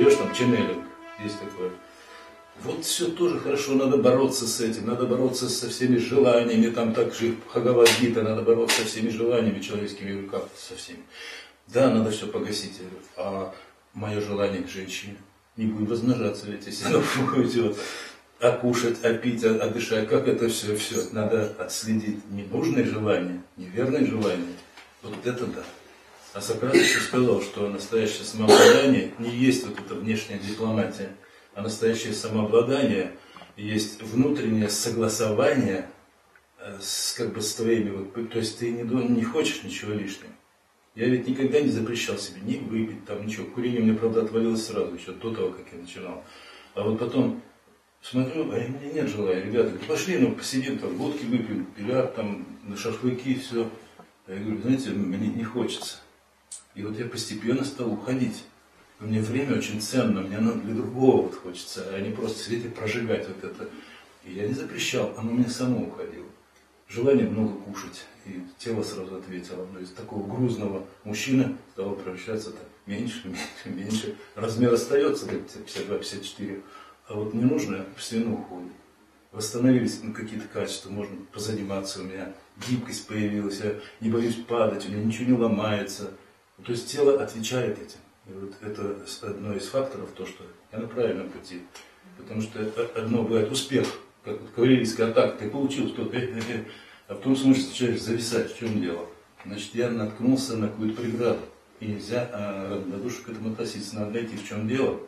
берешь там ченнелинг, есть такое. Вот все тоже хорошо, надо бороться с этим, надо бороться со всеми желаниями, там так же Бхагавадгита, надо бороться со всеми желаниями человеческими, как со всеми. Да, надо все погасить, а мое желание к женщине не будет размножаться, ведь если оно вот, а кушать, а пить, а, а дышать, как это все, все, надо отследить ненужные желания, неверные желания, вот это да. А Сократ еще сказал, что настоящее самообладание не есть вот эта внешняя дипломатия, а настоящее самообладание есть внутреннее согласование э, с, как бы, с твоими, вот, то есть ты не, не хочешь ничего лишнего. Я ведь никогда не запрещал себе ни выпить, там ничего. Курение мне, правда, отвалилось сразу, еще до того, как я начинал. А вот потом смотрю, а у меня нет желания. Ребята, пошли, ну, посидим, там, водки выпьем, бильярд, там, на шашлыки, все. Я говорю, знаете, мне не хочется. И вот я постепенно стал уходить. мне время очень ценно, мне надо для другого вот хочется, а не просто сидеть и прожигать вот это. И я не запрещал, оно мне само уходило. Желание много кушать, и тело сразу ответило. То есть такого грузного мужчины стало превращаться -то меньше, меньше, меньше. Размер остается, 52-54, а вот не нужно в свину уходит. Восстановились ну, какие-то качества, можно позаниматься у меня, гибкость появилась, я не боюсь падать, у меня ничего не ломается. То есть тело отвечает этим. И вот это одно из факторов, то, что я на правильном пути. Потому что одно бывает успех, как вот кавалерийская атака, ты получил что-то, э, э, э, а потом смотришь, начинаешь зависать, в чем дело. Значит, я наткнулся на какую-то преграду. И нельзя а, равнодушно к этому относиться. Надо найти, в чем дело,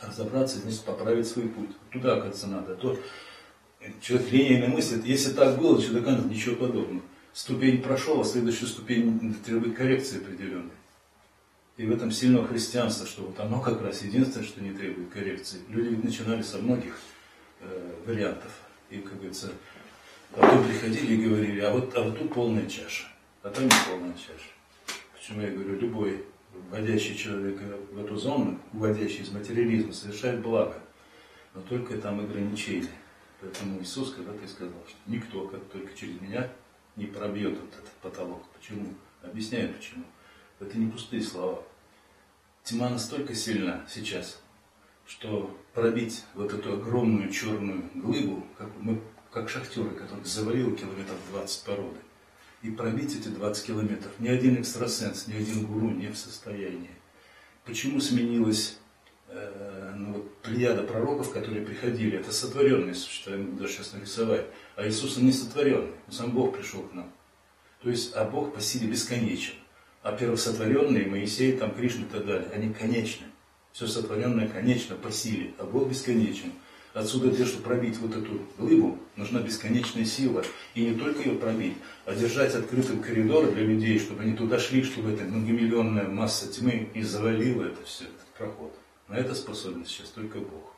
разобраться, значит, поправить свой путь. Туда, оказывается, надо. А то человек линейно мыслит, если так было, доказано, ничего подобного ступень прошел, а следующая ступень требует коррекции определенной. И в этом сильного христианства, что вот оно как раз единственное, что не требует коррекции. Люди ведь начинали со многих э, вариантов. И, как говорится, потом приходили и говорили, а вот, а вот тут полная чаша, а там не полная чаша. Почему я говорю, любой вводящий человека в эту зону, вводящий из материализма, совершает благо, но только там ограничения. Поэтому Иисус когда-то и сказал, что никто, как только через меня, не пробьет вот этот потолок. Почему? Объясняю почему. Это не пустые слова. Тьма настолько сильна сейчас, что пробить вот эту огромную черную глыбу, как, мы, как шахтеры, которых завалило километров 20 породы, и пробить эти 20 километров, ни один экстрасенс, ни один гуру не в состоянии. Почему сменилась ну, вот, плеяда пророков, которые приходили? Это сотворенные существа, я могу даже сейчас нарисовать. А Иисус не сотворенный, сам Бог пришел к нам. То есть, а Бог по силе бесконечен. А первосотворенные, Моисей, там, Кришна и так далее, они конечны. Все сотворенное конечно по силе, а Бог бесконечен. Отсюда те, что пробить вот эту глыбу, нужна бесконечная сила. И не только ее пробить, а держать открытым коридор для людей, чтобы они туда шли, чтобы эта многомиллионная масса тьмы и завалила это все, этот проход. На это способен сейчас только Бог.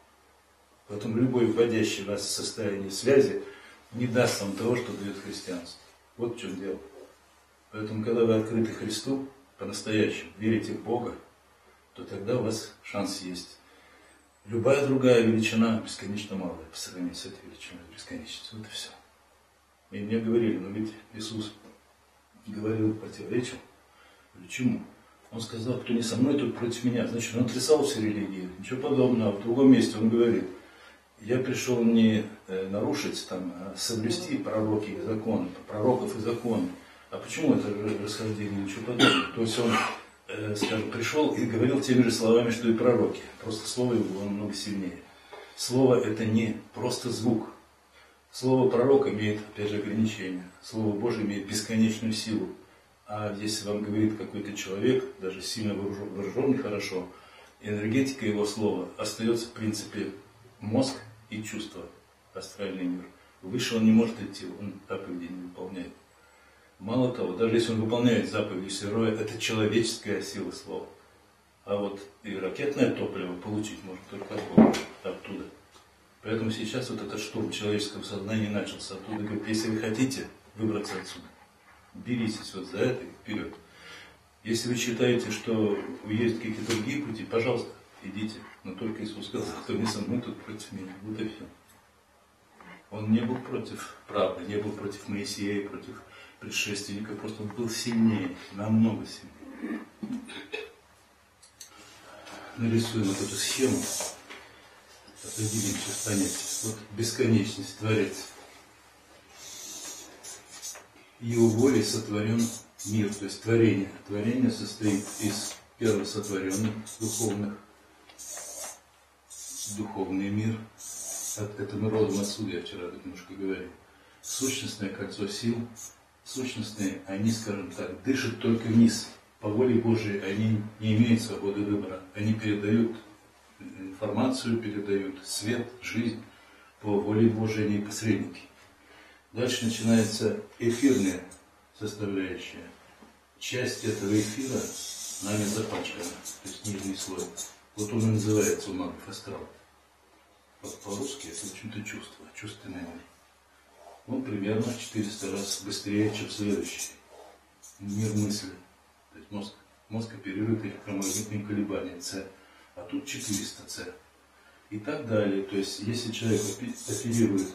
Поэтому любой вводящий нас в состояние связи не даст вам того, что дает христианство. Вот в чем дело. Поэтому, когда вы открыты Христу, по-настоящему верите в Бога, то тогда у вас шанс есть. Любая другая величина бесконечно малая по сравнению с этой величиной бесконечности. Вот и все. И мне говорили, но ведь Иисус говорил, противоречил. Почему? Он сказал, кто не со мной, тот против меня. Значит, он отрицал религии. Ничего подобного. В другом месте он говорит, я пришел не э, нарушить, там, а соблюсти пророки и законы, пророков и законы. А почему это расхождение? Ничего подобного. То есть он, э, скажем, пришел и говорил теми же словами, что и пророки. Просто слово его было много сильнее. Слово это не просто звук. Слово пророка имеет, опять же, ограничения. Слово Божие имеет бесконечную силу. А если вам говорит какой-то человек, даже сильно вооруженный хорошо, энергетика его слова остается в принципе мозг и чувства, астральный мир. Выше он не может идти, он заповеди не выполняет. Мало того, даже если он выполняет заповеди Сироя, это человеческая сила слова. А вот и ракетное топливо получить можно только оттуда. Поэтому сейчас вот этот штурм человеческого сознания начался оттуда. Говорит, если вы хотите выбраться отсюда, беритесь вот за это вперед. Если вы считаете, что есть какие-то другие пути, пожалуйста, идите. Но только Иисус сказал, кто не со мной, тот против меня. Вот и все. Он не был против правды, не был против Моисея, против предшественника, просто он был сильнее, намного сильнее. нарисуем вот эту схему, определим сейчас понятие. Вот бесконечность Творец. Его волей сотворен мир, то есть творение. Творение состоит из первосотворенных духовных, духовный мир. Это мы родом отсюда, я вчера немножко говорил. Сущностное кольцо сил, сущностные, они, скажем так, дышат только вниз. По воле Божией они не имеют свободы выбора. Они передают информацию, передают свет, жизнь. По воле Божией они посредники. Дальше начинается эфирная составляющая. Часть этого эфира нами запачкана, то есть нижний слой. Вот он и называется у магов астрал. По-русски это, в общем-то, чувство, чувственный мир он примерно в 400 раз быстрее, чем следующий. Мир мысли. То есть мозг, мозг оперирует электромагнитными колебаниями С, а тут 400 С. И так далее. То есть если человек оперирует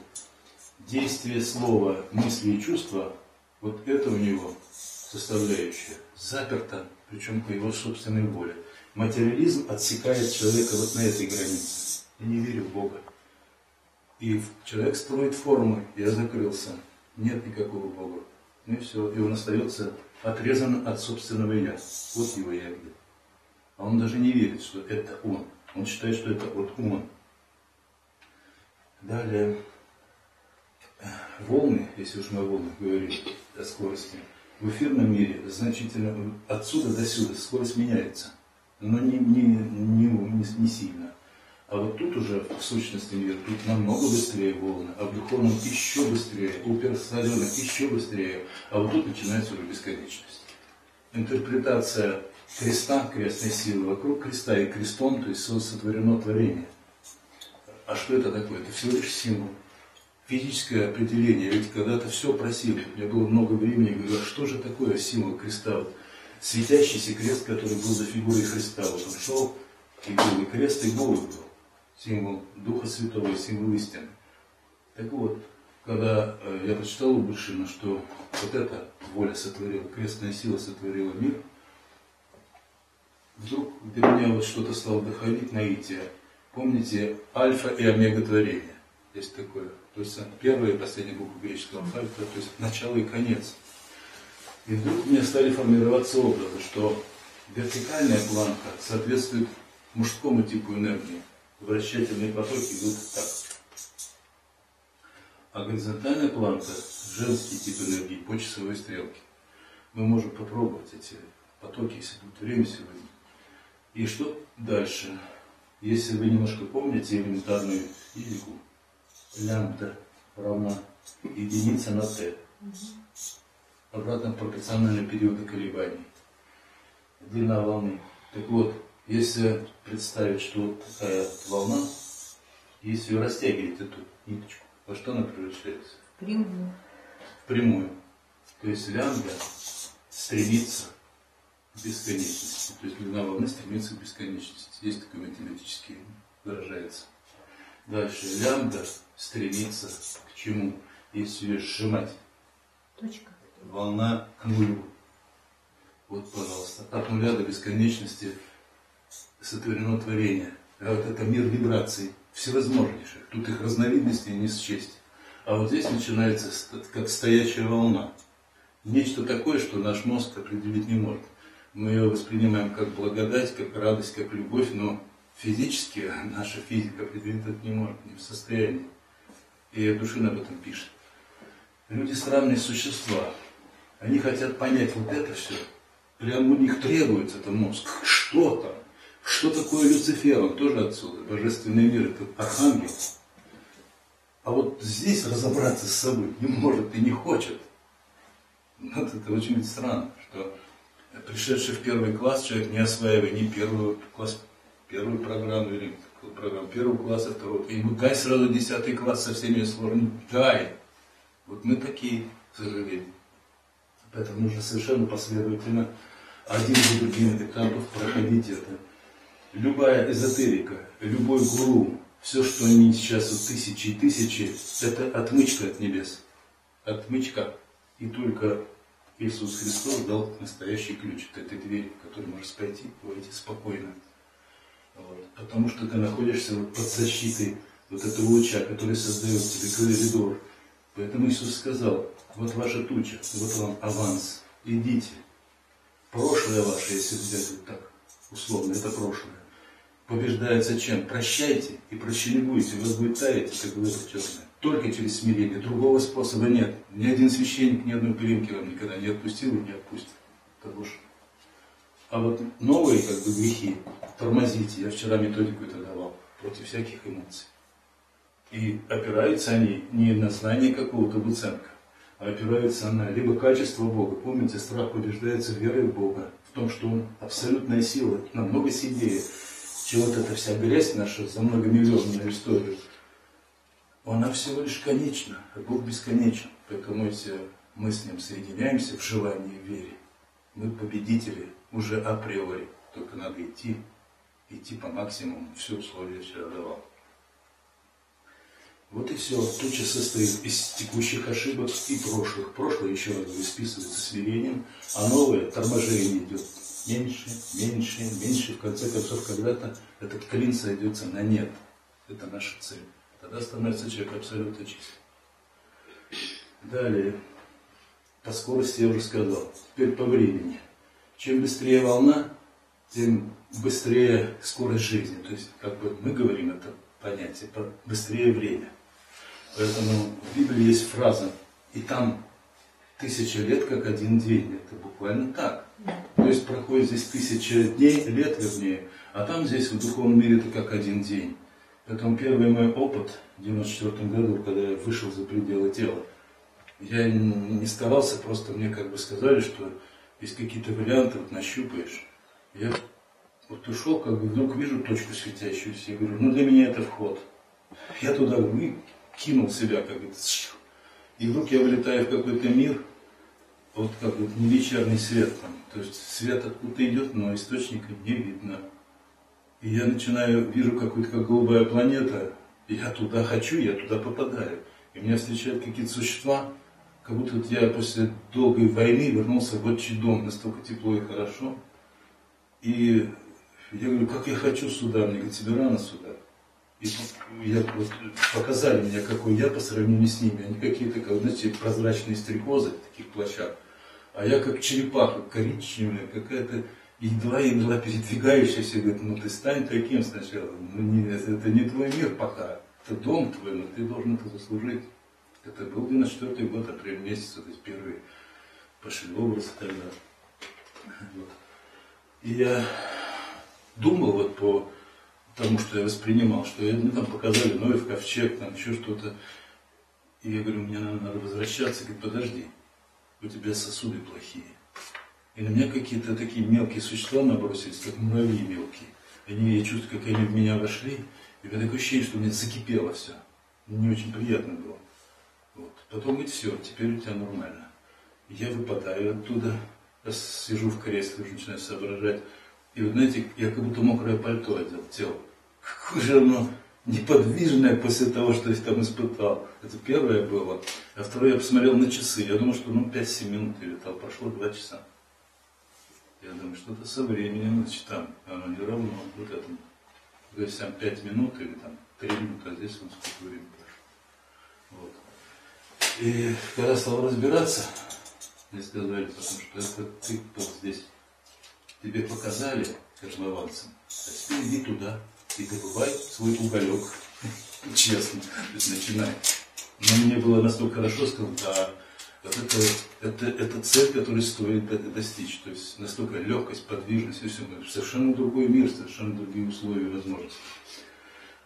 действие слова, мысли и чувства, вот это у него составляющая заперта, причем по его собственной воле. Материализм отсекает человека вот на этой границе. Я не верю в Бога. И человек строит формы, я закрылся, нет никакого Бога. Ну и все, и он остается отрезан от собственного «я». Вот его «я» где. А он даже не верит, что это он. Он считает, что это вот он. Далее, волны, если уж мы о волнах говорим, о скорости, в эфирном мире значительно отсюда до сюда скорость меняется, но не, не, не, не, не сильно. А вот тут уже в сущности мир, тут намного быстрее волны, а в духовном еще быстрее, у персоналенных еще быстрее, а вот тут начинается уже бесконечность. Интерпретация креста, крестной силы, вокруг креста и крестом, то есть сотворено творение. А что это такое? Это всего лишь символ. Физическое определение. Ведь когда-то все просили. У меня было много времени, говорю, а что же такое символ креста? Вот светящийся крест, который был за фигурой Христа. Вот он шел, и был и крест, и голубь был символ Духа Святого, символ истины. Так вот, когда э, я прочитал у Бушина, что вот эта воля сотворила, крестная сила сотворила мир, вдруг для меня вот что-то стало доходить наитие. Помните, альфа и омега творения. Есть такое. То есть первая и последняя буква греческого алфавита, то есть начало и конец. И вдруг мне стали формироваться образы, что вертикальная планка соответствует мужскому типу энергии, вращательные потоки идут так. А горизонтальная планка – женский тип энергии по часовой стрелке. Мы можем попробовать эти потоки, если будет время сегодня. И что дальше? Если вы немножко помните элементарную физику, лямбда равна единица на t. Обратно пропорциональный периоды колебаний. Длина волны. Так вот, если представить, что такая волна, если ее растягивать эту ниточку, во что она превращается? В прямую. В прямую. То есть лямбда стремится к бесконечности. То есть длина волны стремится к бесконечности. Есть такой математический выражается. Дальше лямбда стремится к чему? Если ее сжимать. Точка. Волна к нулю. Вот, пожалуйста, от нуля до бесконечности сотворено творение. А вот это мир вибраций всевозможнейших. Тут их разновидностей не счесть. А вот здесь начинается как стоячая волна. Нечто такое, что наш мозг определить не может. Мы ее воспринимаем как благодать, как радость, как любовь, но физически наша физика это не может, не в состоянии. И Душин об этом пишет. Люди странные существа. Они хотят понять вот это все. Прямо у них требуется это мозг. Что там? Что такое Люцифер? Он тоже отсюда. Божественный мир – это архангел. А вот здесь разобраться с собой не может и не хочет. Вот это очень странно, что пришедший в первый класс человек не осваивая ни первую класс, первую программу или программу первого класса, второго, и дай сразу десятый класс со всеми сложными. Дай. Вот мы такие, к сожалению. Поэтому нужно совершенно последовательно один за другим этапов проходить это любая эзотерика, любой гуру, все, что они сейчас вот тысячи и тысячи, это отмычка от небес. Отмычка. И только Иисус Христос дал настоящий ключ от этой двери, в которую можно пойти, войти спокойно. Вот. Потому что ты находишься вот под защитой вот этого луча, который создает тебе коридор. Поэтому Иисус сказал, вот ваша туча, вот вам аванс, идите. Прошлое ваше, если взять вот так, условно, это прошлое. Побеждается чем? Прощайте и прощены будете, вас будет таять, как глыба черная. Только через смирение, другого способа нет. Ни один священник ни одной пылинки вам никогда не отпустил и не отпустит. Потому что а вот новые как бы грехи тормозите. Я вчера методику это давал против всяких эмоций. И опираются они не на знание какого-то Луценко, а опираются на либо качество Бога. Помните, страх побеждается верой в Бога, в том, что Он абсолютная сила, намного сильнее, чем вот эта вся грязь наша за многомиллионную историю. Она всего лишь конечна, а Бог бесконечен. Поэтому если мы с Ним соединяемся в желании и вере, мы победители уже априори. Только надо идти, идти по максимуму. Все условия вчера давал. Вот и все. Туча состоит из текущих ошибок и прошлых. Прошлое, еще раз говорю, списывается смирением, а новое торможение идет меньше, меньше, меньше. В конце концов, когда-то этот клин сойдется на нет. Это наша цель. Тогда становится человек абсолютно чистым. Далее. По скорости я уже сказал. Теперь по времени. Чем быстрее волна, тем быстрее скорость жизни. То есть, как бы мы говорим это понятие, быстрее время. Поэтому в Библии есть фраза, и там тысяча лет, как один день. Это буквально так. То есть проходит здесь тысяча дней, лет вернее, а там здесь в духовном мире это как один день. Поэтому первый мой опыт в 94 году, когда я вышел за пределы тела, я не старался, просто мне как бы сказали, что есть какие-то варианты, вот нащупаешь. Я вот ушел, как бы вдруг вижу точку светящуюся. Я говорю, ну для меня это вход. Я туда и кинул себя, как бы, и вдруг я вылетаю в какой-то мир, вот как вот не вечерний свет там. То есть свет откуда-то идет, но источника не видно. И я начинаю, вижу какую-то как голубая планета, я туда хочу, я туда попадаю. И меня встречают какие-то существа, как будто вот я после долгой войны вернулся в отчий дом, настолько тепло и хорошо. И я говорю, как я хочу сюда, мне говорят, тебе рано сюда. И я, вот, показали мне, какой я по сравнению с ними. Они какие-то, как, знаете, прозрачные стрекозы в таких плащах. А я как черепаха, коричневая, какая-то едва-едва передвигающаяся. Говорит, ну ты стань таким сначала. Ну, не, это не твой мир пока. Это дом твой, но ты должен это заслужить. Это был 94 год, апрель месяц, то есть первые пошли образы тогда. Вот. И я думал вот по тому, что я воспринимал, что мне там показали Ноев ковчег, там еще что-то. И я говорю, мне надо, надо возвращаться. Говорит, подожди, у тебя сосуды плохие. И на меня какие-то такие мелкие существа набросились, как муравьи мелкие. Они, я чувствую, как они в меня вошли. И у меня такое ощущение, что у меня закипело все. Не очень приятно было. Вот. Потом говорит, все, теперь у тебя нормально. Я выпадаю оттуда, я сижу в кресле, уже начинаю соображать. И вот знаете, я как будто мокрое пальто одел, тело. Какое же оно неподвижное после того, что я там испытал. Это первое было. А второе, я посмотрел на часы. Я думал, что ну 5-7 минут я летал. Прошло 2 часа. Я думаю, что-то со временем, значит, там оно не равно вот этому. То есть там 5 минут или там 3 минуты, а здесь вот сколько времени прошло. Вот. И когда стал разбираться, мне сказали, потому что это ты вот здесь, тебе показали козлованцем, а теперь иди туда и добывай свой уголек. Честно, начинай. Но мне было настолько хорошо, сказал, да, вот это, это, это цель, которую стоит достичь. То есть настолько легкость, подвижность и все. Совершенно другой мир, совершенно другие условия и возможности.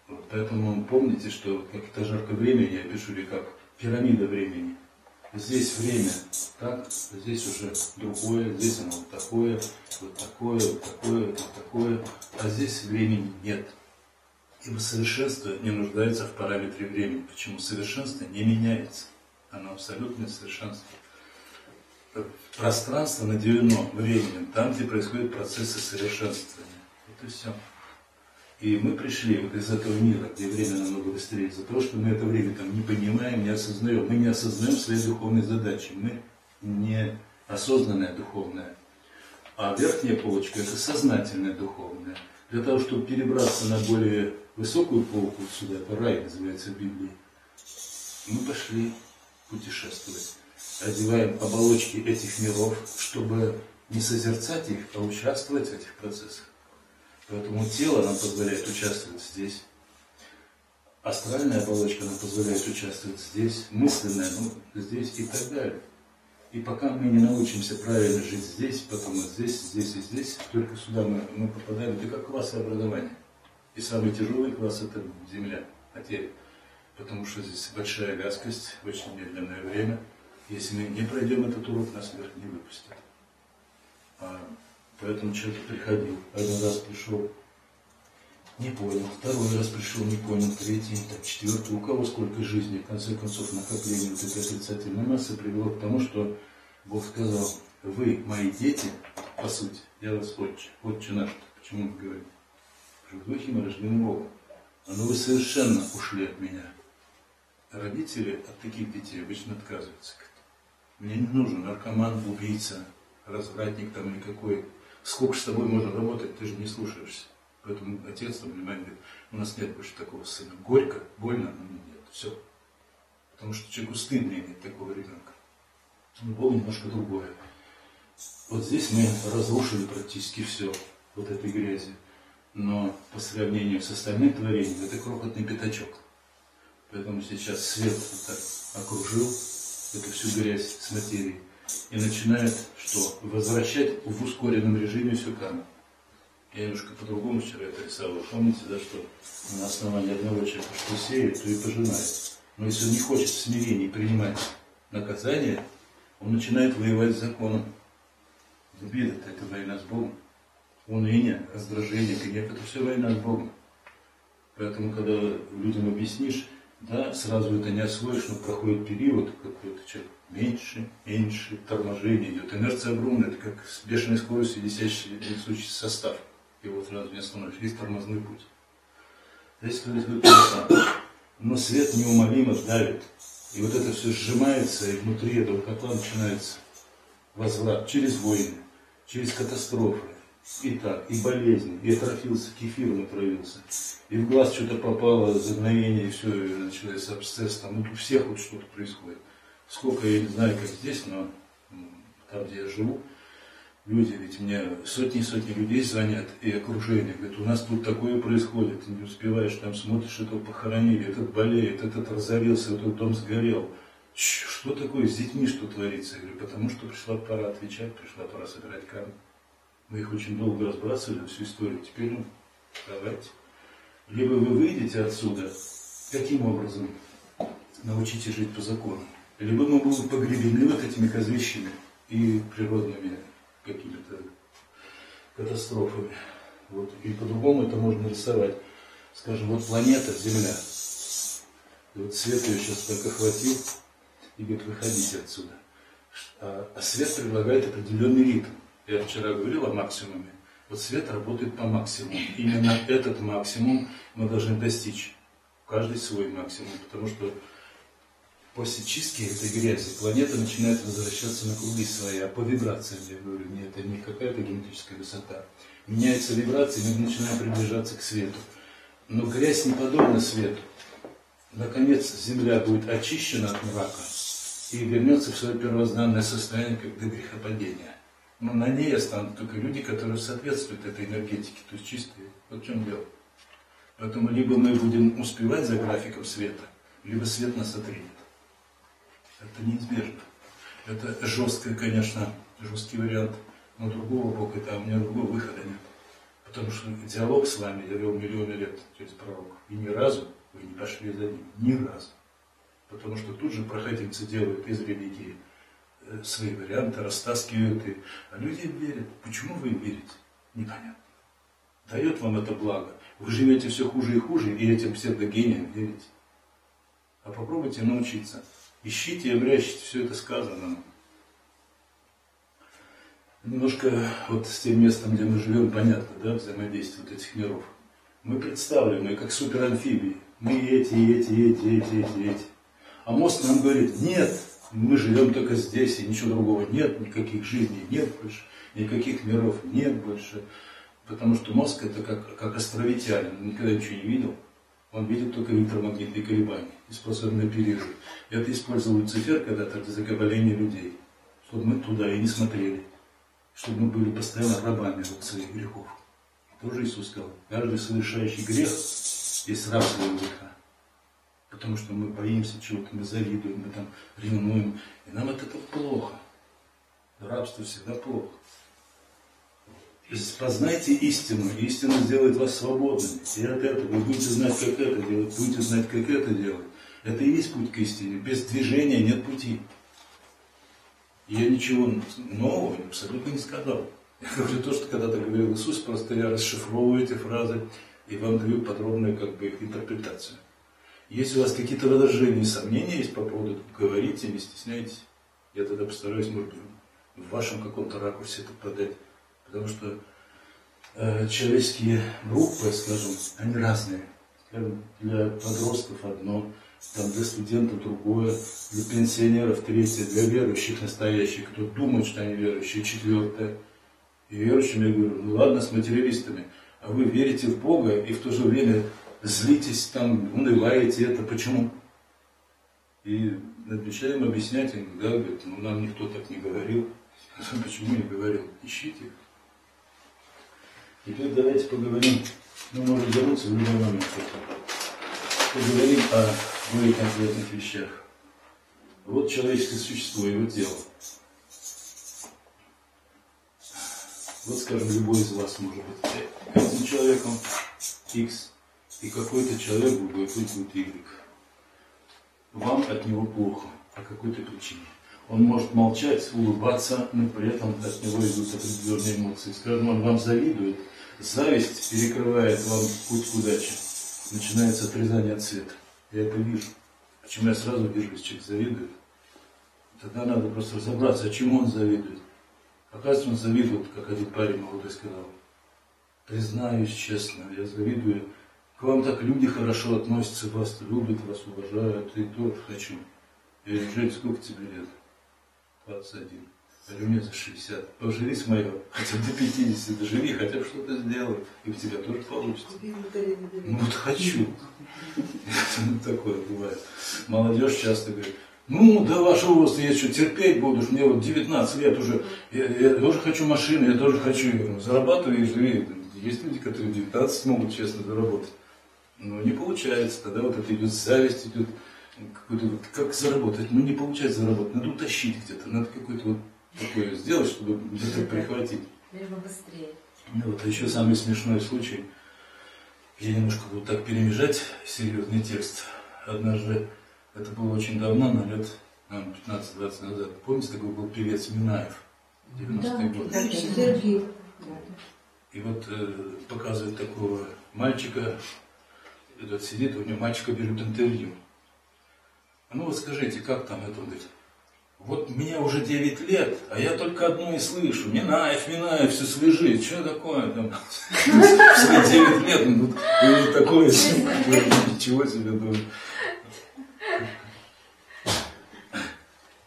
Вот, поэтому помните, что как это жаркое время, я пишу, или как пирамида времени. Здесь время так, здесь уже другое, здесь оно вот такое, вот такое, вот такое, вот такое, а здесь времени нет. Ибо совершенство не нуждается в параметре времени. Почему? Совершенство не меняется. Оно абсолютное совершенство. Пространство наделено временем, там, где происходят процессы совершенствования. Это все. И мы пришли вот из этого мира, где время намного быстрее, из-за того, что мы это время там не понимаем, не осознаем. Мы не осознаем свои духовные задачи. Мы не осознанная духовная. А верхняя полочка – это сознательная духовная. Для того, чтобы перебраться на более высокую полку сюда, по рай называется в Библии, мы пошли путешествовать. Одеваем оболочки этих миров, чтобы не созерцать их, а участвовать в этих процессах. Поэтому тело нам позволяет участвовать здесь. Астральная оболочка нам позволяет участвовать здесь, мысленная, ну, здесь и так далее. И пока мы не научимся правильно жить здесь, потом вот здесь, здесь и здесь, только сюда мы, мы попадаем, это как классовое образование. И самый тяжелый класс это земля, материя. Потому что здесь большая вязкость, очень медленное время. Если мы не пройдем этот урок, нас вверх не выпустят. А, поэтому человек приходил, один раз пришел, не понял, второй раз пришел, не понял, третий, так, четвертый, у кого сколько жизни, в конце концов, накопление вот этой отрицательной массы привело к тому, что Бог сказал, вы мои дети, по сути, я вас отче, отче наш, почему мы говорим? В духе мы рождены Богом. Но вы совершенно ушли от меня. Родители от таких детей обычно отказываются. Мне не нужен наркоман, убийца, развратник там никакой. Сколько с тобой можно работать, ты же не слушаешься. Поэтому отец там внимание говорит, у нас нет больше такого сына. Горько, больно, но нет. Все. Потому что человеку стыдно иметь такого ребенка. Но Бог немножко другое. Вот здесь мы разрушили практически все вот этой грязи. Но по сравнению с остальным творением, это крохотный пятачок. Поэтому сейчас свет вот так окружил эту всю грязь с материей и начинает что? Возвращать в ускоренном режиме всю карму. Я немножко по-другому вчера это рисовал. Помните, да, что на основании одного человека что сеет, то и пожинает. Но если он не хочет в смирении принимать наказание, он начинает воевать с законом. Обида – это война с Богом. Уныние, раздражение, гнев – это все война с Богом. Поэтому, когда людям объяснишь, да, сразу это не освоишь, но проходит период, какой-то человек меньше, меньше, торможение идет. Инерция огромная, это как с бешеной скоростью висящий, несущий состав его сразу не остановишь. Есть тормозной путь. Здесь происходит Но свет неумолимо давит. И вот это все сжимается, и внутри этого котла начинается возврат через войны, через катастрофы. И так, и болезни, и атрофился, кефиром отравился. И в глаз что-то попало, загноение, и все, и началось абсцесс. Там вот у всех вот что-то происходит. Сколько, я не знаю, как здесь, но там, где я живу, люди, ведь мне сотни и сотни людей звонят и окружение, говорят, у нас тут такое происходит, ты не успеваешь, там смотришь, этого похоронили, этот болеет, этот разорился, этот дом сгорел. Что такое с детьми, что творится? Я говорю, потому что пришла пора отвечать, пришла пора собирать карму. Мы их очень долго разбрасывали, всю историю. Теперь, ну, давайте. Либо вы выйдете отсюда, каким образом научите жить по закону, либо мы будем погребены вот этими козлищами и природными какими-то катастрофами. Вот. И по-другому это можно рисовать. Скажем, вот планета Земля. И вот свет ее сейчас так охватил и говорит, выходите отсюда. А, а свет предлагает определенный ритм. Я вчера говорил о максимуме. Вот свет работает по максимуму. Именно этот максимум мы должны достичь. Каждый свой максимум. Потому что после чистки этой грязи планета начинает возвращаться на круги свои, а по вибрациям, я говорю, нет, это не какая-то генетическая высота. Меняется вибрация, и мы начинаем приближаться к свету. Но грязь не подобна свету. Наконец, Земля будет очищена от мрака и вернется в свое первозданное состояние, как до грехопадения. Но на ней останутся только люди, которые соответствуют этой энергетике, то есть чистые. Вот в чем дело. Поэтому либо мы будем успевать за графиком света, либо свет нас отринет. Это неизбежно. Это жесткое, конечно, жесткий вариант, но другого Бога, это, у меня другого выхода нет. Потому что диалог с вами я вел миллионы лет через пророка. И ни разу вы не пошли за ним. Ни разу. Потому что тут же проходимцы делают из религии э, свои варианты, растаскивают. И... А люди им верят. Почему вы им верите? Непонятно. Дает вам это благо. Вы живете все хуже и хуже, и этим псевдогениям верите. А попробуйте научиться Ищите и обрящите, все это сказано. Немножко вот с тем местом, где мы живем, понятно, да, взаимодействие вот этих миров. Мы представлены как суперамфибии. Мы эти, эти, эти, эти, эти, эти. А мост нам говорит, нет, мы живем только здесь, и ничего другого нет, никаких жизней нет больше, никаких миров нет больше. Потому что мозг это как, как островитянин, он никогда ничего не видел. Он видит только электромагнитные колебания и способен оперировать. Это использовал Люцифер когда-то для закабаления людей, чтобы мы туда и не смотрели, чтобы мы были постоянно рабами вот своих грехов. Тоже Иисус сказал, каждый совершающий грех есть раб своего греха. Потому что мы боимся чего-то, мы завидуем, мы там ревнуем. И нам этого плохо. Рабство всегда плохо. Познайте истину, истина сделает вас свободными. И от этого вы будете знать, как это делать, будете знать, как это делать. Это и есть путь к истине. Без движения нет пути. Я ничего нового абсолютно не сказал. Я говорю то, что когда-то говорил Иисус, просто я расшифровываю эти фразы и вам даю подробную как бы, их интерпретацию. Если у вас какие-то возражения и сомнения есть по поводу, говорите, не стесняйтесь. Я тогда постараюсь, может быть, в вашем каком-то ракурсе это подать. Потому что э, человеческие группы, скажем, они разные. Для подростков одно, там для студентов другое, для пенсионеров третье, для верующих настоящих, кто думает, что они верующие, четвертое. И верующим я говорю, ну ладно с материалистами, а вы верите в Бога и в то же время злитесь, там, унываете это, почему? И начинаем объяснять им, да, говорит, ну нам никто так не говорил. Почему не говорил? Ищите. Теперь давайте поговорим, мы можем вернуться в любой момент. Поговорим о более конкретных вещах. Вот человеческое существо, его тело. Вот, скажем, любой из вас может быть этим человеком X, и какой-то человек будет быть Y. Вам от него плохо по какой-то причине. Он может молчать, улыбаться, но при этом от него идут определенные эмоции. Скажем, он вам завидует, зависть перекрывает вам путь к удаче. Начинается отрезание от света. Я это вижу. Почему я сразу вижу, если человек завидует? Тогда надо просто разобраться, а чему он завидует. Оказывается, он завидует, как один парень молодой сказал. Признаюсь честно, я завидую. К вам так люди хорошо относятся, вас любят, вас уважают, и тоже хочу. Я говорю, сколько тебе лет? 21. Говорю, мне за 60. Поживи с мое, хотя до 50 доживи, хотя бы что-то сделай, и у тебя тоже получится. Ну вот хочу. Такое бывает. Молодежь часто говорит, ну, до вашего возраста я что, терпеть буду, мне вот 19 лет уже, я, я тоже хочу машину, я тоже хочу, зарабатываю и живи. Есть люди, которые 19 могут честно заработать. Но не получается, тогда вот это идет зависть, идет какой-то вот, как заработать. Ну не получается заработать, надо утащить где-то, надо какой-то вот такое сделать, чтобы где-то прихватить. Либо быстрее. Ну, вот, а еще самый смешной случай. Я немножко буду так перемежать серьезный текст. Однажды это было очень давно, на лет 15-20 назад. Помните, такой был певец Минаев? 90-е годы. Сергей. И вот э, показывает такого мальчика, этот сидит, у него мальчика берут интервью. А ну вот скажите, как там это, он говорит, вот мне уже 9 лет, а я только одно и слышу. Минаев, Минаев, все свежит. Что такое там? Свои 9 лет, ну тут такое, ничего себе думаю.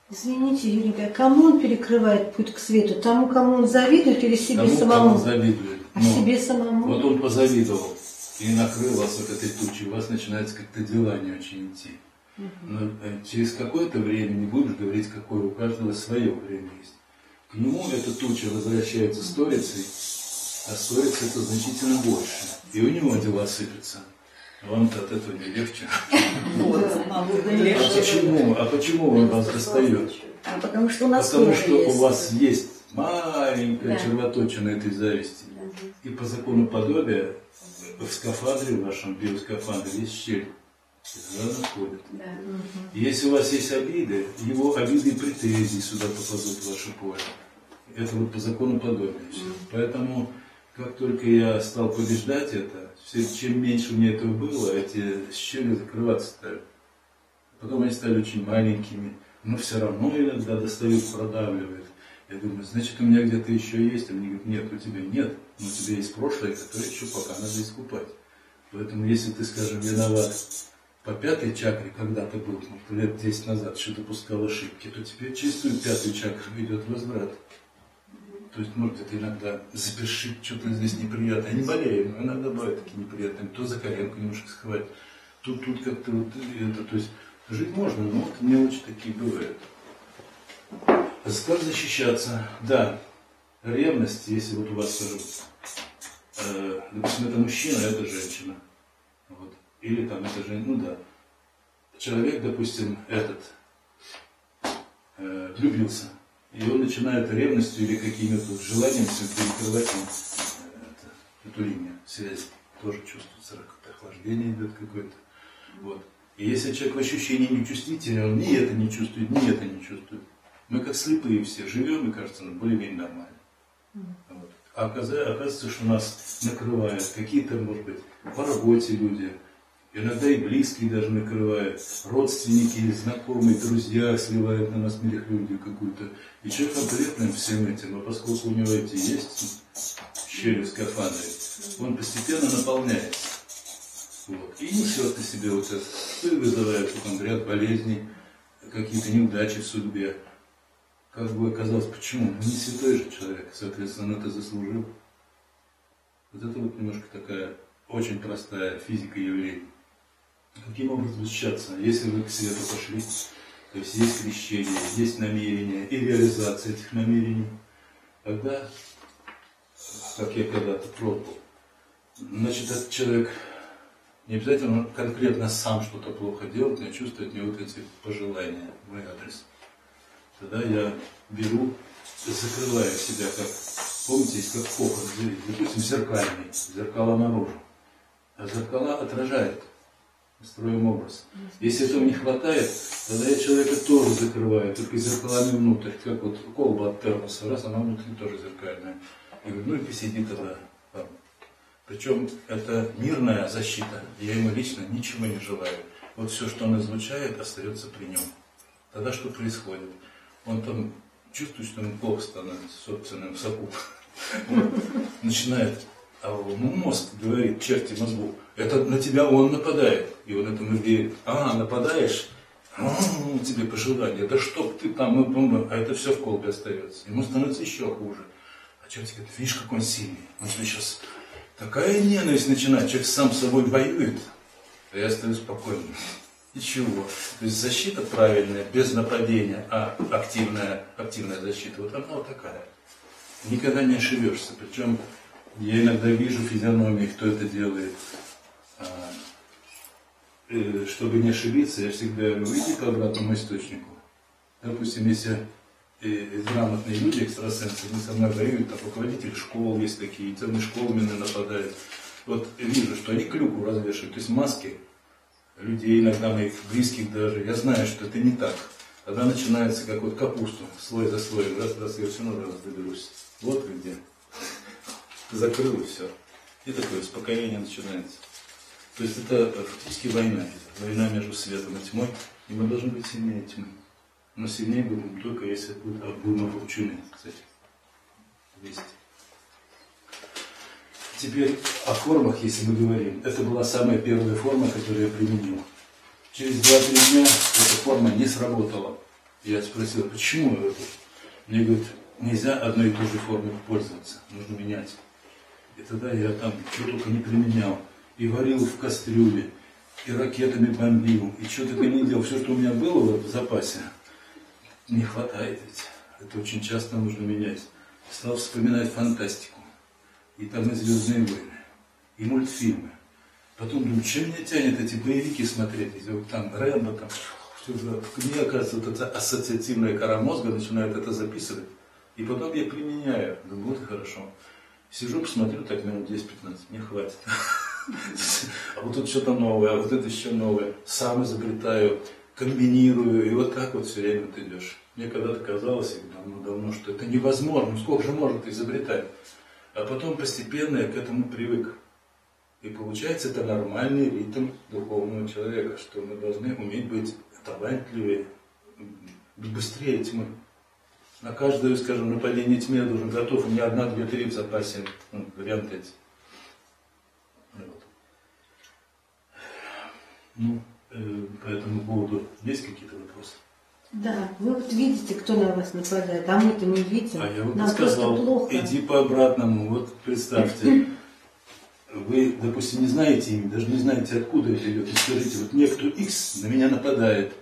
Извините, Юрий, а кому он перекрывает путь к свету? Тому, кому он завидует или себе Тому, самому? кому завидует. А Ну, себе самому? Вот он позавидовал и накрыл вас вот этой тучей. У вас начинается как-то дела не очень идти. Но э, через какое-то время не будешь говорить, какое у каждого свое время есть. К нему эта туча возвращается сторицей, а сторица это значительно больше. И у него дела сыпятся. Вам-то от этого не легче. А почему? А почему он вас достает? А потому что у нас Потому что у вас есть маленькая червоточина этой зависти. И по закону подобия в скафандре вашем, биоскафандре, есть щель. Туда заходит. Да. Если у вас есть обиды, его обиды и претензии сюда попадут в ваше поле. Это вот по закону подобия. всё. Поэтому, как только я стал побеждать это, все- чем меньше у меня этого было, эти щели закрываться стали. Потом они стали очень маленькими, но все равно иногда достают, продавливают. Я думаю, значит, у меня где-то еще есть. А мне говорят, нет, у тебя нет, но у тебя есть прошлое, которое еще пока надо искупать. Поэтому, если ты, скажем, виноват по пятой чакре когда-то был, ну, лет 10 назад, что допускал ошибки, то теперь чистую пятую чакру идет возврат. То есть, может, это иногда запершит, что-то здесь неприятное. Не болею, но иногда бывают такие неприятные. То за коленку немножко схватит, тут, тут как-то вот это. То есть, жить можно, но вот мелочи такие бывают. Как защищаться? Да, ревность, если вот у вас, э, допустим, это мужчина, а это женщина. Вот. Или там это женщина, ну да. Человек, допустим, этот, э, влюбился. И он начинает ревностью или какими-то желаниями перекрывать э, эту линию, связь. Тоже чувствуется, охлаждение идет какое-то. Вот. И если человек в ощущении не чувствительный, он ни это не чувствует, ни это не чувствует. Мы как слепые все живем, и кажется, ну, более-менее нормально. Вот. А оказывается, что нас накрывают какие-то, может быть, по работе люди, иногда и близкие даже накрывают, родственники, знакомые, друзья сливают на нас мелехлюдию какую-то. И человек конкретным всем этим, но поскольку у него эти есть щели в скафандре, он постепенно наполняется. Вот. И несет на себе вот это, и вызывает потом ряд болезней, какие-то неудачи в судьбе как бы оказалось, почему? Ну, не святой же человек, соответственно, он это заслужил. Вот это вот немножко такая очень простая физика явлений. Каким образом защищаться? Если вы к свету пошли, то есть есть крещение, есть намерение и реализация этих намерений, тогда, как я когда-то пробовал, значит, этот человек не обязательно конкретно сам что-то плохо делает, но чувствует не вот эти пожелания в мой адрес тогда я беру, закрываю себя, как, помните, есть как кокон, допустим, зеркальный, зеркала наружу. А зеркала отражают, строим образ. Если этого не хватает, тогда я человека тоже закрываю, только зеркалами внутрь, как вот колба от термоса, раз она внутри тоже зеркальная. И говорю, ну и посиди тогда. Причем это мирная защита, я ему лично ничего не желаю. Вот все, что он излучает, остается при нем. Тогда что происходит? он там чувствует, что ему плохо становится собственным соку. Начинает, а мозг говорит, черти мозгу, это на тебя он нападает. И он этому верит. А, нападаешь? А, ну, тебе пожелание, да чтоб ты там, ну, а это все в колбе остается. Ему становится еще хуже. А черти говорит, видишь, как он сильный. Он тебе сейчас такая ненависть начинает, человек сам с собой воюет, а я остаюсь спокойным. Ничего. То есть защита правильная, без нападения, а активная, активная защита, вот она вот такая. Никогда не ошибешься. Причем я иногда вижу физиономии, кто это делает. А, э, чтобы не ошибиться, я всегда говорю, иди по обратному источнику. Допустим, если э, грамотные люди, экстрасенсы, они со мной воюют, там руководители школ есть такие, целыми школами нападают. Вот вижу, что они клюку развешивают, то есть маски людей, иногда моих близких даже, я знаю, что это не так. Тогда начинается как вот капусту, слой за слоем, раз, раз, я все равно раз доберусь. Вот где. Закрыл и все. И такое успокоение начинается. То есть это фактически война. Это война между светом и тьмой. И мы должны быть сильнее тьмы. Но сильнее будем только если будем обучены, кстати. Вести. Теперь о формах, если мы говорим. Это была самая первая форма, которую я применил. Через 2-3 дня эта форма не сработала. Я спросил, почему? Мне говорят, нельзя одной и той же формой пользоваться, нужно менять. И тогда я там что только не применял. И варил в кастрюле, и ракетами бомбил, и что только не делал. Все, что у меня было в запасе, не хватает ведь. Это очень часто нужно менять. Стал вспоминать фантастику и там и «Звездные войны», и мультфильмы. Потом думаю, чем меня тянет эти боевики смотреть, эти вот там Рэмбо, там, что за... Мне, оказывается, вот эта ассоциативная кора мозга начинает это записывать. И потом я применяю. Думаю, вот хорошо. Сижу, посмотрю, так минут 10-15, мне хватит. А вот тут что-то новое, а вот это еще новое. Сам изобретаю, комбинирую, и вот так вот все время ты идешь. Мне когда-то казалось, давно-давно, что это невозможно. Ну сколько же можно изобретать? А потом постепенно я к этому привык. И получается, это нормальный ритм духовного человека, что мы должны уметь быть талантливее, быстрее тьмы. На каждое, скажем, нападение тьмы я должен готов. У меня одна, две, три в запасе. Ну, варианты эти. Вот. Ну, э, по этому поводу есть какие-то вопросы? Да, вы вот видите, кто на вас нападает, а мы-то не видим. А я вам Нам сказал, плохо. иди по обратному. Вот представьте, вы, допустим, не знаете имя, даже не знаете, откуда это идет. И скажите, вот некто X на меня нападает,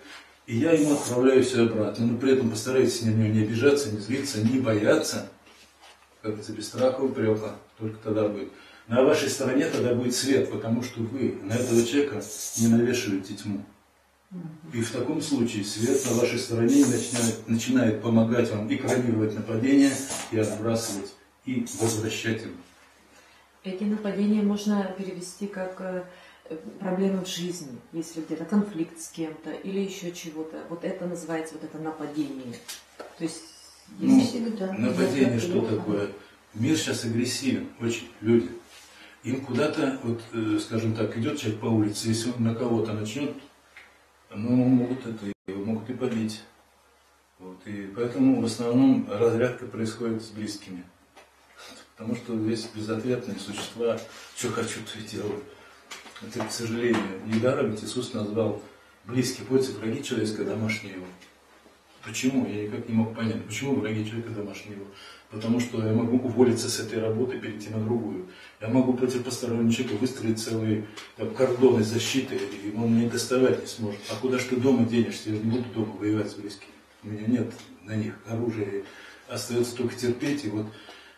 и я ему отправляю все обратно. Но при этом постарайтесь на него не обижаться, не злиться, не бояться. Как это без страха упрека. Только тогда будет. На вашей стороне тогда будет свет, потому что вы на этого человека не навешиваете тьму. И в таком случае свет на вашей стороне начинает, начинает помогать вам экранировать нападение и отбрасывать, и возвращать им. Эти нападения можно перевести как э, проблемы в жизни, если где-то конфликт с кем-то или еще чего-то. Вот это называется вот это нападение. То есть Ну, всегда. нападение Это что плохо. такое? Мир сейчас агрессивен, очень, люди. Им куда-то, вот, э, скажем так, идет человек по улице, если он на кого-то начнет, ну, могут это, его могут и побить. Вот, и поэтому в основном разрядка происходит с близкими. Потому что здесь безответные существа, что хочу, то и делаю. Это, к сожалению, недаром ведь Иисус назвал близкие пользы враги человеческого домашнего его. Почему? Я никак не мог понять. Почему враги человека домашнего? Потому что я могу уволиться с этой работы, перейти на другую. Я могу против постороннего человека выстроить целый там, кордон из защиты, и он меня доставать не сможет. А куда ж ты дома денешься? Я не буду дома воевать с близкими. У меня нет на них оружия. Остается только терпеть. И вот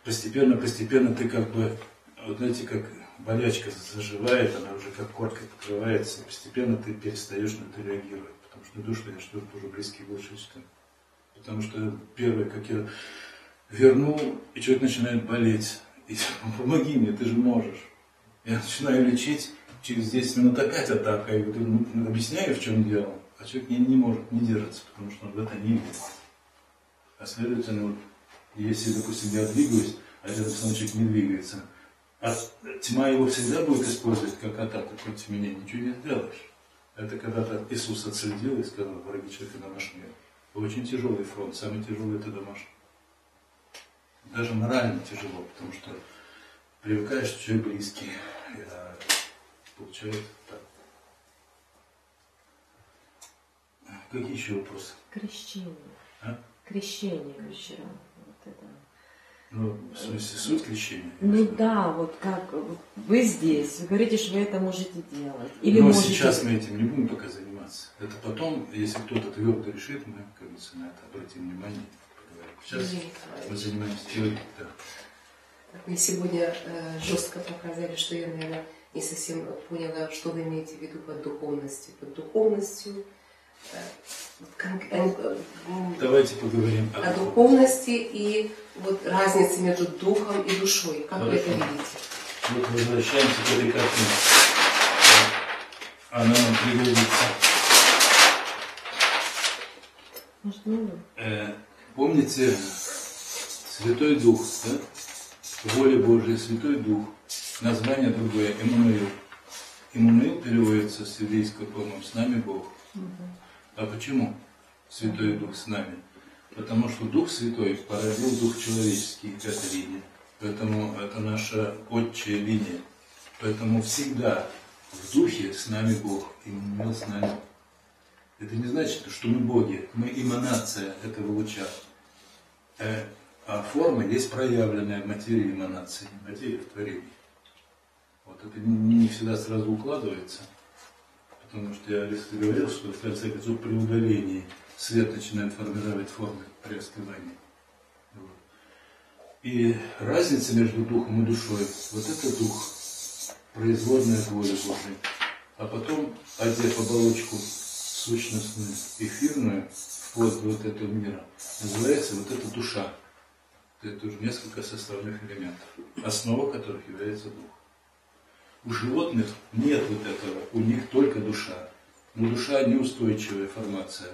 постепенно, постепенно ты как бы, вот знаете, как болячка заживает, она уже как коркой покрывается, и постепенно ты перестаешь на это реагировать. Потому что душу я что тоже близкие больше чувствую. Потому что первое, как я вернул, и человек начинает болеть. И помоги мне, ты же можешь. Я начинаю лечить, через 10 минут опять атака. И вот ему объясняю, в чем дело, а человек не, не может, не держится, потому что он в это не верит. А следовательно, вот, если, допустим, я двигаюсь, а мной человек не двигается, а тьма его всегда будет использовать как атаку против меня, ничего не сделаешь. Это когда-то Иисус отследил и сказал, враги человека домашнего. Очень тяжелый фронт, самый тяжелый это домашний. Даже морально тяжело, потому что привыкаешь, что человек близкий, а получается так. Какие еще вопросы? крещение. А? Крещение вчера. Ну, в смысле, суть крещения? Ну да, вот как вы здесь, вы говорите, что вы это можете делать. Или Но можете... сейчас мы этим не будем пока заниматься. Это потом, если кто-то твердо решит, мы, как говорится, на это обратим внимание. Сейчас Евгений мы занимаемся теорией. Да. так Мне сегодня э, жестко показали, что я, наверное, не совсем поняла, что вы имеете в виду под духовностью. Под духовностью, э, э, Давайте поговорим о духовности и вот разнице между духом и душой. Как вы это Хорошо. видите? Вот возвращаемся к этой картине. Она нам ну, Э, помните, Святой Дух, да? Воля Божия, Святой Дух. Название другое, Эммануил. Эммануил переводится с еврейского, по-моему, с нами Бог. А почему Святой Дух с нами? Потому что Дух Святой породил Дух человеческий, это линия. Поэтому это наша отчая линия. Поэтому всегда в Духе с нами Бог, и мы с нами. Это не значит, что мы боги, мы эманация этого луча. Э, А форма есть проявленная в материи эманации, материи в творении. Вот это не всегда сразу укладывается. Потому что я если говорил, что в конце концов при удалении свет начинает формировать формы при остывании. Вот. И разница между духом и душой, вот это дух, производная от воли Божией. А потом, одев оболочку сущностную, эфирную, до вот этого мира, называется вот эта душа. Это уже несколько составных элементов, основа которых является дух. У животных нет вот этого, у них только душа. Но душа неустойчивая формация.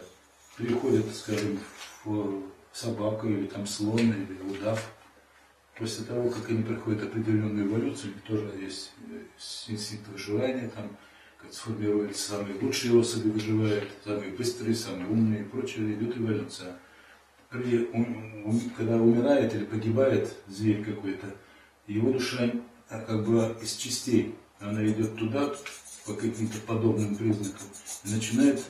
Переходит, скажем, в собаку или там слон или удав. После того, как они проходят определенную эволюцию, у них тоже есть э, инстинкт выживания, там как сформируются самые лучшие особи выживают, самые быстрые, самые умные и прочее, идет эволюция. При, когда умирает или погибает зверь какой-то, его душа как бы из частей, она идет туда по каким-то подобным признакам и начинает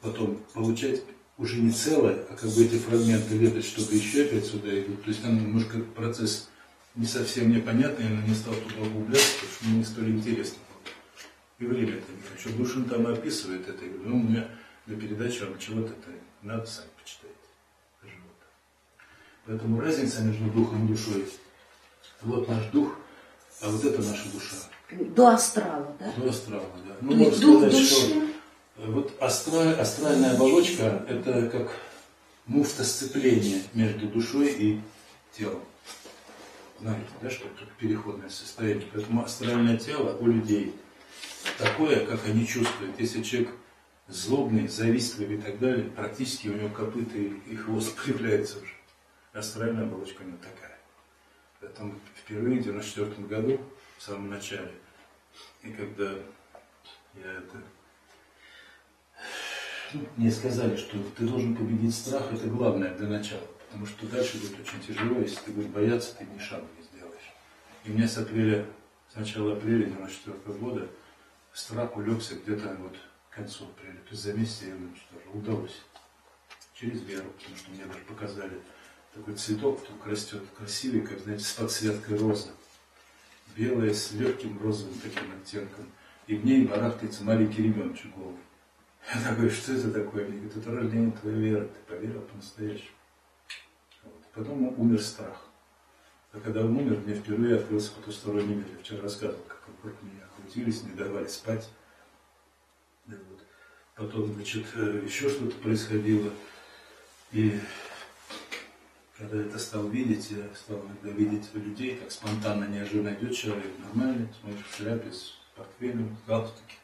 потом получать уже не целое, а как бы эти фрагменты лепят, чтобы еще опять сюда идут. То есть там немножко процесс не совсем непонятный, но не стал туда углубляться, потому что мне не столь интересно. И время это не хочу. Душин там описывает это. Я говорю, ну, у меня для передачи вам чего-то это надо сами почитать. Поэтому разница между духом и душой. Вот наш дух, а вот это наша душа. До астрала, да? До астрала, да. Ну, можно сказать, души. что э, вот астраль, астральная оболочка – это как муфта сцепления между душой и телом. Знаете, да, что это переходное состояние. Поэтому астральное тело у людей такое, как они чувствуют. Если человек злобный, завистливый и так далее, практически у него копыта и, и хвост появляется уже. Астральная оболочка у него такая. Поэтому впервые в 94 году, в самом начале, и когда я это... ну, мне сказали, что ты должен победить страх, это главное для начала. Потому что дальше будет очень тяжело, если ты будешь бояться, ты ни шага не сделаешь. И меня с апреля, с начала апреля 94 года страх улегся где-то вот к концу апреля. То есть за месяц я его уничтожил. Удалось. Через веру, потому что мне даже показали такой цветок вдруг растет, красивый, как, знаете, с подсветкой розы. Белая, с легким розовым таким оттенком. И в ней барахтается маленький ребеночек голый. Я такой, что это такое? Мне говорят, это рождение твоей веры, ты поверил по-настоящему. Вот. Потом умер страх. А когда он умер, мне впервые открылся потусторонний мир. Я вчера рассказывал, как вокруг меня крутились, не давали спать. Вот. Потом, значит, э, еще что-то происходило. И когда это стал видеть, я стал иногда видеть людей, как спонтанно, неожиданно идет человек, нормальный, смотришь в шляпе, с портфелем, в галстуке.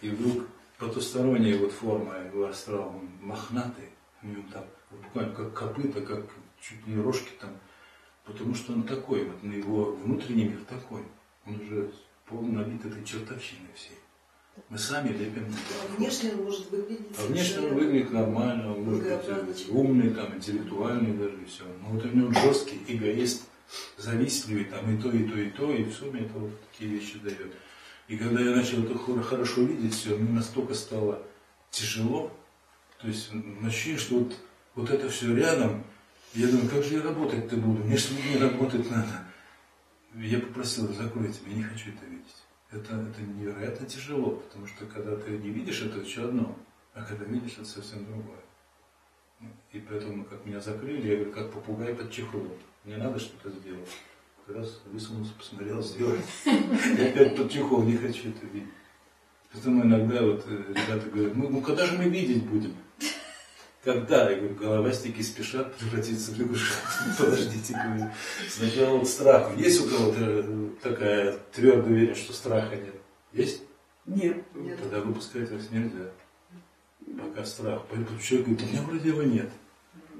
И вдруг потусторонняя вот форма его астрала, он мохнатый, у него там буквально как копыта, как чуть не рожки там, потому что он такой, вот на его внутренний мир такой. Он уже полный набит этой чертовщиной всей. Мы сами лепим. А внешне он может выглядеть А внешне он выглядит нормально, он может быть умный, там, интеллектуальный даже и все. Но вот у него жесткий эгоист, завистливый, там и то, и то, и то, и в сумме это вот такие вещи дает. И когда я начал это хор- хорошо видеть все, мне настолько стало тяжело, то есть ощущение, что вот, вот это все рядом, я думаю, как же я работать-то буду, мне же не работать надо. Я попросил, закройте, я не хочу это видеть. Это, это невероятно тяжело, потому что когда ты не видишь, это еще одно, а когда видишь, это совсем другое. И поэтому, как меня закрыли, я говорю, как попугай под чехлом. Мне надо что-то сделать. Как раз высунулся, посмотрел, сделал. Я опять под чехол, не хочу это видеть. Поэтому иногда вот э, ребята говорят, ну, ну когда же мы видеть будем? Когда? Я говорю, головастики спешат превратиться в лягушат. Подождите, говорю. Сначала вот страх. Есть у кого-то э, такая твердая уверенность, что страха нет? Есть? Нет. Нет. Тогда выпускать вас нельзя. Пока страх. Поэтому человек говорит, у меня вроде его нет.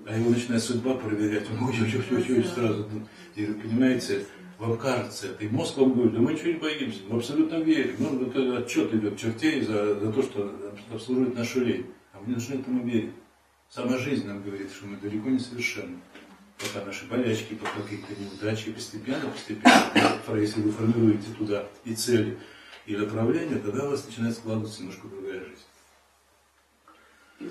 А его начинает судьба проверять. Он ой, ой, ой, ой, сразу. Я говорю, понимаете, вам кажется это. И мозг вам говорит, да мы ничего не боимся. Мы абсолютно верим. Ну, вот этот отчет идет чертей за, за то, что обслуживает нашу лень. А мы должны этому верить. Сама жизнь нам говорит, что мы далеко не совершенны. Пока наши болячки, пока какие-то неудачи, постепенно, постепенно, если вы формируете туда и цели, и направление, тогда у вас начинает складываться немножко другая жизнь.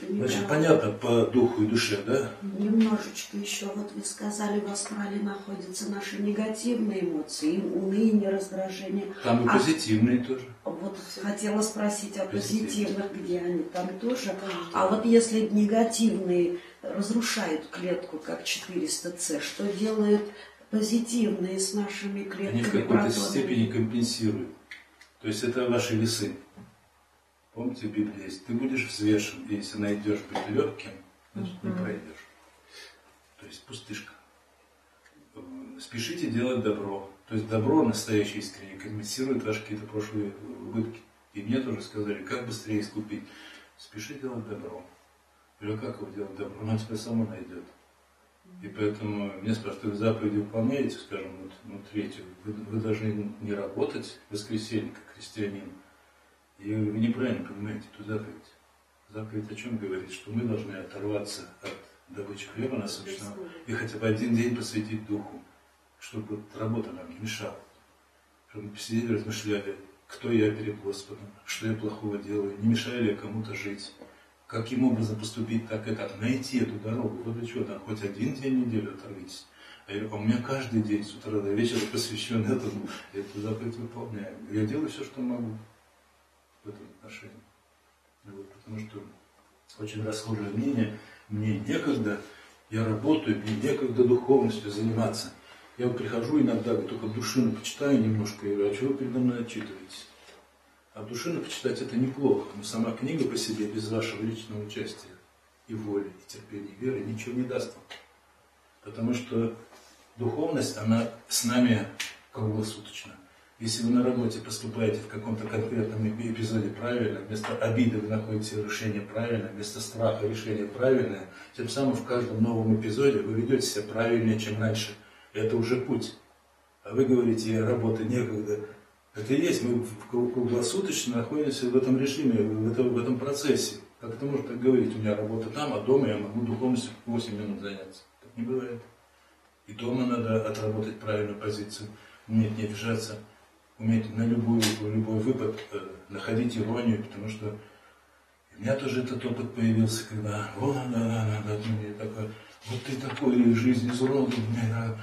Значит, понятно по духу и душе, да? Немножечко еще, вот вы сказали, в астрале находятся наши негативные эмоции, уныние, раздражение. Там и А- позитивные тоже. Вот хотела спросить о позитивных, где они там тоже. А вот если негативные разрушают клетку, как 400С, что делают позитивные с нашими клетками? Они в какой-то степени компенсируют. То есть это ваши весы. Помните, в Библии есть, ты будешь взвешен, и если найдешь быть легким, значит не пройдешь. То есть пустышка. Э, Спешите делать добро. То есть добро настоящее искренне компенсирует ваши какие-то прошлые убытки. И мне тоже сказали, как быстрее искупить. Спеши делать добро. Или как его делать добро? Оно тебя само найдет. И поэтому меня спрашивают, заповеди выполняете, скажем, вот, ну, третью, вы, вы должны не работать в воскресенье, как христианин. Я говорю, вы неправильно понимаете эту заповедь. Заповедь о чем говорит? Что мы должны оторваться от добычи хлеба насущного и хотя бы один день посвятить духу, чтобы вот работа нам не мешала. Чтобы мы посидели, размышляли, кто я перед Господом, что я плохого делаю, не мешаю ли я кому-то жить, каким образом поступить так и так, найти эту дорогу. Вот вы что, там хоть один день в неделю оторвитесь. А я говорю, а у меня каждый день с утра до вечера посвящен этому. Я эту заповедь выполняю. Я делаю все, что могу в этом отношении. Вот, потому что очень расхожее мнение, мне некогда, я работаю, мне некогда духовностью заниматься. Я вот прихожу иногда, только душину почитаю немножко, и говорю, а что вы передо мной отчитываетесь? А душину почитать это неплохо, но сама книга по себе без вашего личного участия и воли, и терпения, и веры ничего не даст вам. Потому что духовность, она с нами круглосуточно. Если вы на работе поступаете в каком-то конкретном эпизоде правильно, вместо обиды вы находите решение правильное, вместо страха решение правильное, тем самым в каждом новом эпизоде вы ведете себя правильнее, чем раньше. Это уже путь. А вы говорите, работы некогда. Это и есть, мы круглосуточно находимся в этом режиме, в этом, в этом процессе. Как это можно так говорить, у меня работа там, а дома я могу духовностью 8 минут заняться. Так не бывает. И дома надо отработать правильную позицию, уметь не обижаться, уметь на любую, любой выпад э, находить иронию, потому что у меня тоже этот опыт появился, когда, о, да, да, да, мне такой, вот ты такой жизнь изуродовал, меня,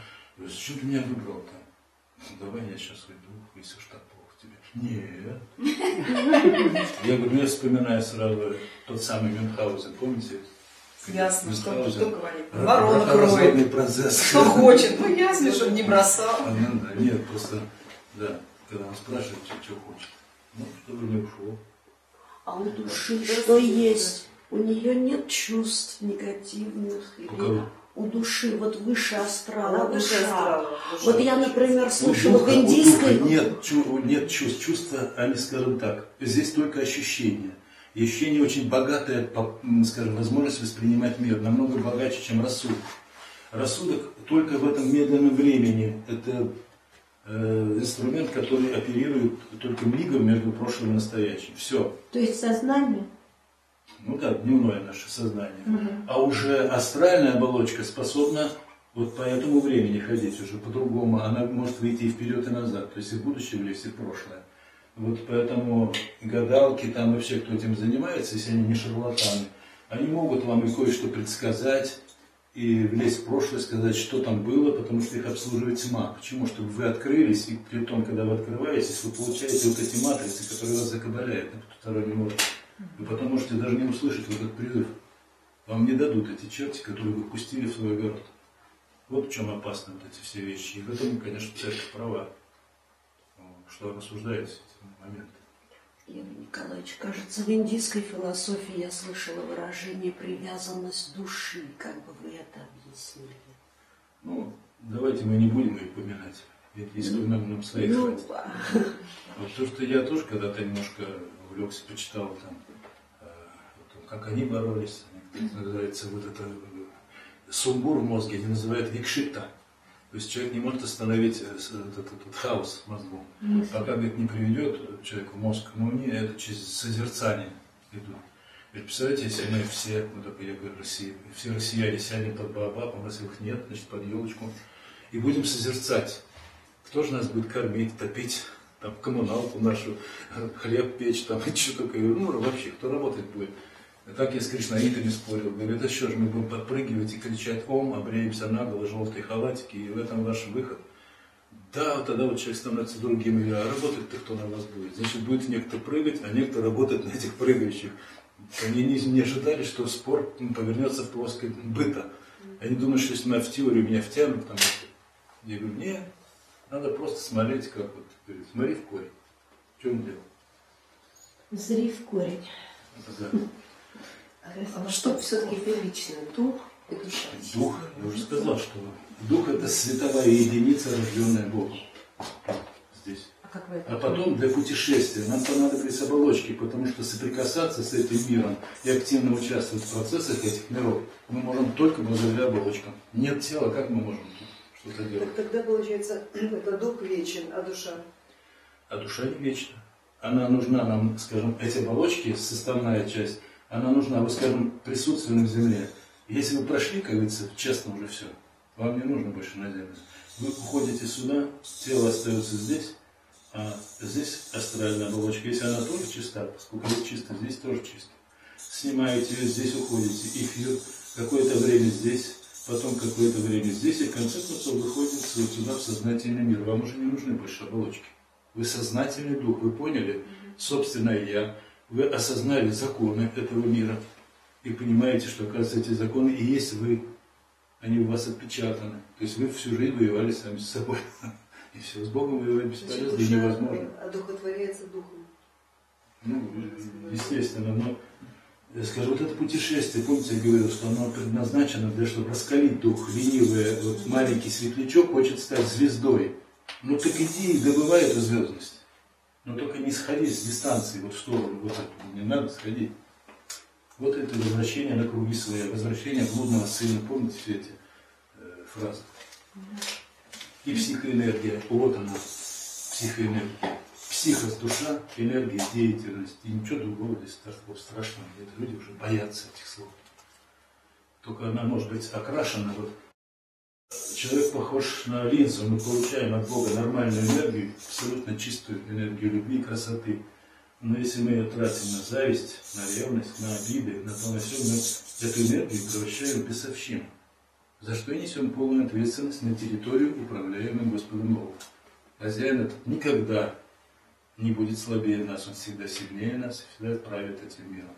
что ты меня выбрал-то? Давай я сейчас уйду, если уж так плохо тебе. Нет. Я говорю, я вспоминаю сразу тот самый Мюнхгаузен, помните? Ясно, что, что говорит. Ворона кроет. процесс. Что хочет. Ну, ясно, чтобы не бросал. А, ну, да, нет, просто, да, когда он спрашивает, что, что хочет. Ну, чтобы не ушел. А у души что есть? У нее нет чувств негативных. Или у души, вот выше астрала, Она душа. Астрала, душа. Вот я, например, слышала в индийской... Нет, чу, нет чувств. Чувства, они, скажем так, здесь только ощущения. И ощущение очень богатое, скажем, возможность воспринимать мир, намного богаче, чем рассудок. Рассудок только в этом медленном времени. Это инструмент, который оперирует только мигом между прошлым и настоящим. Все. То есть сознание? Ну да, дневное наше сознание. Угу. А уже астральная оболочка способна вот по этому времени ходить уже по-другому. Она может выйти и вперед, и назад. То есть и в будущее влезть, и в прошлое. Вот поэтому гадалки там и все, кто этим занимается, если они не шарлатаны, они могут вам и кое-что предсказать, и влезть в прошлое, сказать, что там было, потому что их обслуживает тьма. Почему? Чтобы вы открылись, и при том, когда вы открываетесь, вы получаете вот эти матрицы, которые вас закабаляют на потустороннем уровне. Вы потом можете даже не услышать вот этот призыв. Вам не дадут эти черти, которые вы пустили в свой огород. Вот в чем опасны вот эти все вещи. И в этом, конечно, церковь права, что рассуждается момент. Евгений Николаевич, кажется, в индийской философии я слышала выражение привязанность души. Как бы вы это объяснили? Ну, давайте мы не будем их упоминать. Ведь есть ну, нам, нам своих ну, Вот то, что я тоже когда-то немножко увлекся, почитал там, э, как они боролись, называется вот это э, сумбур в мозге, они называют викшита. То есть человек не может остановить э, этот, этот, хаос в мозгу. Mm-hmm. Пока, говорит, не приведет человек в мозг к науне, это через созерцание идут. Ведь представляете, если мы все, ну только я говорю Россия, все россияне сядем под баобаб, у нас их нет, значит, под елочку, и будем созерцать. Кто же нас будет кормить, топить, там, коммуналку нашу, хлеб печь, там, и что такое, ну, вообще, кто работать будет. Так я с кришнаитами спорил. Говорю, это что же, мы будем подпрыгивать и кричать «Ом», обреемся наголо, желтые халатики, и в этом ваш выход. Да, тогда вот человек становится другим. Говорю, а работать-то кто на вас будет? Значит, будет некто прыгать, а некто работать на этих прыгающих. Они не, не ожидали, что спорт повернется в плоскость быта. Они думают, что если меня в теорию меня втянут, там, я говорю, нет, надо просто смотреть, как вот, говорит, смотри в корень. В чем дело? Зри в корень. Да. А что все-таки первично? Дух и душа? Дух, я уже сказал, что дух это световая единица, рожденная Богом. Здесь. А, а потом для путешествия нам понадобились оболочки, потому что соприкасаться с этим миром и активно участвовать в процессах этих миров мы можем только благодаря оболочкам. Нет тела, как мы можем тут что-то делать? Так тогда получается, это дух вечен, а душа? А душа не вечна. Она нужна нам, скажем, эти оболочки, составная часть, она нужна, вы, скажем, присутствие на земле. Если вы прошли, как говорится, честно уже все, вам не нужно больше на землю. Вы уходите сюда, тело остается здесь, а здесь астральная оболочка. Если она тоже чиста, поскольку здесь чисто, здесь тоже чисто. снимаете ее, здесь уходите, эфир, какое-то время здесь, потом какое-то время здесь, и в конце концов выходит вот сюда, в сознательный мир. Вам уже не нужны больше оболочки. Вы сознательный дух, вы поняли собственное я, вы осознали законы этого мира и понимаете, что, оказывается, эти законы и есть вы, они у вас отпечатаны. То есть вы всю жизнь воевали сами с собой. И все, с Богом воевать бесполезно и невозможно. Одухотворяется духом. Ну, естественно, но я скажу, вот это путешествие, помните, я говорил, что оно предназначено для, чтобы раскалить дух, ленивый, вот маленький светлячок хочет стать звездой. Ну так иди и добывай эту звездность. Но только не сходи с дистанции вот в сторону, вот эту, не надо сходить. Вот это возвращение на круги свои, возвращение блудного сына, помните все эти э, фразы? И психоэнергия, вот она, психоэнергия. Психос, душа, энергия, деятельность. И ничего другого здесь такого страшного нет. Люди уже боятся этих слов. Только она может быть окрашена вот Человек похож на линзу, мы получаем от Бога нормальную энергию, абсолютно чистую энергию любви и красоты. Но если мы ее тратим на зависть, на ревность, на обиды, на то, на все, мы эту энергию превращаем в бесовщину, за что и несем полную ответственность на территорию, управляемую Господом Богом. Хозяин этот никогда не будет слабее нас, он всегда сильнее нас, всегда правит этим миром.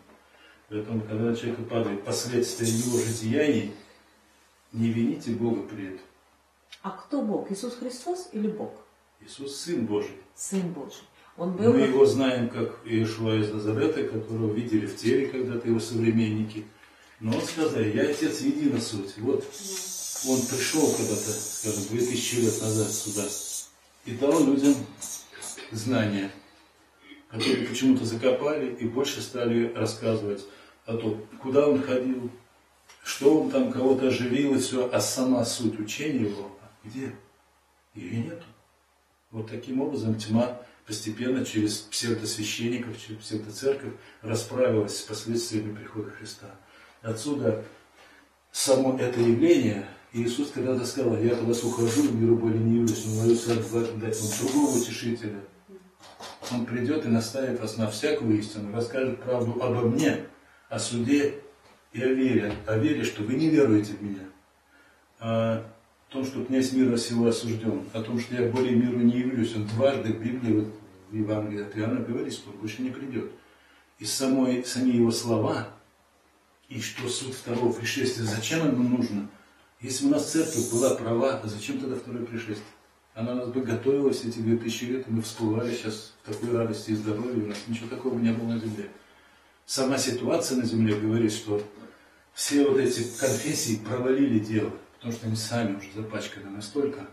Поэтому, когда человек падает последствия его же деяний, не вините Бога при этом. А кто Бог? Иисус Христос или Бог? Иисус Сын Божий. Сын Божий. Он был... Мы его знаем как Иешуа из Назарета, которого видели в теле когда-то его современники. Но он сказал, я Отец едино суть. Вот он пришел когда-то, скажем, 2000 лет назад сюда и дал людям знания, которые почему-то закопали и больше стали рассказывать о том, куда он ходил, что он там кого-то оживил и все, а сама суть учения его, где? Ее нету. Вот таким образом тьма постепенно через псевдосвященников, через псевдоцерковь расправилась с последствиями прихода Христа. Отсюда само это явление, Иисус когда-то сказал, я от вас ухожу, миру более не явлюсь, но молюсь дать вам другого утешителя. Он придет и наставит вас на всякую истину, расскажет правду обо мне, о суде и о вере, о вере, что вы не веруете в меня, о том, что князь мира всего осужден, о том, что я более миру не явлюсь. Он дважды в Библии, вот в Евангелии от Иоанна говорит, что он больше не придет. И самой, сами его слова, и что суть второго пришествия, зачем оно нужно? Если у нас церковь была права, то зачем тогда второе пришествие? Она нас бы готовила все эти две тысячи лет, и мы всплывали сейчас в такой радости и здоровье, у нас ничего такого не было на земле. Сама ситуация на земле говорит, что все вот эти конфессии провалили дело, потому что они сами уже запачканы настолько.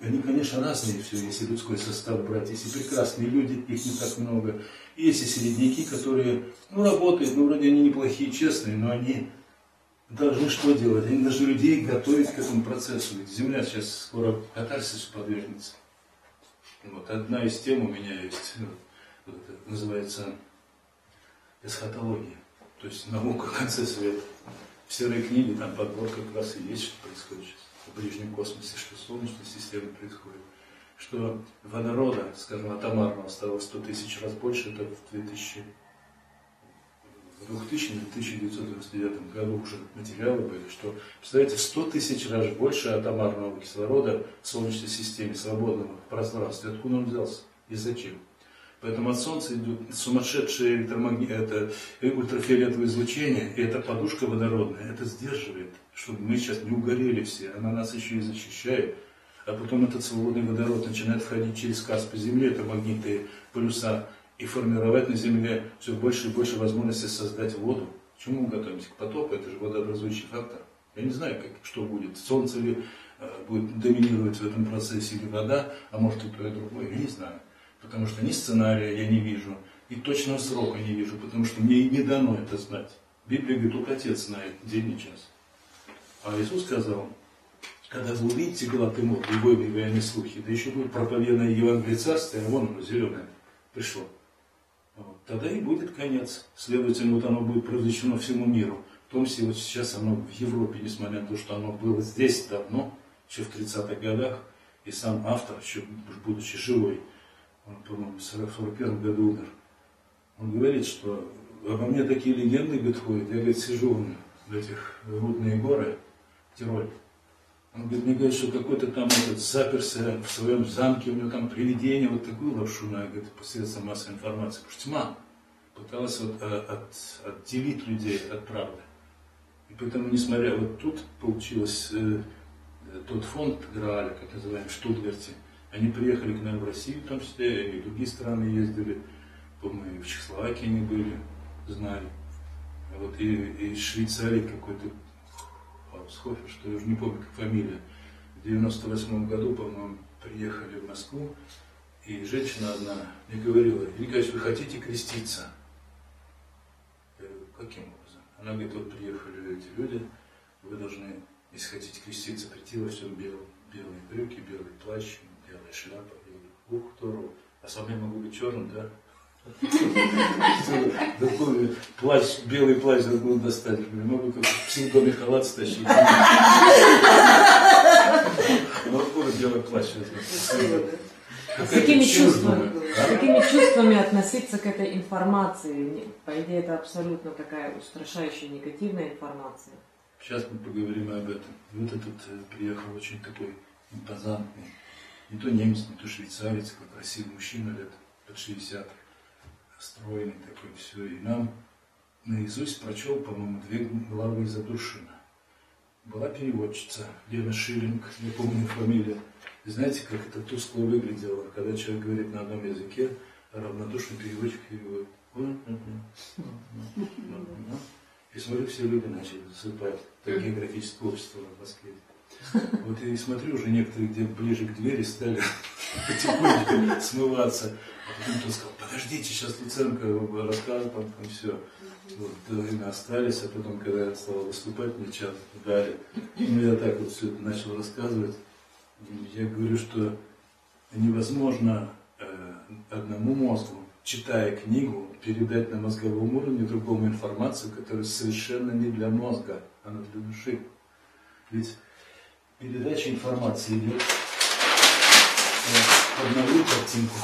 Они, конечно, разные все, если людской состав брать, если прекрасные люди, их не так много. И середняки, которые, ну, работают, ну, вроде они неплохие, честные, но они должны что делать? Они должны людей готовить к этому процессу. Ведь Земля сейчас скоро катарсису подвергнется. Вот одна из тем у меня есть, вот называется эсхатология. То есть наука в конце света. В серой книге там подборка как раз и есть, что происходит сейчас в ближнем космосе, что Солнечной системе происходит. Что водорода, скажем, атомарного стало 100 тысяч раз больше, это в 2000 2000-1999 году уже материалы были, что, представляете, в 100 тысяч раз больше атомарного кислорода в Солнечной системе, свободного в пространстве. Откуда он взялся и зачем? Поэтому от Солнца идет сумасшедшее электромагнит, это ультрафиолетовое излучение, и эта подушка водородная, это сдерживает, чтобы мы сейчас не угорели все. Она нас еще и защищает. А потом этот свободный водород начинает входить через кас по Земле, это магнитные полюса, и формировать на Земле все больше и больше возможностей создать воду. Чему мы готовимся? К потопу, это же водообразующий фактор. Я не знаю, как, что будет. Солнце ли э, будет доминировать в этом процессе, или вода, а может и то, и другое, я не знаю потому что ни сценария я не вижу, и точного срока не вижу, потому что мне и не дано это знать. Библия говорит, только Отец знает день и час. А Иисус сказал, когда вы увидите глад и мор, любой влияние слухи, да еще будет проповедное Евангелие Царствия, а вон оно, зеленое, пришло. Вот. Тогда и будет конец. Следовательно, вот оно будет привлечено всему миру. В том числе вот сейчас оно в Европе, несмотря на то, что оно было здесь давно, еще в 30-х годах, и сам автор, еще будучи живой, он, по-моему, в 1941 году умер, он говорит, что обо мне такие легенды, говорит. Я, говорит, сижу в этих рудные горы, Тироль. Он говорит, мне говорит, что какой-то там этот заперся в своем замке, у него там привидение, вот такую лапшу на, говорит, посредством массовой информации. Потому что тьма пыталась вот, а, от, отделить людей от правды. И поэтому, несмотря, вот тут получилось э, тот фонд Грааля, как называем, в Штутгарте, они приехали к нам в Россию, в том числе, и в другие страны ездили, по-моему, в Чехословакии они были, знали. Вот, и, и из Швейцарии какой-то Хаусхофер, что я уже не помню, как фамилия. В 98 году, по-моему, приехали в Москву, и женщина одна мне говорила, Николаевич, вы хотите креститься? Я говорю, каким образом? Она говорит, вот приехали эти люди, вы должны, если хотите креститься, прийти во всем белом. Белые брюки, белый плащ, белая шляпа. Говорю, ух, здорово. А сам я могу быть черным, да? Такой плащ, белый плащ надо достать. Могу как в синкоме халат стащить. Ну откуда белый плащ? С какими, чувствами, с какими чувствами относиться к этой информации? По идее, это абсолютно такая устрашающая негативная информация. Сейчас мы поговорим об этом. Вот этот э, приехал очень такой импозантный, не то немец, не то швейцарец, какой красивый мужчина лет под 60 стройный такой все. И нам наизусть прочел, по-моему, две главы из Адушина. Была переводчица Лена Шиллинг, не помню фамилия. И знаете, как это тускло выглядело, когда человек говорит на одном языке, а равнодушный переводчик переводит. И смотрю, все люди начали засыпать. Так географическое общество в Москве. Вот и смотрю, уже некоторые где ближе к двери стали потихоньку смываться. А потом кто сказал, подождите, сейчас Луценко расскажет вам там все. Вот, время остались, а потом, когда я стал выступать, мне час дали. Ну, я так вот все это начал рассказывать. Я говорю, что невозможно э, одному мозгу, читая книгу, передать на мозговом уровне другому информацию, которая совершенно не для мозга, она для души. Ведь передача информации идет. Обновлю картинку.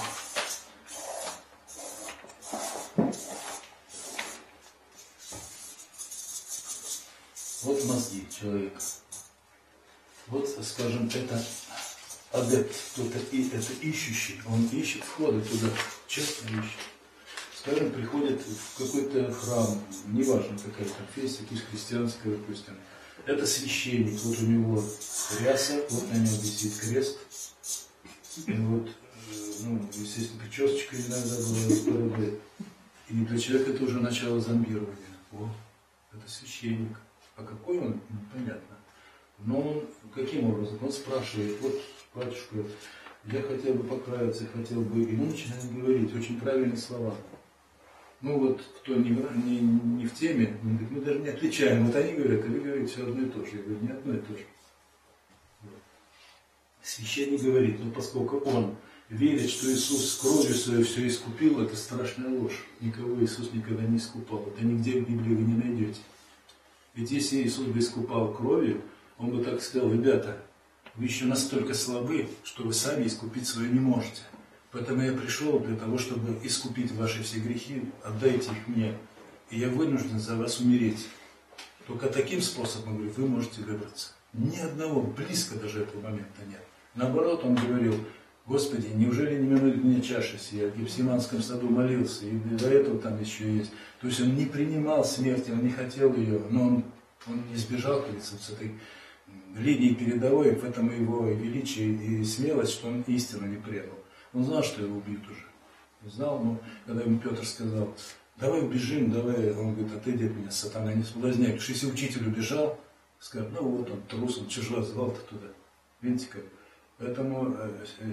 Вот мозги человека. Вот, скажем, это адепт, кто-то и это ищущий, он ищет входы туда, честно ищет. Скажем, приходит в какой-то храм, неважно какая конфессия, пусть христианская, допустим, это священник, вот у него ряса, вот на нем висит крест. И вот, э, ну, естественно, причесочка иногда была И для человека это уже начало зомбирования. О, это священник. А какой он, непонятно. Но он каким образом? Он спрашивает, вот, батюшка, я хотел бы поправиться, хотел бы, и он начинает говорить очень правильные слова. Ну вот, кто не, не, не в теме, мы, мы даже не отличаем. Вот они говорят, а вы говорите все одно и то же. Я говорю, не одно и то же. Священник говорит, ну поскольку он верит, что Иисус кровью своей все искупил, это страшная ложь. Никого Иисус никогда не искупал. Это нигде в Библии вы не найдете. Ведь если Иисус бы искупал кровью, он бы так сказал, ребята, вы еще настолько слабы, что вы сами искупить свое не можете. Поэтому я пришел для того, чтобы искупить ваши все грехи, отдайте их мне. И я вынужден за вас умереть. Только таким способом, говорю, вы можете выбраться. Ни одного, близко даже этого момента нет. Наоборот, он говорил, Господи, неужели не минует мне чаша сия? В Гефсиманском саду молился, и до этого там еще есть. То есть он не принимал смерти, он не хотел ее, но он, он не сбежал, как говорится, с этой линии передовой, в этом его величие и смелость, что он истину не предал. Он знал, что его убьют уже. Не знал, но когда ему Петр сказал, давай убежим, давай, он говорит, отойди от меня, сатана, не соблазняй. Потому что если учитель убежал, скажет, ну вот он трус, он чужой звал-то туда. Видите как? Поэтому э, э,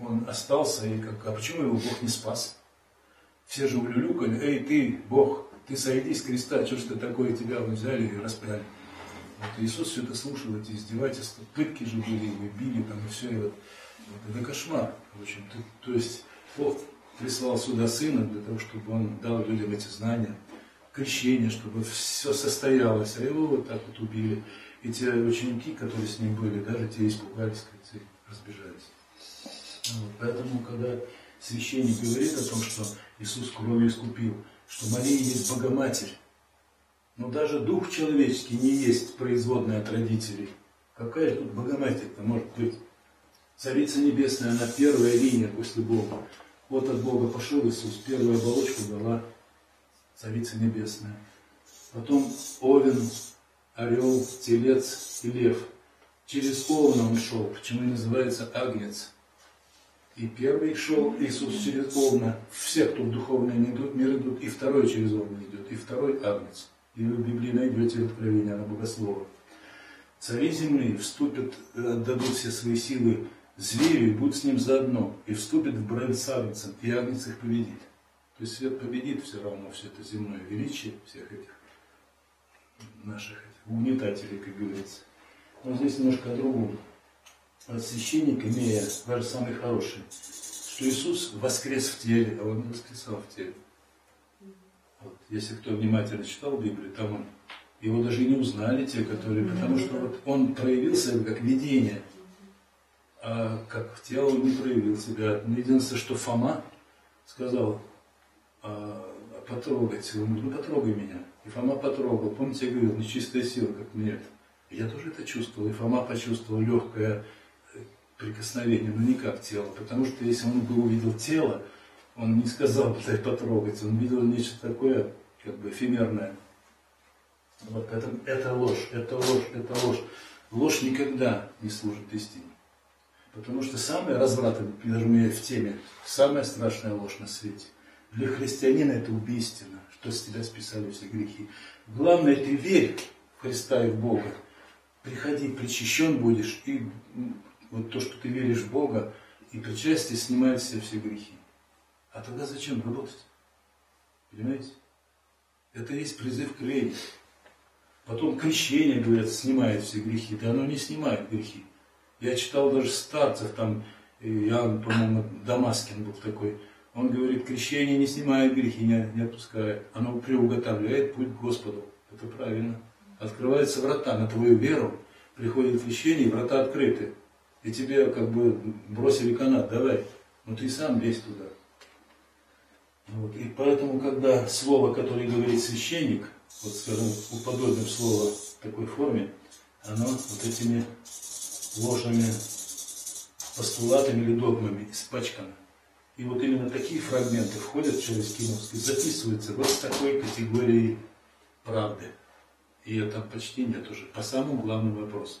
он остался, и как, а почему его Бог не спас? Все же улюлюкали, эй, ты, Бог, ты сойди с креста, что ж ты такое, тебя взяли и распяли. Вот Иисус все это слушал, эти издевательства, пытки же были, его били там и все, и вот это кошмар. В общем, то, то есть Бог прислал сюда Сына для того, чтобы Он дал людям эти знания, крещение, чтобы все состоялось, а его вот так вот убили. И те ученики, которые с ним были, даже те испугались, и разбежались. Вот, поэтому, когда священник говорит о том, что Иисус кровью искупил, что Мария есть Богоматерь. Но даже дух человеческий не есть производная от родителей. Какая тут Богоматерь-то может быть? Царица Небесная, она первая линия после Бога. Вот от Бога пошел Иисус, первую оболочку дала Царица Небесная. Потом Овен, Орел, Телец и Лев. Через Овна он шел, почему и называется Агнец. И первый шел Иисус через Овна. Все, кто в духовный мир идут, и второй через Овна идет, и второй Агнец. И вы в Библии найдете откровение на богослова. Цари земли вступят, отдадут все свои силы зверю и будут с ним заодно, и вступят в брань с и Агнец их победит. То есть свет победит все равно все это земное величие всех этих наших этих угнетателей, как говорится. Но здесь немножко о другом. Священник, имея даже самый хороший, что Иисус воскрес в теле, а Он не воскресал в теле. Вот, если кто внимательно читал Библию, там он, его даже не узнали те, которые, потому что вот он проявил себя как видение, а как тело он не проявил себя. Единственное, что Фома сказал, а, потрогать, он говорит, ну потрогай меня. И Фома потрогал. Помните, я говорил, нечистая сила, как мне это. Я тоже это чувствовал. И Фома почувствовал легкое э, прикосновение, но не как тело. Потому что если он бы увидел тело, он не сказал бы дай потрогать. Он видел нечто такое, как бы эфемерное. Вот это, это ложь, это ложь, это ложь. Ложь никогда не служит истине. Потому что даже у меня в теме, самая страшная ложь на свете. Для христианина это убийственно что с тебя списали все грехи. Главное, ты верь в Христа и в Бога. Приходи, причащен будешь, и вот то, что ты веришь в Бога, и причастие снимает все все грехи. А тогда зачем работать? Понимаете? Это есть призыв к лени. Потом крещение, говорят, снимает все грехи. Да оно не снимает грехи. Я читал даже старцев, там, Иоанн, по-моему, Дамаскин был такой, он говорит, крещение не снимает грехи, не, не отпускает. Оно приуготовляет путь к Господу. Это правильно. Открываются врата на твою веру. Приходит крещение, и врата открыты. И тебе как бы бросили канат, давай. Но ты сам лезь туда. Вот. И поэтому, когда слово, которое говорит священник, вот скажем, уподобим слово в такой форме, оно вот этими ложными постулатами или догмами испачкано. И вот именно такие фрагменты входят через Киновский, записываются вот с такой категорией правды. Ее там почти нет уже, по самому главному вопросу.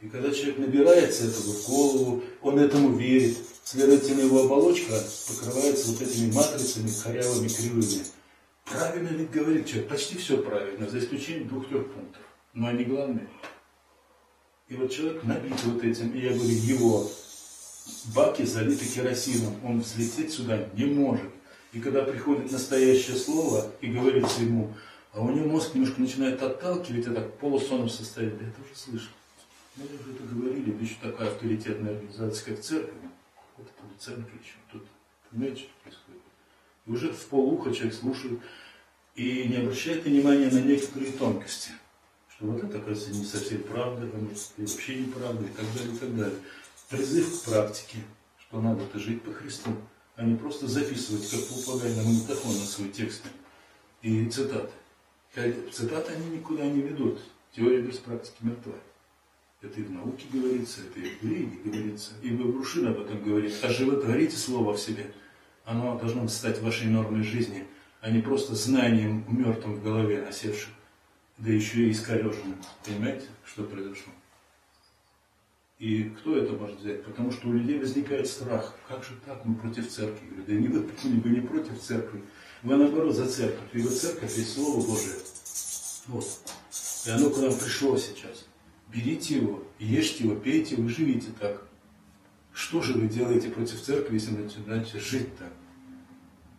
И когда человек набирается этого в голову, он этому верит, следовательно, его оболочка покрывается вот этими матрицами, корявыми, кривыми. Правильно ведь говорит человек, почти все правильно, за исключением двух-трех пунктов. Но они главные. И вот человек набит вот этим, и я говорю, его баки залиты керосином, он взлететь сюда не может. И когда приходит настоящее слово и говорится ему, а у него мозг немножко начинает отталкивать, это в полусонном состоянии, я это уже слышал. Мы уже это говорили, да еще такая авторитетная организация, как церковь. Вот это церковь еще тут. Понимаете, что происходит? И уже в полуха человек слушает и не обращает внимания на некоторые тонкости. Что вот это, оказывается, не совсем правда, а может, и вообще неправда, и так далее, и так далее призыв к практике, что надо-то жить по Христу, а не просто записывать, как попугай на магнитофон на свои тексты и цитаты. Цитаты они никуда не ведут. Теория без практики мертва. Это и в науке говорится, это и в религии говорится. И в Брушин об этом говорит. Оживотворите слово в себе. Оно должно стать вашей нормой жизни, а не просто знанием мертвым в голове осевшим, да еще и искореженным. Понимаете, что произошло? И кто это может взять? Потому что у людей возникает страх. Как же так, мы против церкви? Говорю, да не вы, вы не против церкви. Вы наоборот за церковь. И вот церковь есть Слово Божие. Вот. И оно к нам пришло сейчас. Берите его, ешьте его, пейте его, живите так. Что же вы делаете против церкви, если начинаете жить так?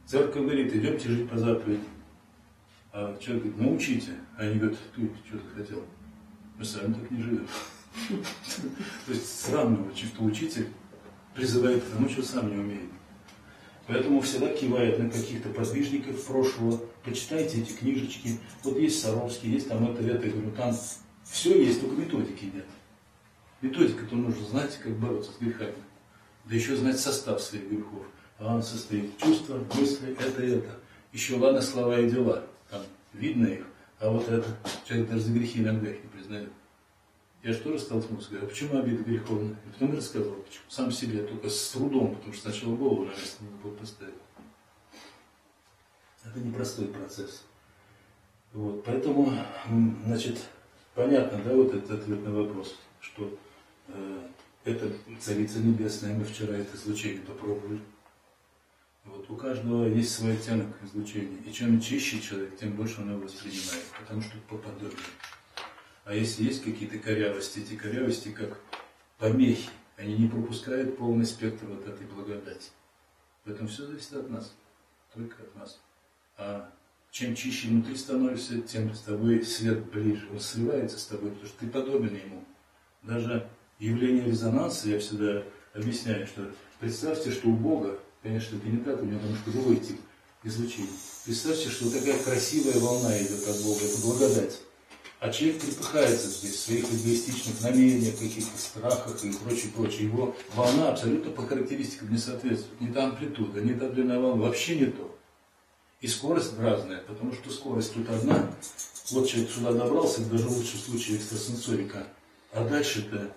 Церковь говорит, идемте жить по заповеди. А человек говорит, научите. А они говорят, ты что ты хотел? Мы сами так не живем. То есть странно, что учитель призывает к тому, что сам не умеет. Поэтому всегда кивает на каких-то подвижников прошлого. Почитайте эти книжечки. Вот есть Саровский, есть там это, это. Я говорю, там все есть, только методики нет. Методика-то нужно знать, как бороться с грехами. Да еще знать состав своих грехов. А он состоит чувства, мысли, это, это. Еще ладно слова и дела, видно их, а вот это, человек даже за грехи иногда их не признает. Я же тоже столкнулся, говорю, а почему обида греховная? И потом рассказал, почему. Сам себе, только с трудом, потому что сначала голову на место не было поставить. Это непростой процесс. Вот, поэтому, значит, понятно, да, вот этот ответ на вопрос, что э, это Царица Небесная, мы вчера это излучение попробовали. У каждого есть свой оттенок излучения. И чем чище человек, тем больше он его воспринимает, потому что по подобию. А если есть какие-то корявости, эти корявости как помехи, они не пропускают полный спектр вот этой благодати. Поэтому все зависит от нас, только от нас. А чем чище внутри становишься, тем с тобой свет ближе, он сливается с тобой, потому что ты подобен ему. Даже явление резонанса, я всегда объясняю, что представьте, что у Бога, конечно, так, у него немножко другой тип излучения. Представьте, что такая красивая волна идет от Бога, это благодать. А человек трепыхается здесь в своих эгоистичных намерениях, каких-то страхах и прочее, прочее. Его волна абсолютно по характеристикам не соответствует. Не та амплитуда, не та длина волны, вообще не то. И скорость разная, потому что скорость тут одна. Вот человек сюда добрался, даже в лучшем случае экстрасенсорика. А дальше-то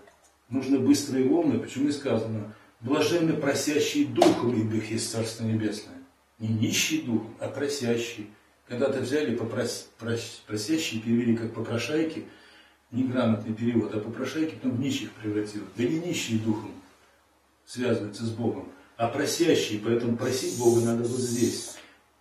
нужны быстрые волны. Почему и сказано, блаженны просящие духом, ибо их есть Царство Небесное. Не нищий дух, а просящий. Когда-то взяли попрос, прос, просящие, перевели как попрошайки, неграмотный перевод, а попрошайки потом в нищих превратил. Да не нищие духом связываются с Богом, а просящие, поэтому просить Бога надо вот здесь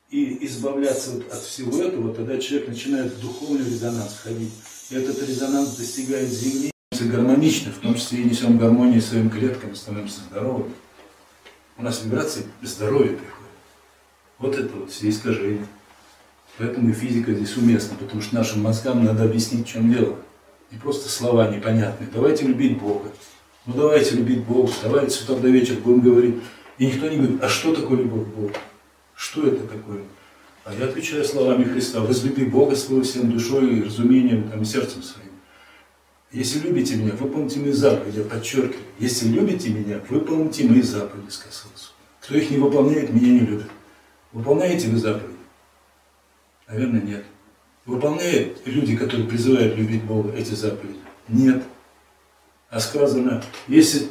и избавляться вот от всего этого, тогда человек начинает в духовный резонанс ходить. И этот резонанс достигает земли, гармонично, в том числе и несем гармонию своим клеткам, становимся здоровыми. У нас вибрации здоровья приходят. Вот это вот все искажения. Поэтому и физика здесь уместна, потому что нашим мозгам надо объяснить, в чем дело. Не просто слова непонятные. Давайте любить Бога. Ну давайте любить Бога, давайте с утра до вечера будем говорить. И никто не говорит, а что такое любовь к Богу? Что это такое? А я отвечаю словами Христа. Возлюби Бога своего всем душой и разумением, там, и сердцем своим. Если любите меня, выполните мои заповеди, я подчеркиваю. Если любите меня, выполните мои заповеди, сказал Иисус. Кто их не выполняет, меня не любит. Выполняете вы заповеди? Наверное, нет. Выполняют люди, которые призывают любить Бога, эти заповеди? Нет. А сказано, если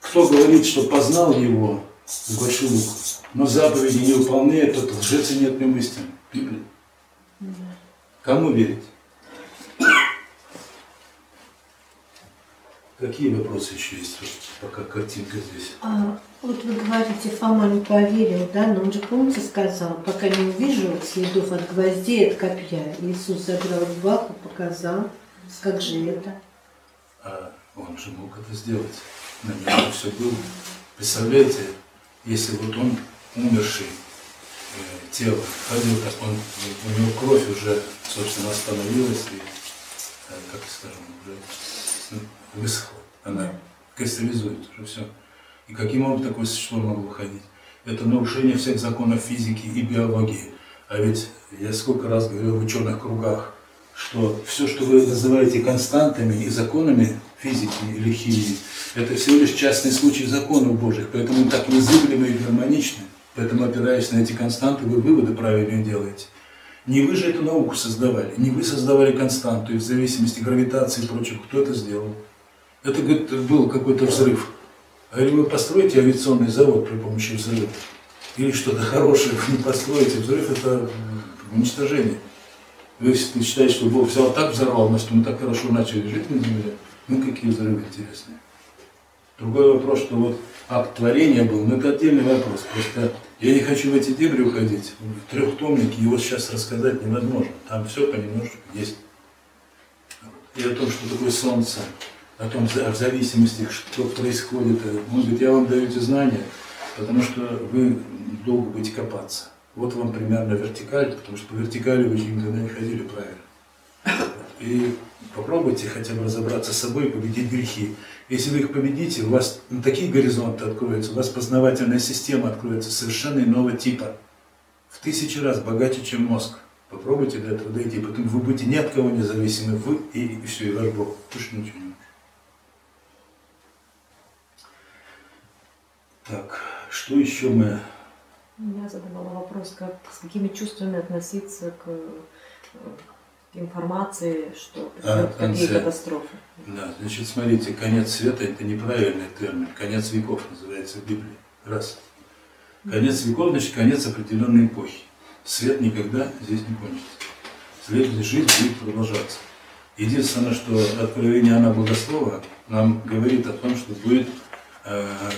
кто говорит, что познал Его, с большой буквы, но заповеди не выполняет, тот лжец и нет в нем истины. Библия. Кому верить? Какие вопросы еще есть? Пока картинка здесь. А, вот вы говорите, Фома не поверил, да? Но он же, помните, сказал, пока не увижу следов от гвоздей, от копья. Иисус забрал рубаху, показал. Как же это? А он же мог это сделать. На нем все было. Представляете, если вот он умерший, э, тело ходил, как он, у него кровь уже, собственно, остановилась и, э, как скажем, уже ну, высохла. Она кристаллизует уже все. И каким образом такое существо могло ходить? Это нарушение всех законов физики и биологии. А ведь я сколько раз говорил в ученых кругах, что все, что вы называете константами и законами физики или химии, это всего лишь частный случай законов Божьих, поэтому так незыблемы и гармоничны. Поэтому, опираясь на эти константы, вы выводы правильные делаете. Не вы же эту науку создавали, не вы создавали константу, и в зависимости гравитации и прочего, кто это сделал. Это, говорит, был какой-то взрыв. А или вы построите авиационный завод при помощи взрыва, или что-то хорошее вы не построите. Взрыв – это уничтожение. Вы считаете, что Бог взял так взорвал, но что мы так хорошо начали жить на земле. Ну, какие взрывы интересные. Другой вопрос, что вот акт творения был, но это отдельный вопрос. Просто я не хочу в эти дебри уходить. В трехтомнике его сейчас рассказать невозможно. Там все понемножку есть. И о том, что такое солнце, о том, в зависимости, что происходит. Он говорит, я вам даю эти знания, потому что вы долго будете копаться. Вот вам примерно вертикаль, потому что по вертикали вы никогда не ходили правильно. И попробуйте хотя бы разобраться с собой и победить грехи. Если вы их победите, у вас ну, такие горизонты откроются, у вас познавательная система откроется совершенно иного типа. В тысячи раз богаче, чем мозг. Попробуйте до этого дойти, потом вы будете ни от кого независимы, вы и, и все, и ваш Бог. Больше ничего не может. Так, что еще мы Я задавала вопрос, как, с какими чувствами относиться к, э, информации, что А, какие катастрофы. Да, значит, смотрите, конец света это неправильный термин. Конец веков называется в Библии. Раз. Конец веков, значит, конец определенной эпохи. Свет никогда здесь не кончится. Следовательно, жизнь будет продолжаться. Единственное, что откровение Анна Богослова нам говорит о том, что будет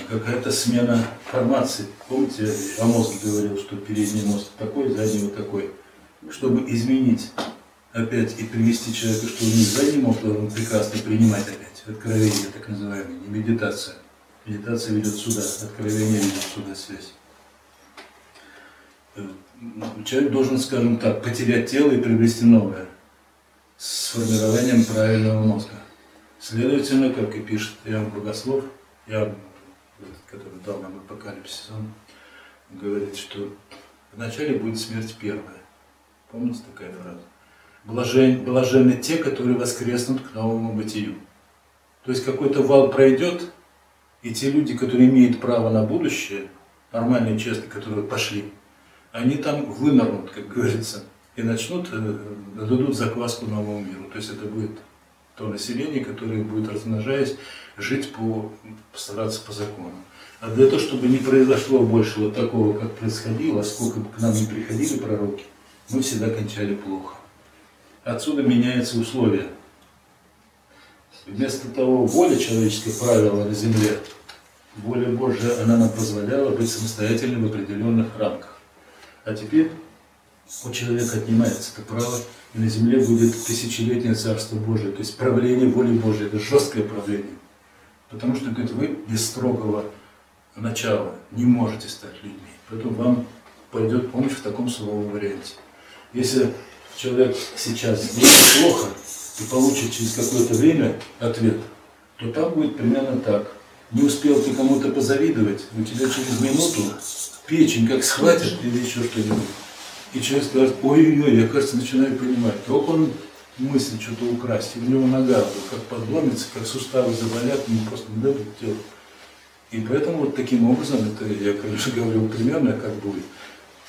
какая-то смена формации. Помните, Амос говорил, что передний мост такой, задний вот такой. Чтобы изменить опять и привести человека, что он не задний мост должен прекрасно принимать опять. Откровение, так называемое, не медитация. Медитация ведет сюда, откровение ведет сюда связь. Э, Человек должен, скажем так, потерять тело и приобрести новое с формированием правильного мозга. Следовательно, как и пишет Иоанн Богослов, Иоанн, который дал нам апокалипсис, он говорит, что вначале будет смерть первая. Помните такая фраза? Блажен, блаженны те, которые воскреснут к новому бытию. То есть какой-то вал пройдет, и те люди, которые имеют право на будущее, нормальные, честные, которые пошли, они там вынырнут, как говорится, и начнут, э, дадут закваску новому миру. То есть это будет то население, которое будет, размножаясь, жить по, постараться по закону. А для того, чтобы не произошло больше вот такого, как происходило, сколько бы к нам не приходили пророки, мы всегда кончали плохо. Отсюда меняются условия. Вместо того, воля человеческая правила на земле, воля Божья, она нам позволяла быть самостоятельными в определенных рамках. А теперь у человека отнимается это право, и на земле будет тысячелетнее Царство Божие, то есть правление воли Божьей, это жесткое правление. Потому что говорит, вы без строгого начала не можете стать людьми. Поэтому вам пойдет помощь в таком суровом варианте. Если человек сейчас делает плохо и получит через какое-то время ответ, то там будет примерно так. Не успел ты кому-то позавидовать, у тебя через минуту печень как схватит или еще что-нибудь. И человек скажет, ой-ой-ой, я, кажется, начинаю понимать. Только он мыслит что-то украсть, и у него нога вдруг как подломится, как суставы заболят, ему просто не дадут делать. И поэтому вот таким образом, это я, конечно, говорил примерно, как будет,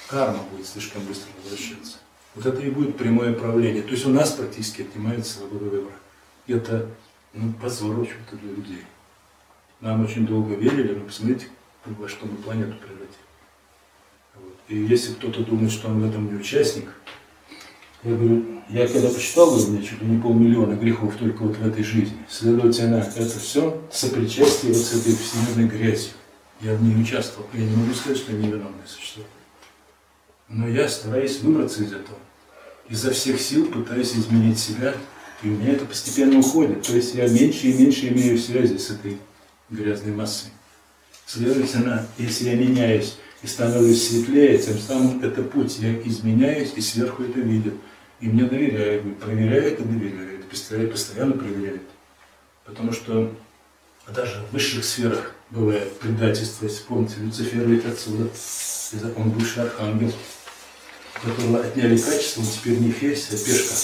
карма будет слишком быстро возвращаться. Вот это и будет прямое правление. То есть у нас практически отнимается свобода выбора. Это ну, позор, в общем-то, для людей. Нам очень долго верили, но посмотрите, во что мы планету превратили. Вот. И если кто-то думает, что он в этом не участник, я говорю, я когда посчитал, у меня чуть ли не полмиллиона грехов только вот в этой жизни. Следовательно, это все сопричастие вот с этой всемирной грязью. Я в ней участвовал. Я не могу сказать, что я невиновное существо. Но я стараюсь выбраться из этого. Изо всех сил пытаюсь изменить себя, и у меня это постепенно уходит. То есть я меньше и меньше имею связи с этой грязной массой. Следовательно, если я меняюсь и становлюсь светлее, тем самым это путь. Я изменяюсь, и сверху это видят. И мне доверяют, проверяют и доверяют, постоянно, постоянно проверяют. Потому что даже в высших сферах бывает предательство. Если помните, Люцифер ведь отсюда, он бывший архангел, которого отняли качество, он теперь не ферзь, а пешка.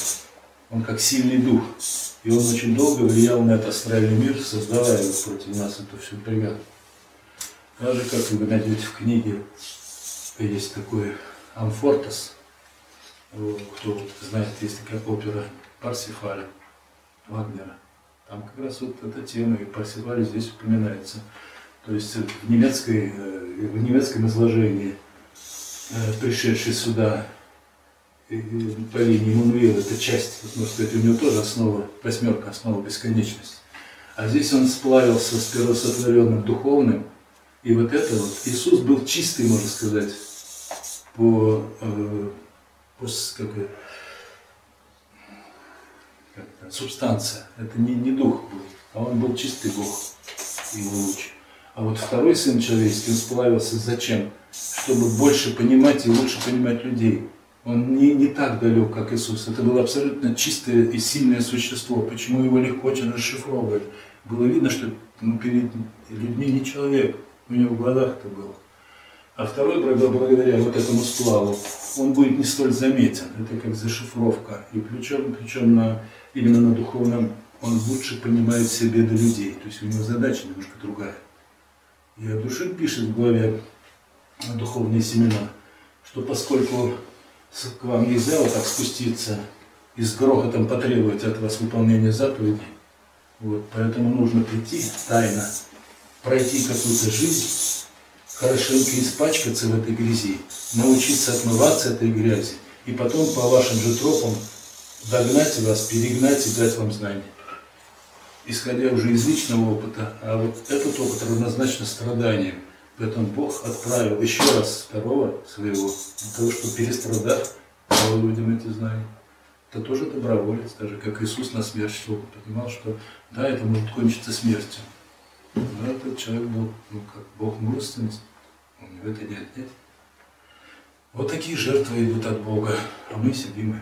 Он как сильный дух. И он очень долго влиял на этот астральный мир, создавая вот против нас эту всю бригаду. Даже как вы найдете в книге, есть такой Амфортас, кто знает, есть такая опера Парсифаля Вагнера. Там как раз вот эта тема, и Парсифаль здесь упоминается. То есть в, немецкой, в немецком изложении пришедший сюда по линии Мануила, это часть, можно сказать, у него тоже основа, восьмерка, основа бесконечности. А здесь он сплавился с первосотворенным духовным, и вот это вот, Иисус был чистый, можно сказать, по, по как, как субстанция. Это не, не дух был, а он был чистый Бог, его луч. А вот второй Сын Человеческий, он сплавился зачем? Чтобы больше понимать и лучше понимать людей. Он не, не так далек, как Иисус. Это было абсолютно чистое и сильное существо. Почему его легко очень расшифровывать? Было видно, что ну, перед людьми не человек. У него в глазах это было. А второй, благодаря вот этому сплаву, он будет не столь заметен. Это как зашифровка. И причем, причем на, именно на духовном он лучше понимает все беды людей. То есть у него задача немножко другая. И от души пишет в главе духовные семена, что поскольку к вам нельзя вот так спуститься и с грохотом потребовать от вас выполнения заповедей, вот, поэтому нужно прийти тайно, пройти какую-то жизнь, хорошенько испачкаться в этой грязи, научиться отмываться этой грязи, и потом по вашим же тропам догнать вас, перегнать и дать вам знания. Исходя уже из личного опыта, а вот этот опыт равнозначно страданиям. Поэтому Бог отправил еще раз второго своего, для того, чтобы перестрадав, дал людям эти знания. Это тоже доброволец, даже как Иисус на смерть шел, понимал, что да, это может кончиться смертью. Но этот человек был, ну, как Бог милостивец, у него это не отнять. Вот такие жертвы идут от Бога, а мы сидим и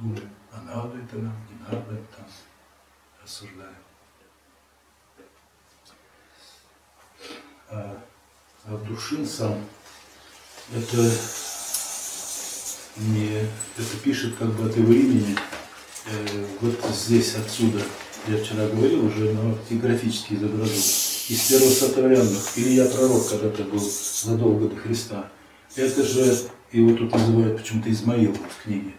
думаем, а надо это нам, не надо, там, рассуждаем. А Абдушин сам, это не, это пишет как бы от его имени, э, вот здесь, отсюда, я вчера говорил уже, но графически изображу, из первого сотворенных, Илья Пророк когда-то был задолго до Христа. Это же, его тут называют почему-то Измаил в книге.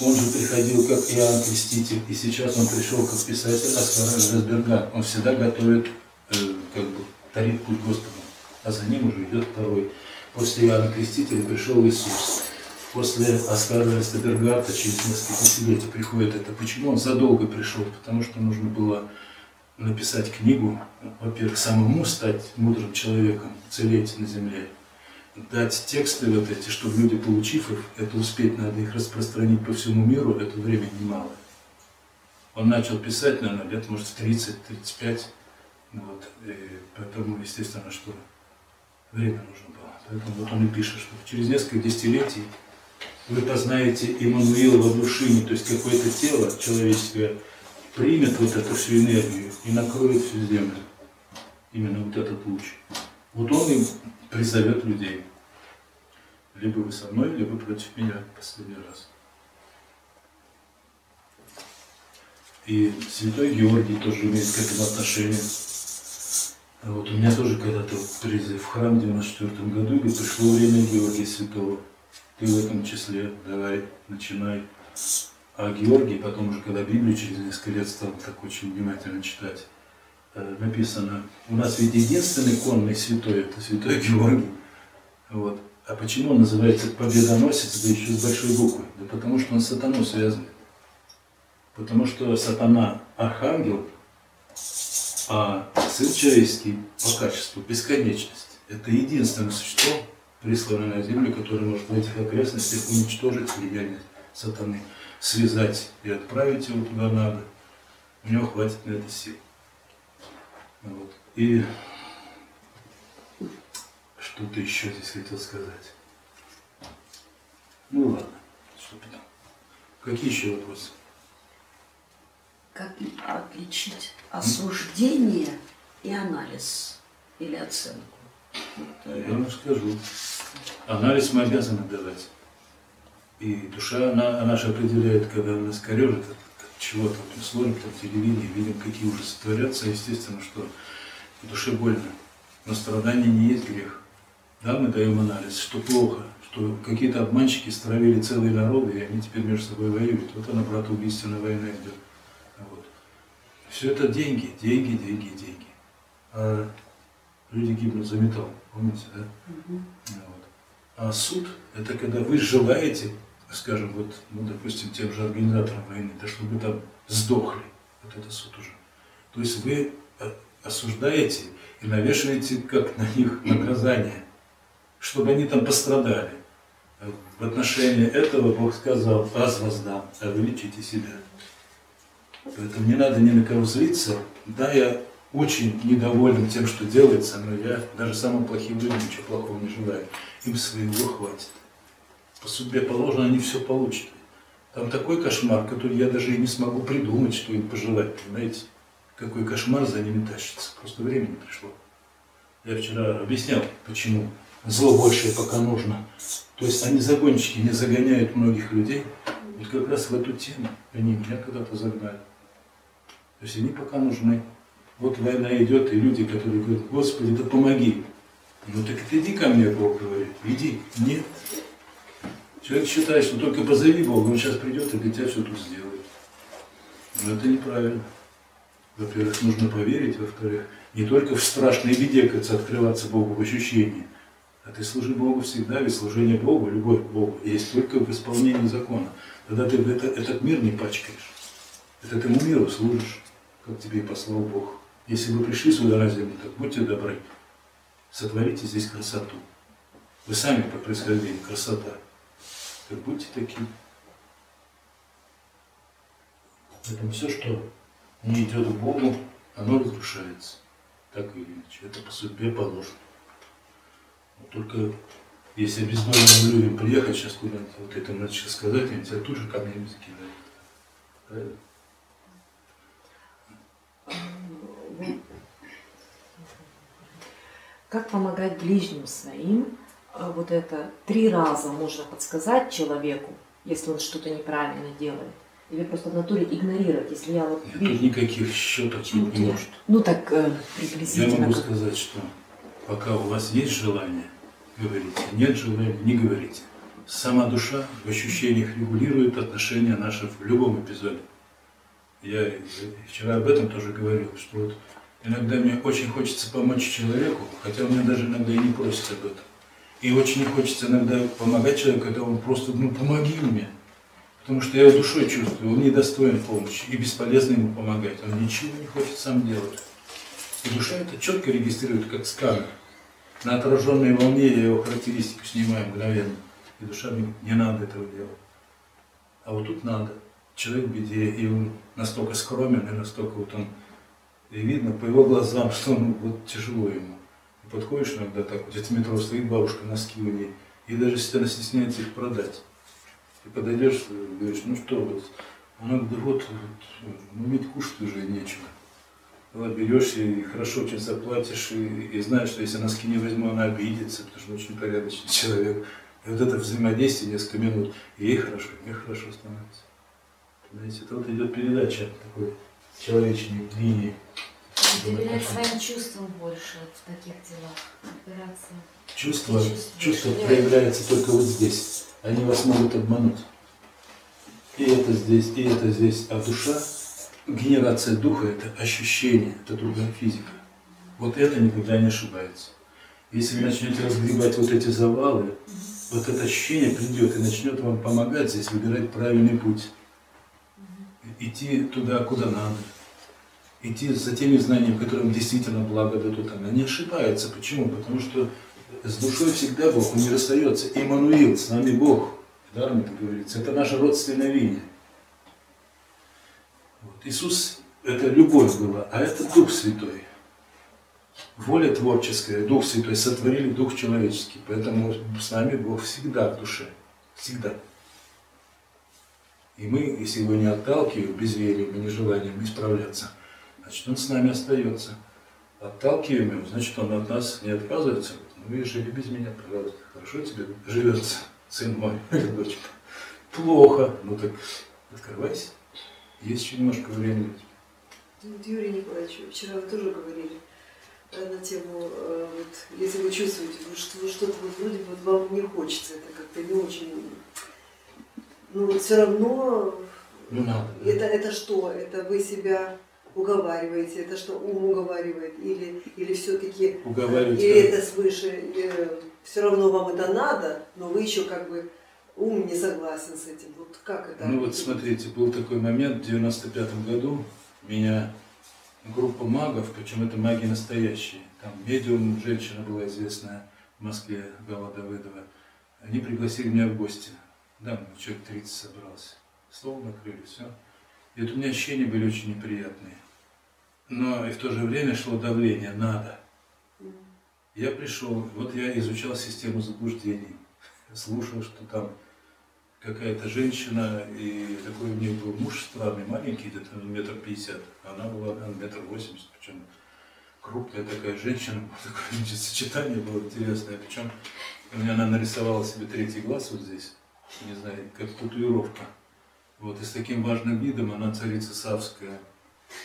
Он же приходил как Иоанн Креститель, и сейчас он пришел как писатель Аскар Разберган. Он всегда готовит э, как бы тарит путь Господу а за ним уже идет второй. После Иоанна Крестителя пришел Иисус. После Оскара Эстебергарта через несколько десятилетий приходит это. Почему он задолго пришел? Потому что нужно было написать книгу, во-первых, самому стать мудрым человеком, целеть на земле, дать тексты вот эти, чтобы люди, получив их, это успеть, надо их распространить по всему миру, это время немало. Он начал писать, наверное, лет, может, в 30-35, вот, и поэтому, естественно, что Время нужно было. Поэтому вот он и пишет, что через несколько десятилетий вы познаете Иммануила в Душине, то есть какое-то тело человеческое примет вот эту всю энергию и накроет всю землю. Именно вот этот луч. Вот он и призовет людей. Либо вы со мной, либо против меня последний раз. И святой Георгий тоже имеет к этому отношение. Вот у меня тоже когда-то призыв в храм в 94 году, и пришло время Георгия Святого. Ты в этом числе, давай, начинай. А Георгий, потом уже, когда Библию через несколько лет стал так очень внимательно читать, э, написано, у нас ведь единственный конный святой, это святой Георгий. Вот. А почему он называется победоносец, да еще с большой буквы? Да потому что он с сатану связан. Потому что сатана архангел, а Сын человеческий по качеству бесконечность. Это единственное существо, присланное на землю, которое может в этих окрестностях уничтожить влияние сатаны, связать и отправить его туда надо. У него хватит на это сил. Вот. И что-то еще здесь хотел сказать. Ну ладно, что. Какие еще вопросы? Как отличить осуждение и анализ или оценку? Я вам скажу. Анализ мы обязаны давать. И душа, она, она же определяет, когда у нас корежит от, от чего-то, вот мы смотрим там телевидение, видим, какие ужасы творятся, естественно, что душе больно. Но страдание не есть грех. Да, мы даем анализ, что плохо, что какие-то обманщики стравили целые народы, и они теперь между собой воюют. Вот она, брат, убийственная война идет. Все это деньги, деньги, деньги, деньги. А люди гибнут за металл, помните, да? Угу. Вот. А суд – это когда вы желаете, скажем, вот, ну, допустим, тем же организаторам войны, да чтобы там сдохли. Вот это суд уже. То есть вы э, осуждаете и навешиваете как на них наказание, чтобы они там пострадали. В отношении этого Бог сказал, аз воздам, а вы лечите себя. Поэтому не надо ни на кого злиться. Да, я очень недоволен тем, что делается, но я даже самым плохим людям ничего плохого не желаю. Им своего хватит. По судьбе положено, они все получат. Там такой кошмар, который я даже и не смогу придумать, что им пожелать, понимаете? Какой кошмар за ними тащится. Просто времени пришло. Я вчера объяснял, почему зло большее пока нужно. То есть они загонщики не загоняют многих людей. Вот как раз в эту тему они меня когда-то загнали. То есть они пока нужны. Вот война идет, и люди, которые говорят, Господи, да помоги. Ну так ты иди ко мне, Бог говорит. Иди. Нет. Человек считает, что только позови Бога, он сейчас придет и для тебя все тут сделает. Но это неправильно. Во-первых, нужно поверить, во-вторых, не только в страшной беде, как открываться Богу в ощущении, а ты служи Богу всегда, ведь служение Богу, любовь к Богу есть только в исполнении закона. Тогда ты это, этот мир не пачкаешь. Это этому миру служишь, как тебе и послал Бог. Если вы пришли сюда на землю, так будьте добры, сотворите здесь красоту. Вы сами по происхождению красота. Так будьте такие. Поэтому все, что не идет к Богу, оно разрушается. Так или иначе. Это по судьбе положено. Но только если обездоленным людям приехать сейчас куда-нибудь, вот это начать сказать, они тебя тут же камнями закидают. Правильно? Как помогать ближним своим? А, Вот это три раза можно подсказать человеку, если он что-то неправильно делает. Или просто в натуре игнорировать, если я вот тут вижу. никаких счетов быть не может. Ну так э, Я приблизительно. могу как- сказать, что пока у вас есть желание, говорите. Нет желания, не говорите. Сама душа в ощущениях регулирует отношения наши в любом эпизоде. Я вчера об этом тоже говорил, что вот иногда мне очень хочется помочь человеку, хотя он меня даже иногда и не просит об этом. И очень хочется иногда помогать человеку, когда он просто, ну помоги мне. Потому что я душой чувствую, он недостоин помощи, и бесполезно ему помогать. Он ничего не хочет сам делать. И душа это четко регистрирует, как сканер. На отраженной волне я его характеристику снимаю мгновенно. И душа мне не надо этого делать. А вот тут надо. Человек в беде, и он настолько скромен, и настолько вот он, и видно по его глазам, что он вот тяжело ему. И подходишь иногда так, эти метро стоит бабушка, носки у ней, и даже если она стесняется их продать. Ты подойдешь, говоришь, ну что, вот, она говорит, да вот, ну ведь кушать уже нечего. Вот берешь и хорошо очень заплатишь, и, и знаешь, что если носки не возьму, она обидится, потому что очень порядочный человек. И вот это взаимодействие несколько минут, и ей хорошо, и мне хорошо становится. Понимаете, это вот идет передача такой человечной линии. Доверять своим чувствам больше в таких делах. Опираться. Чувство. чувство проявляется только вот здесь. Они вас могут обмануть. И это здесь, и это здесь. А душа, генерация духа – это ощущение, это другая физика. Вот это никогда не ошибается. Если вы начнете разгребать вот эти завалы, вот это ощущение придет и начнет вам помогать здесь выбирать правильный путь. Идти туда, куда надо. Идти за теми знаниями, которым действительно благо дадут. Она не ошибается. Почему? Потому что с душой всегда Бог, Он не расстается. Иммануил, с нами Бог. Даром это говорится. Это наша родственная линия. Вот. Иисус – это любовь была, а это Дух Святой. Воля творческая, Дух Святой сотворили Дух человеческий. Поэтому с нами Бог всегда в душе. Всегда. И мы, если его не отталкиваем безверием и нежеланием исправляться, значит, он с нами остается. Отталкиваем его, значит, он от нас не отказывается. Ну и живи без меня, пожалуйста. Хорошо тебе живется, сын мой или дочка. Плохо. Ну так открывайся. Есть еще немножко времени. Юрий Николаевич, вчера вы тоже говорили э, на тему, э, вот, если вы чувствуете, что что-то вот вроде бы вам не хочется, это как-то не очень, ну вот все равно, Ну надо. да. это, это что? Это вы себя уговариваете, это что ум уговаривает, или, или все-таки, Уговаривать или как? это свыше, все равно вам это надо, но вы еще как бы ум не согласен с этим. Вот как это? Ну вот смотрите, был такой момент в 95 году, меня группа магов, причем это маги настоящие, там медиум, женщина была известная в Москве, Гала Давыдова, они пригласили меня в гости. Да, ну, человек 30 собрался. Стол накрыли, все. И вот у меня ощущения были очень неприятные. Но и в то же время шло давление, надо. Я пришел, вот я изучал систему заблуждений, слушал, что там какая-то женщина, и такой у нее был муж странный, маленький, где-то метр пятьдесят, а она была метр восемьдесят, причем крупная такая женщина, такое значит, сочетание было интересное, причем у меня она нарисовала себе третий глаз вот здесь, не знаю, как татуировка. Вот, и с таким важным видом она царица Савская.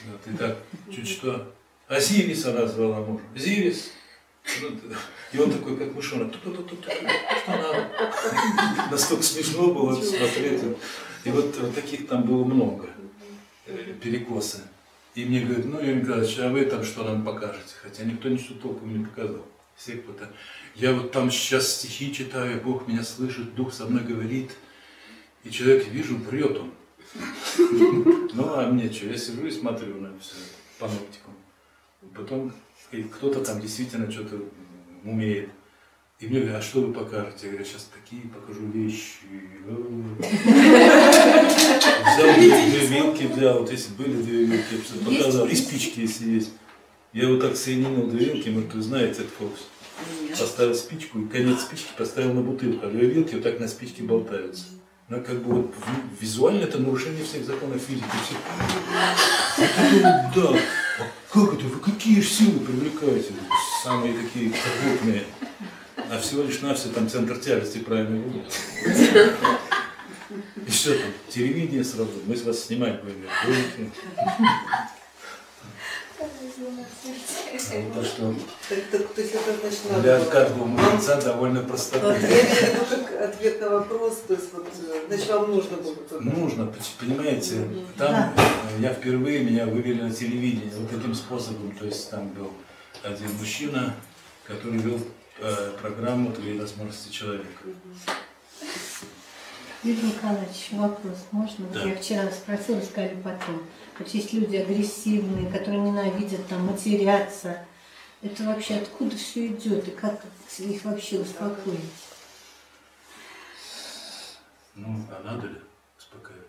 Вот, и так, чуть что. Азирис она звала мужа. Азирис. И он такой, как мышонок, что надо? Настолько смешно было смотреть. И вот, вот таких там было много, перекосы. И мне говорят, ну, Юрий Николаевич, а вы там что нам покажете? Хотя никто ничего толком не показал. Все кто-то. Я вот там сейчас стихи читаю, Бог меня слышит, Дух со мной говорит. И человек, вижу, врет он. Ну, а мне что, я сижу и смотрю на все паноптикум. Потом кто-то там действительно что-то умеет. И мне говорят, а что вы покажете? Я говорю, сейчас такие покажу вещи. Взял две вилки, взял, вот если были две вилки, показал. И спички, если есть. Я вот так соединил две вилки, вот вы знаете этот фокус. Поставил спичку, и конец спички поставил на бутылку, а две вилки вот так на спичке болтаются. Ну, как бы вот визуально это нарушение всех законов физики. Все... Да, а как это? Вы какие же силы привлекаете? Самые такие крупные. А всего лишь на все там центр тяжести правильно будет. И все там, телевидение сразу, мы с вас снимать будем. То, что так, то есть это значит надо для каждого мудреца довольно простота. Я имею в виду как ответ на вопрос, то есть вот, значит вам нужно было. Нужно, понимаете, там я впервые меня вывели на телевидение вот таким способом, то есть там был один мужчина, который вел э, программу «Твои возможности человека». Юрий Николаевич, вопрос можно? Да. Я вчера спросила, сказали потом. Вот есть люди агрессивные, которые ненавидят там матерятся. Это вообще откуда все идет и как их вообще успокоить? Ну, а надо ли успокаивать?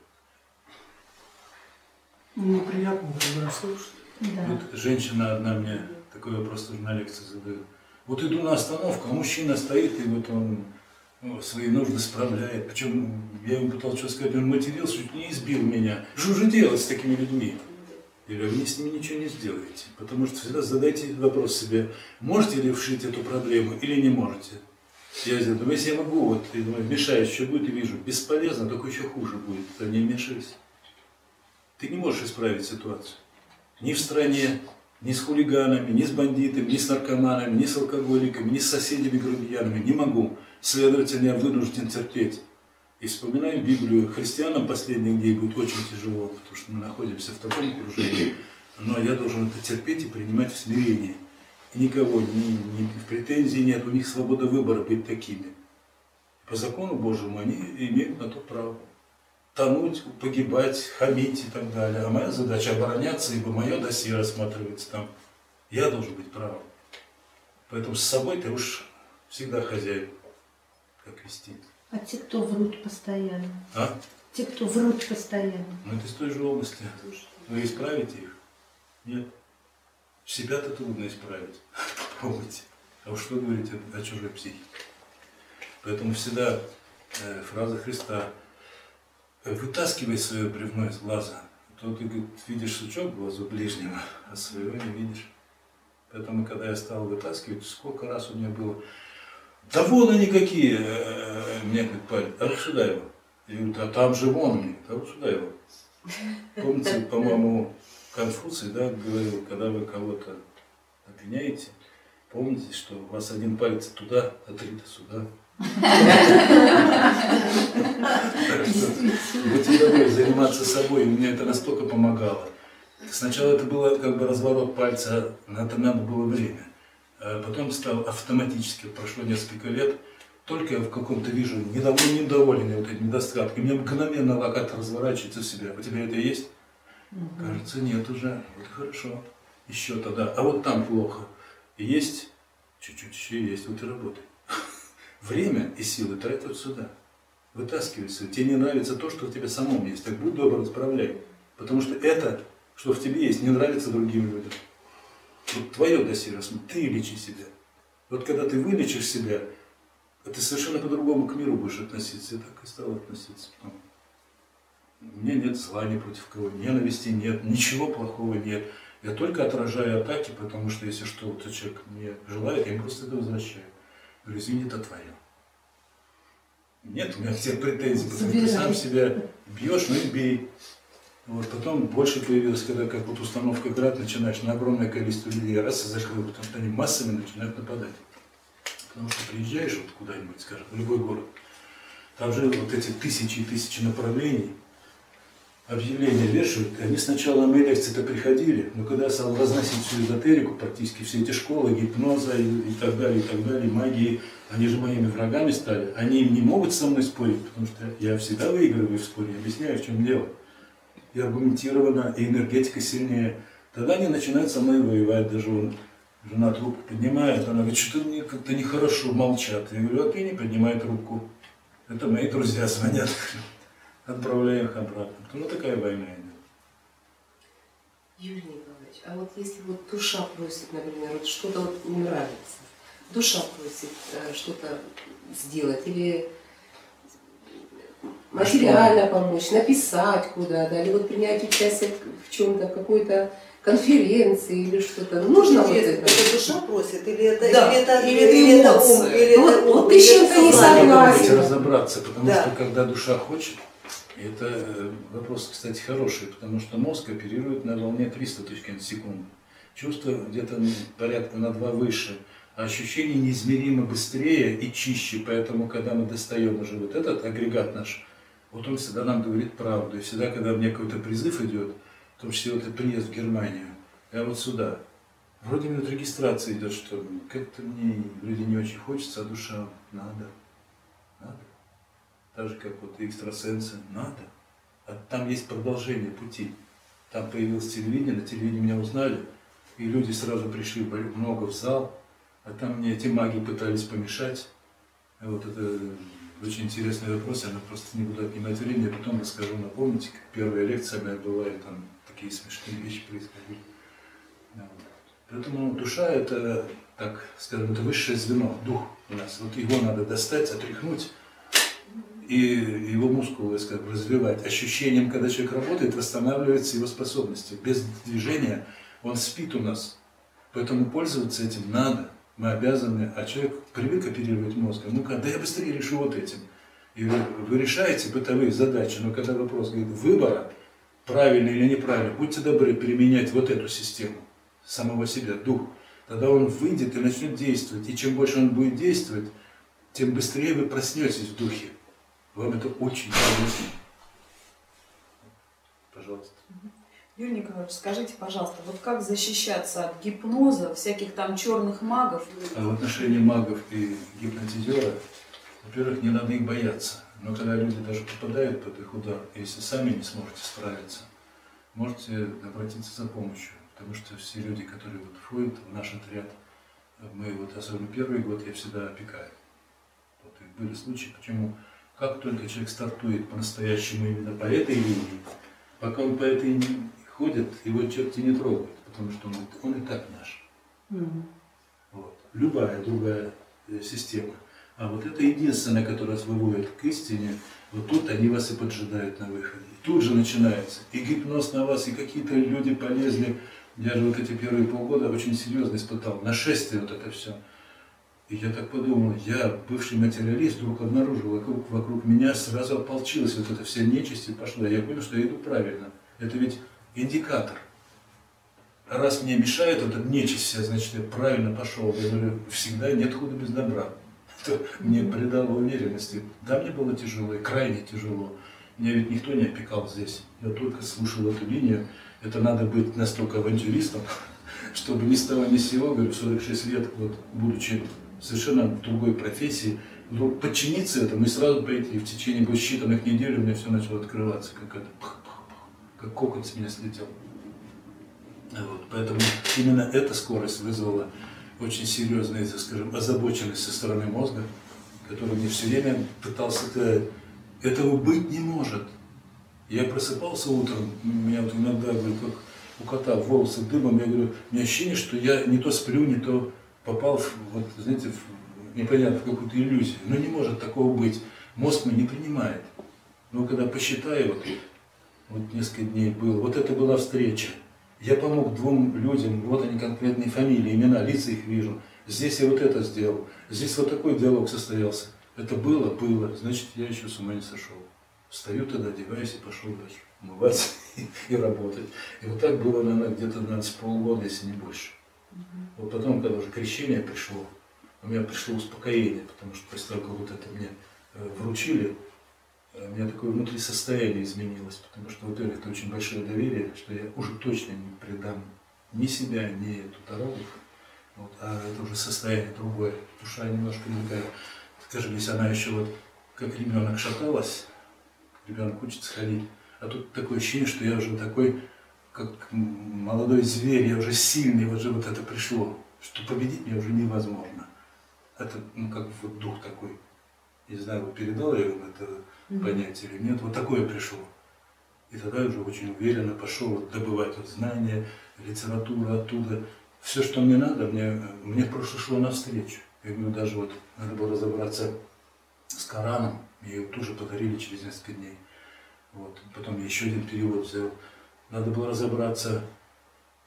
Неприятно, когда слушать. Да. Вот женщина одна мне такой вопрос тоже на лекции задает. Вот иду на остановку, а мужчина стоит, и вот он ну, свои нужды справляет. Причем я ему пытался что сказать, он матерился, чуть не избил меня. Что же делать с такими людьми? Я говорю, вы с ними ничего не сделаете. Потому что всегда задайте вопрос себе, можете ли вшить эту проблему или не можете. Я говорю, ну если я могу, вот, и думаю, вмешаюсь, что будет, и вижу, бесполезно, только еще хуже будет, то не вмешайся. Ты не можешь исправить ситуацию. Ни в стране, ни с хулиганами, ни с бандитами, ни с наркоманами, ни с алкоголиками, ни с соседями грубиянами. Не могу. Следовательно, я вынужден терпеть. И вспоминаем Библию. Христианам последних дней будет очень тяжело, потому что мы находимся в таком окружении. Но я должен это терпеть и принимать в смирении. И никого, ни, ни претензий нет, у них свобода выбора быть такими. По закону Божьему они имеют на то право. Тонуть, погибать, хамить и так далее. А моя задача обороняться, ибо мое досье рассматривается там. Я должен быть правым. Поэтому с собой ты уж всегда хозяин, как вести. А те, кто врут постоянно? А? Те, кто врут постоянно. Ну это из той же области. Вы исправите их? Нет. Себя-то трудно исправить. Попробуйте. А уж что говорить о, чужой психике. Поэтому всегда э, фраза Христа «Вытаскивай свое бревно из глаза, а то ты говорит, видишь сучок в глазу ближнего, а своего не видишь». Поэтому, когда я стал вытаскивать, сколько раз у меня было да вон они какие, мне говорит парень, а вот его. Я говорю, а там же вон они, а вот его. Помните, по-моему, Конфуций, да, говорил, когда вы кого-то обвиняете, помните, что у вас один палец туда, а три-то сюда. Будьте добры заниматься собой, и мне это настолько помогало. Сначала это было как бы разворот пальца, на это надо было время. А потом стал автоматически, прошло несколько лет, только я в каком-то вижу недовольный, недовольный вот этим недостатком, мне мгновенно локатор разворачивается в себя. У тебя это есть? Угу. Кажется, нет уже. Вот хорошо. Еще тогда. А вот там плохо. Есть, чуть-чуть еще есть, вот и работай. Время и силы тратят вот сюда. Вытаскиваются. Тебе не нравится то, что у тебя самом есть. Так будь добр, исправляй. Потому что это, что в тебе есть, не нравится другим людям. Вот твое досье, ты лечи себя. Вот когда ты вылечишь себя, ты совершенно по-другому к миру будешь относиться. Я так и стал относиться. У меня нет зла ни против кого, ненависти нет, ничего плохого нет. Я только отражаю атаки, потому что если что, вот человек мне желает, я ему просто это возвращаю. Говорю, извини, это твое. Нет у меня всех претензий, потому что ты сам себя бьешь, ну и бей. Вот, потом больше появилось, когда как вот установка град, начинаешь на огромное количество людей раз и закрыл, потому что они массами начинают нападать. Потому что приезжаешь вот куда-нибудь, скажем, в любой город, там же вот эти тысячи и тысячи направлений, объявления вешают, и они сначала на мои лекции-то приходили, но когда я стал разносить всю эзотерику, практически все эти школы, гипноза и, и так далее, и так далее, магии, они же моими врагами стали. Они не могут со мной спорить, потому что я всегда выигрываю в споре, объясняю, в чем дело. И аргументированно, и энергетика сильнее. Тогда они начинают со мной воевать, даже он, жена трубку поднимает, она говорит, что-то мне как-то нехорошо, молчат. Я говорю, а ты не поднимай трубку. Это мои друзья звонят, отправляю их обратно. Ну, такая война идет. Юрий Николаевич, а вот если вот душа просит, например, вот что-то вот не нравится, душа просит э, что-то сделать или материально помочь, написать куда-то, или вот принять участие в чем-то, какой-то конференции или что-то. Нужно вот это? это душа просит, или это, Да, или это, или это или это ум, или Ну, это вот- ум, вот ты с чем-то это не согласен. разобраться, потому Да. что когда душа хочет, это э, вопрос, кстати, хороший, потому что мозг оперирует на волне 300 точек на секунду. Чувство где-то ну, порядка на 2 выше, а ощущение неизмеримо быстрее и чище, поэтому когда мы достаем уже вот этот агрегат наш, вот он всегда нам говорит правду. И всегда, когда мне какой-то призыв идет, в том числе вот этот приезд в Германию, я вот сюда, вроде минут регистрации идет, что как-то мне вроде не очень хочется, а душа надо, надо. Так же, как вот экстрасенсы, надо. А там есть продолжение пути. Там появилось телевидение, на телевидении меня узнали, и люди сразу пришли много в зал, а там мне эти маги пытались помешать. Вот это очень интересный вопрос, я просто не буду отнимать времени, я потом расскажу, напомните, как первая лекция моя была, и там такие смешные вещи происходили. Поэтому душа это, так скажем, это высшее звено, дух у нас. Вот его надо достать, отряхнуть, и его мускулы, скажем, развивать. Ощущением, когда человек работает, восстанавливаются его способности. Без движения он спит у нас. Поэтому пользоваться этим надо. Мы обязаны, а человек привык оперировать мозгом. Ну-ка, да я быстрее решу вот этим. И вы, вы решаете бытовые задачи, но когда вопрос говорит выбора, правильно или неправильно, будьте добры применять вот эту систему самого себя, дух. Тогда он выйдет и начнет действовать. И чем больше он будет действовать, тем быстрее вы проснетесь в духе. Вам это очень полезно. Пожалуйста. Юрий Николаевич, скажите, пожалуйста, вот как защищаться от гипноза, всяких там черных магов? А в отношении магов и гипнотизера, во-первых, не надо их бояться. Но когда люди даже попадают под их удар, если сами не сможете справиться, можете обратиться за помощью. Потому что все люди, которые вот входят в наш отряд, мы вот особенно первый год я всегда опекаю. Вот и были случаи, почему как только человек стартует по-настоящему именно по этой линии, пока он по этой не ходит, его черти не трогают, потому что он, он и так наш. Вот. Любая другая э, система. А вот это единственное, которое вас выводит к истине, вот тут они вас и поджидают на выходе. И тут же начинается и гипноз на вас, и какие-то люди полезли. Я же вот эти первые полгода очень серьезно испытал. Нашествие вот это все. И я так подумал, я, бывший материалист, вдруг обнаружил вокруг, вокруг меня, сразу ополчилась вот эта вся нечисть и пошла. Я понял, что я иду правильно. Это ведь индикатор. Раз мне мешает этот нечисть вся, значит, я правильно пошел. Я говорю, всегда нет худа без добра. Это мне придало уверенности. Да, мне было тяжело, и крайне тяжело. Меня ведь никто не опекал здесь. Я только слушал эту линию. Это надо быть настолько авантюристом, чтобы ни с того ни с сего, говорю, в 46 лет, вот, будучи совершенно другой профессии, вдруг подчиниться этому и сразу пойти. И в течение считанных недель у меня все начало открываться, как это, как кокон с меня слетел. Вот, поэтому именно эта скорость вызвала очень серьезную, скажем, озабоченность со стороны мозга, который мне все время пытался сказать, этого быть не может. Я просыпался утром, меня вот иногда, говорю, как у кота волосы дымом, я говорю, у меня ощущение, что я не то сплю, не то попал, в, вот, знаете, в, непонятно, в какую-то иллюзию. Но не может такого быть. Мозг мой не принимает. Но когда посчитаю, вот, вот несколько дней было, вот это была встреча. Я помог двум людям, вот они конкретные фамилии, имена, лица их вижу. Здесь я вот это сделал, здесь вот такой диалог состоялся. Это было, было, значит, я еще с ума не сошел. Встаю тогда, одеваюсь и пошел дальше умываться и, работать. И вот так было, наверное, где-то, наверное, с полгода, если не больше. Вот потом, когда уже крещение пришло, у меня пришло успокоение, потому что после того, как вот это мне э, вручили, у меня такое внутри состояние изменилось, потому что, во-первых, это очень большое доверие, что я уже точно не предам ни себя, ни эту дорогу, вот, а это уже состояние другое, душа немножко другая. Скажем, если она еще вот как ребенок шаталась, ребенок учится ходить, а тут такое ощущение, что я уже такой, как молодой зверь, я уже сильный, уже вот это пришло, что победить мне уже невозможно. Это, ну, как вот дух такой. Не знаю, передал я вам это mm-hmm. понятие или нет, вот такое пришло. И тогда я уже очень уверенно пошел добывать вот знания, литературу оттуда. Все, что мне надо, мне, мне просто шло навстречу. Я говорю, даже вот надо было разобраться с Кораном, мне его тоже подарили через несколько дней. Вот. Потом я еще один перевод взял. Надо было разобраться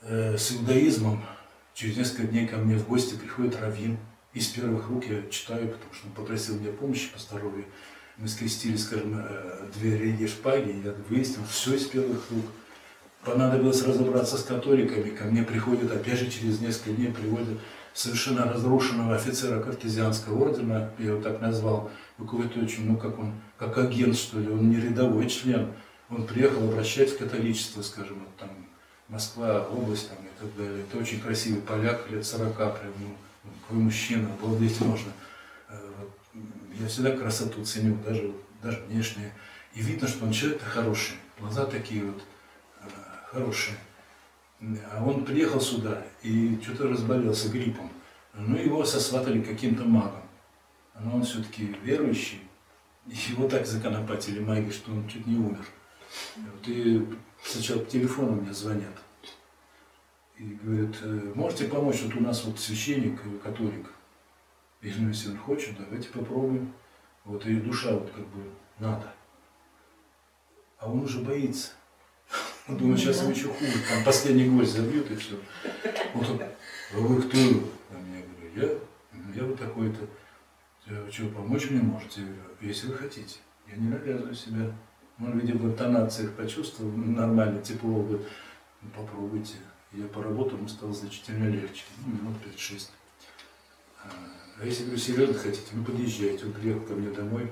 э, с иудаизмом. Через несколько дней ко мне в гости приходит Равин. Из первых рук я читаю, потому что он попросил мне помощи по здоровью. Мы скрестили, скажем, э, две ряди шпаги, я выяснил все из первых рук. Понадобилось разобраться с католиками. Ко мне приходят, опять же, через несколько дней приводят совершенно разрушенного офицера картезианского ордена, я его так назвал, какой-то очень, ну как он, как агент что ли, он не рядовой член, он приехал обращать в католичество, скажем, вот там Москва, область там и так далее. Это очень красивый поляк, лет 40, прям, ну, какой мужчина, обалдеть можно. Э, я всегда красоту ценю, даже, даже внешне. И видно, что он человек хороший, глаза такие вот э, хорошие. А он приехал сюда и что-то разболелся гриппом. Ну, его сосватали каким-то магом. Но он все-таки верующий. Его так законопатили маги, что он чуть не умер. Вот и сначала по телефону мне звонят. И говорят, «Э, можете помочь, вот у нас вот священник, э, католик. Я говорю, если он хочет, давайте попробуем. Вот и душа вот как бы надо. А он уже боится. Он думает, сейчас его еще хуже, там последний гвоздь забьют и все. Вот он, а вы кто? А я говорю, я, я вот такой-то. Что, помочь мне можете, если вы хотите. Я не навязываю себя. Он, видимо, в интонациях почувствовал нормально, тепло, говорит, ну, попробуйте. Я поработал, ему стало значительно легче. Ну, минут 5-6. А если, говорю, серьезно хотите, вы подъезжайте. Он приехал ко мне домой,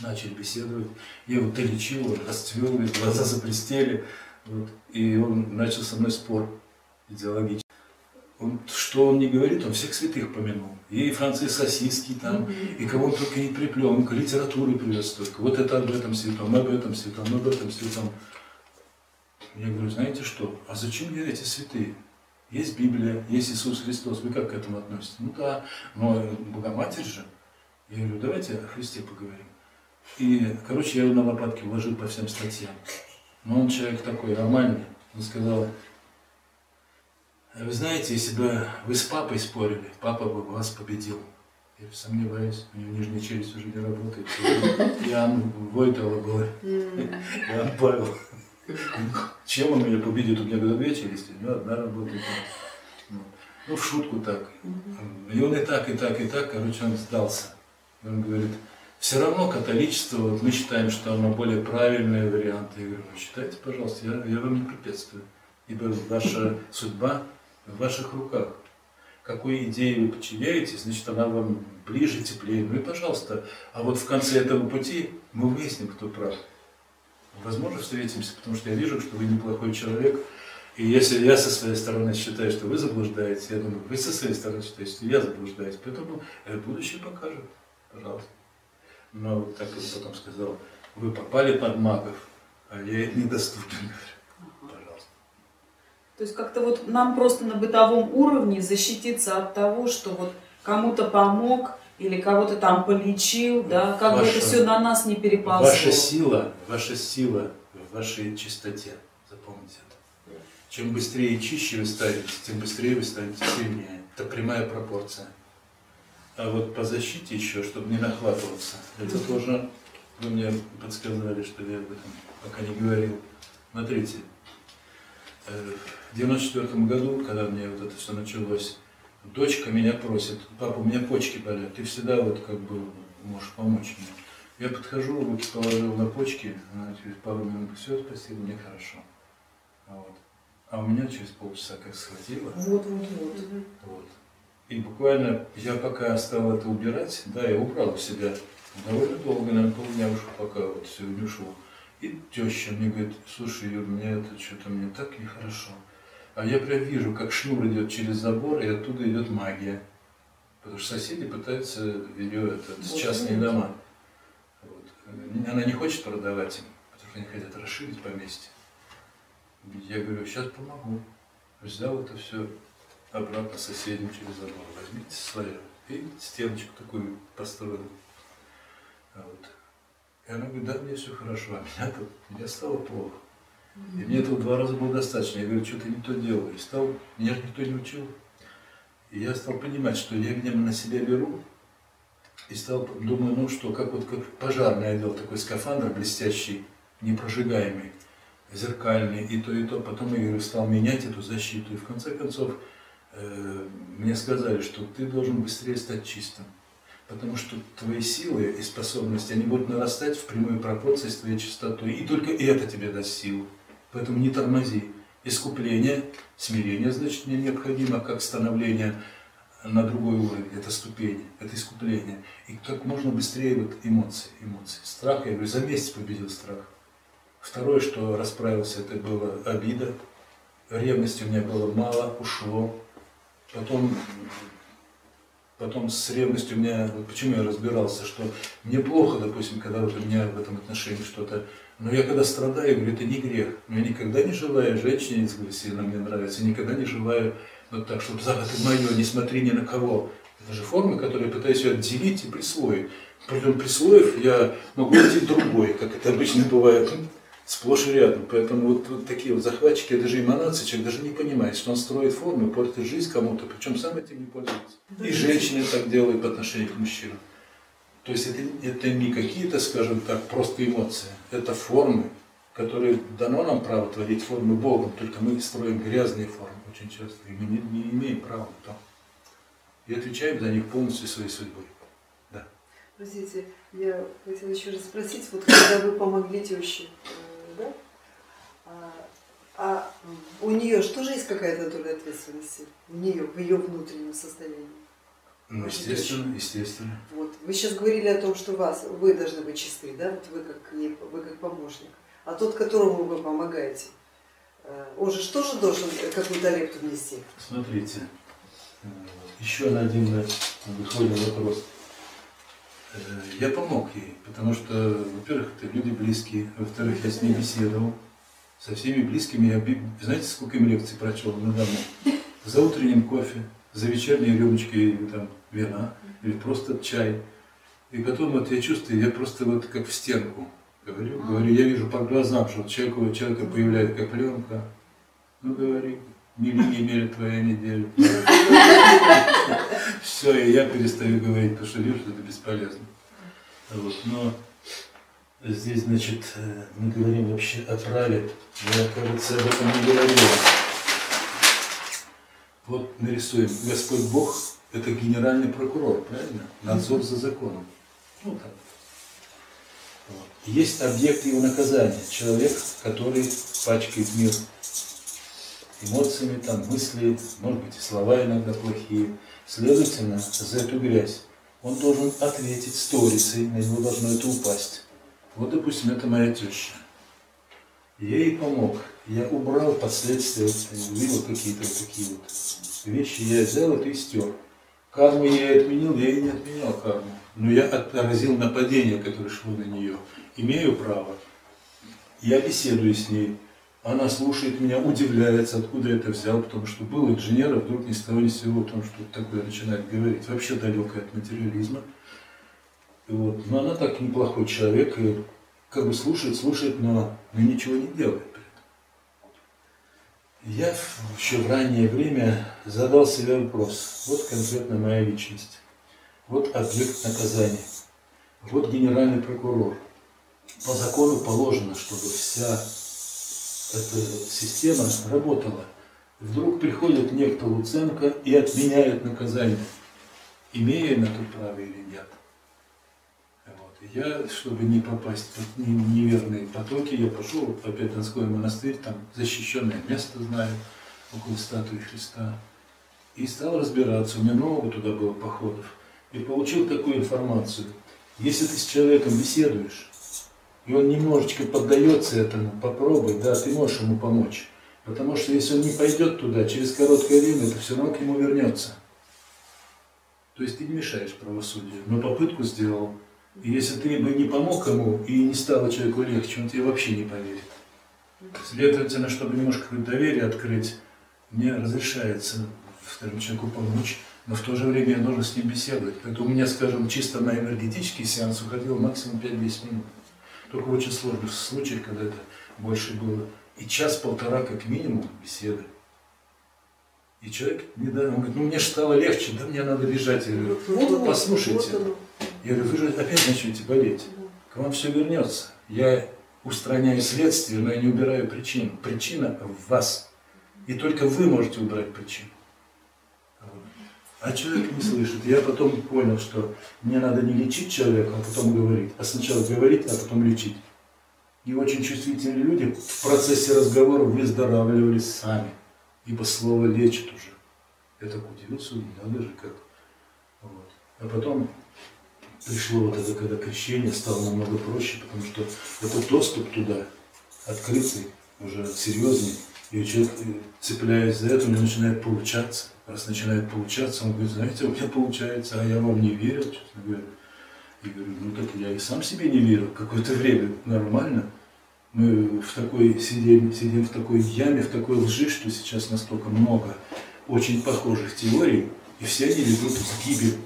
начали беседовать. Я его долечил, он расцвел, глаза заблестели. Вот. И он начал со мной спор идеологический. Он, что он не говорит, он всех святых помянул. И Франциск Осийский там, mm-hmm. и кого он только не приплел. Он к литературе привез только. Вот это об этом святом, об этом святом, об этом святом. Я говорю, знаете что, а зачем мне эти святые? Есть Библия, есть Иисус Христос. Вы как к этому относитесь? Ну да, но Богоматерь же. Я говорю, давайте о Христе поговорим. И, короче, я его на лопатки уложил по всем статьям. Но он человек такой нормальный. Он сказал, вы знаете, если бы вы с папой спорили, папа бы вас победил. Я сомневаюсь, у него нижняя челюсть уже не работает. Иоанн Войтова был. Иоанн Павел. Чем он меня победит? У меня было две челюсти, ну одна работает. Ну, в шутку так. И он и так, и так, и так, короче, он сдался. Он говорит, все равно католичество, вот мы считаем, что оно более правильный вариант. Я говорю, ну считайте, пожалуйста, я, я вам не препятствую. Ибо ваша судьба в ваших руках. Какой идее вы подчиняетесь, значит, она вам ближе, теплее. Ну и пожалуйста. А вот в конце этого пути мы выясним, кто прав. Возможно, встретимся, потому что я вижу, что вы неплохой человек. И если я со своей стороны считаю, что вы заблуждаетесь, я думаю, вы со своей стороны считаете, что я заблуждаюсь. Поэтому будущее покажет. Пожалуйста. Но так как потом сказал, вы попали под магов, а я недоступен. Пожалуйста. То есть как-то вот нам просто на бытовом уровне защититься от того, что вот кому-то помог или кого-то там полечил, да, как ваша, бы это все на нас не переползло. Ваша сила, ваша сила в вашей чистоте, запомните это. Чем быстрее и чище вы станете, тем быстрее вы станете сильнее. Это прямая пропорция. А вот по защите еще, чтобы не нахватываться, это тоже вы мне подсказали, что я об этом пока не говорил. Смотрите, э, в 94 году, когда мне вот это все началось, дочка меня просит, папа, у меня почки болят, ты всегда вот как бы можешь помочь мне. Я подхожу, руки положил на почки, она через пару минут, все, спасибо, мне хорошо. А, вот. а у меня через полчаса как схватило. Вот, вот, вот. Вот. И буквально я пока стал это убирать, да, я убрал у себя довольно долго, наверное, полдня ушло, пока вот все не ушло. И теща мне говорит, слушай, Юр, мне это что-то мне так нехорошо. А я прям вижу, как шнур идет через забор, и оттуда идет магия. Потому что соседи пытаются ее, это, с частные дома. Вот. Она не хочет продавать им, потому что они хотят расширить поместье. Я говорю, сейчас помогу. Взял это все обратно соседям через забор. Возьмите свое. И стеночку такую построил. А вот. И она говорит, да, мне все хорошо, а меня тут, мне стало плохо. И мне этого два раза было достаточно. Я говорю, что ты не то делал. И стал, меня же никто не учил. И я стал понимать, что я гнев на себя беру. И стал, думаю, ну что, как вот как пожарный одел такой скафандр блестящий, непрожигаемый, зеркальный, и то, и то. Потом я говорю, стал менять эту защиту. И в конце концов э, мне сказали, что ты должен быстрее стать чистым. Потому что твои силы и способности, они будут нарастать в прямой пропорции с твоей чистотой. И только это тебе даст силу. Поэтому не тормози. Искупление, смирение, значит, мне необходимо, как становление на другой уровень, это ступень, это искупление. И как можно быстрее вот эмоции, эмоции. Страх, я говорю, за месяц победил страх. Второе, что расправился, это была обида. Ревности у меня было мало, ушло. Потом Потом с ревностью у меня, вот почему я разбирался, что мне плохо, допустим, когда вот у меня в этом отношении что-то, но я когда страдаю, говорю, это не грех. Но я никогда не желаю женщине, говорю, если она мне нравится, никогда не желаю вот так, чтобы это мое, не смотри ни на кого. Это же формы, которые я пытаюсь ее отделить и присвоить. Притом присвоив, я могу найти другой, как это обычно бывает сплошь и рядом. Поэтому вот, вот такие вот захватчики, даже эманации, человек даже не понимает, что он строит формы, портит жизнь кому-то, причем сам этим не пользуется. И женщины так делают по отношению к мужчинам. То есть это, это не какие-то, скажем так, просто эмоции, это формы, которые дано нам право творить формы Богом, только мы строим грязные формы очень часто, и мы не, не имеем права на то. И отвечаем за них полностью своей судьбой. Да. Простите, я хотела еще раз спросить, вот когда вы помогли теще, да? А, а у нее что же есть какая-то доля ответственности? У нее, в ее внутреннем состоянии? Ну, естественно, естественно. Вот. Вы сейчас говорили о том, что вас, вы должны быть чисты, да? Вот вы как, вы как помощник. А тот, которому вы помогаете, э, он же тоже должен какую-то лепту внести? Смотрите, э, еще на один выходит вопрос. Э, я помог ей, потому что, во-первых, это люди близкие, во-вторых, я с ней беседовал. Со всеми близкими я, знаете, сколько им лекций прочел на дому? За утренним кофе, за вечерней рюмочкой там, вина или просто чай. И потом вот я чувствую, я просто вот как в стенку говорю, говорю, я вижу по глазам, что человеку, у человека появляется как пленка. Ну говори, мили не мерит твоя неделя. Все, и я перестаю говорить, потому что вижу, что это бесполезно. Вот, но здесь, значит, э, мы говорим вообще о праве. Я, кажется, об этом не говорил. Вот нарисуем. Господь Бог – это генеральный прокурор, правильно? Надзор за законом. Ну, так. Есть объект его наказания. Человек, который пачкает мир эмоциями, там, мысли, может быть, и слова иногда плохие. Следовательно, за эту грязь он должен ответить сторицей, на него должно это упасть. Вот, допустим, это моя теща. Я ей помог. Я убрал последствия, увидел какие-то вот такие вот вещи. Я взял это и стер. Карму я отменил, я и не отменял карму. Но я отразил нападение, которое шло на нее. Имею право. Я беседую с ней. Она слушает меня, удивляется, откуда это взял, потому что был инженер, а вдруг ни с того ни с сего, о том, что такое начинает говорить. Вообще далекая от материализма. И вот. Но она так неплохой человек, и как бы слушает, слушает, но, но ничего не делает. Я еще в раннее время задал себе вопрос. Вот конкретно моя личность. Вот объект наказания. Вот генеральный прокурор. По закону положено, чтобы вся эта система работала. Вдруг приходит некто Луценко и отменяет наказание. Имея на то право или нет. Вот. Я, чтобы не попасть не- неверные потоки, я пошел опять в Донской монастырь, там защищенное место знаю, около статуи Христа. И стал разбираться, у меня много туда было походов. И получил такую информацию. Если ты с человеком беседуешь, и он немножечко поддается этому, попробуй, да, ты можешь ему помочь. Потому что если он не пойдет туда, через короткое время это все равно к нему вернется. То есть ты не мешаешь правосудию, но попытку сделал. И если ты бы не помог ему и не стало человеку легче, он тебе вообще не поверит. Следовательно, чтобы немножко доверие открыть, мне разрешается, скажем, человеку помочь, но в то же время я должен с ним беседовать. Поэтому у меня, скажем, чисто на энергетический сеанс уходило максимум 5-10 минут. Только в очень сложных случаях, когда это больше было. И час-полтора как минимум беседы. И человек не да, он говорит, ну мне же стало легче, да мне надо бежать. Я говорю, Вот, послушайте. вот. Я говорю, вы же опять начнете болеть. К вам все вернется. Я устраняю следствие, но я не убираю причину. Причина в вас. И только вы можете убрать причину. Вот. А человек не слышит. Я потом понял, что мне надо не лечить человека, а потом говорить. А сначала говорить, а потом лечить. И очень чувствительные люди в процессе разговора выздоравливали сами. Ибо слово лечит уже. Я так удивился, надо же как. Вот. А потом пришло вот это, когда крещение стало намного проще, потому что это доступ туда открытый, уже серьезный, и человек, э, цепляясь за это, у него начинает получаться. Раз начинает получаться, он говорит, знаете, у меня получается, а я вам не верил, честно говоря. И говорю, ну так я и сам себе не верил, какое-то время нормально. Мы в такой сидим, сидим в такой яме, в такой лжи, что сейчас настолько много очень похожих теорий, и все они ведут в гибель.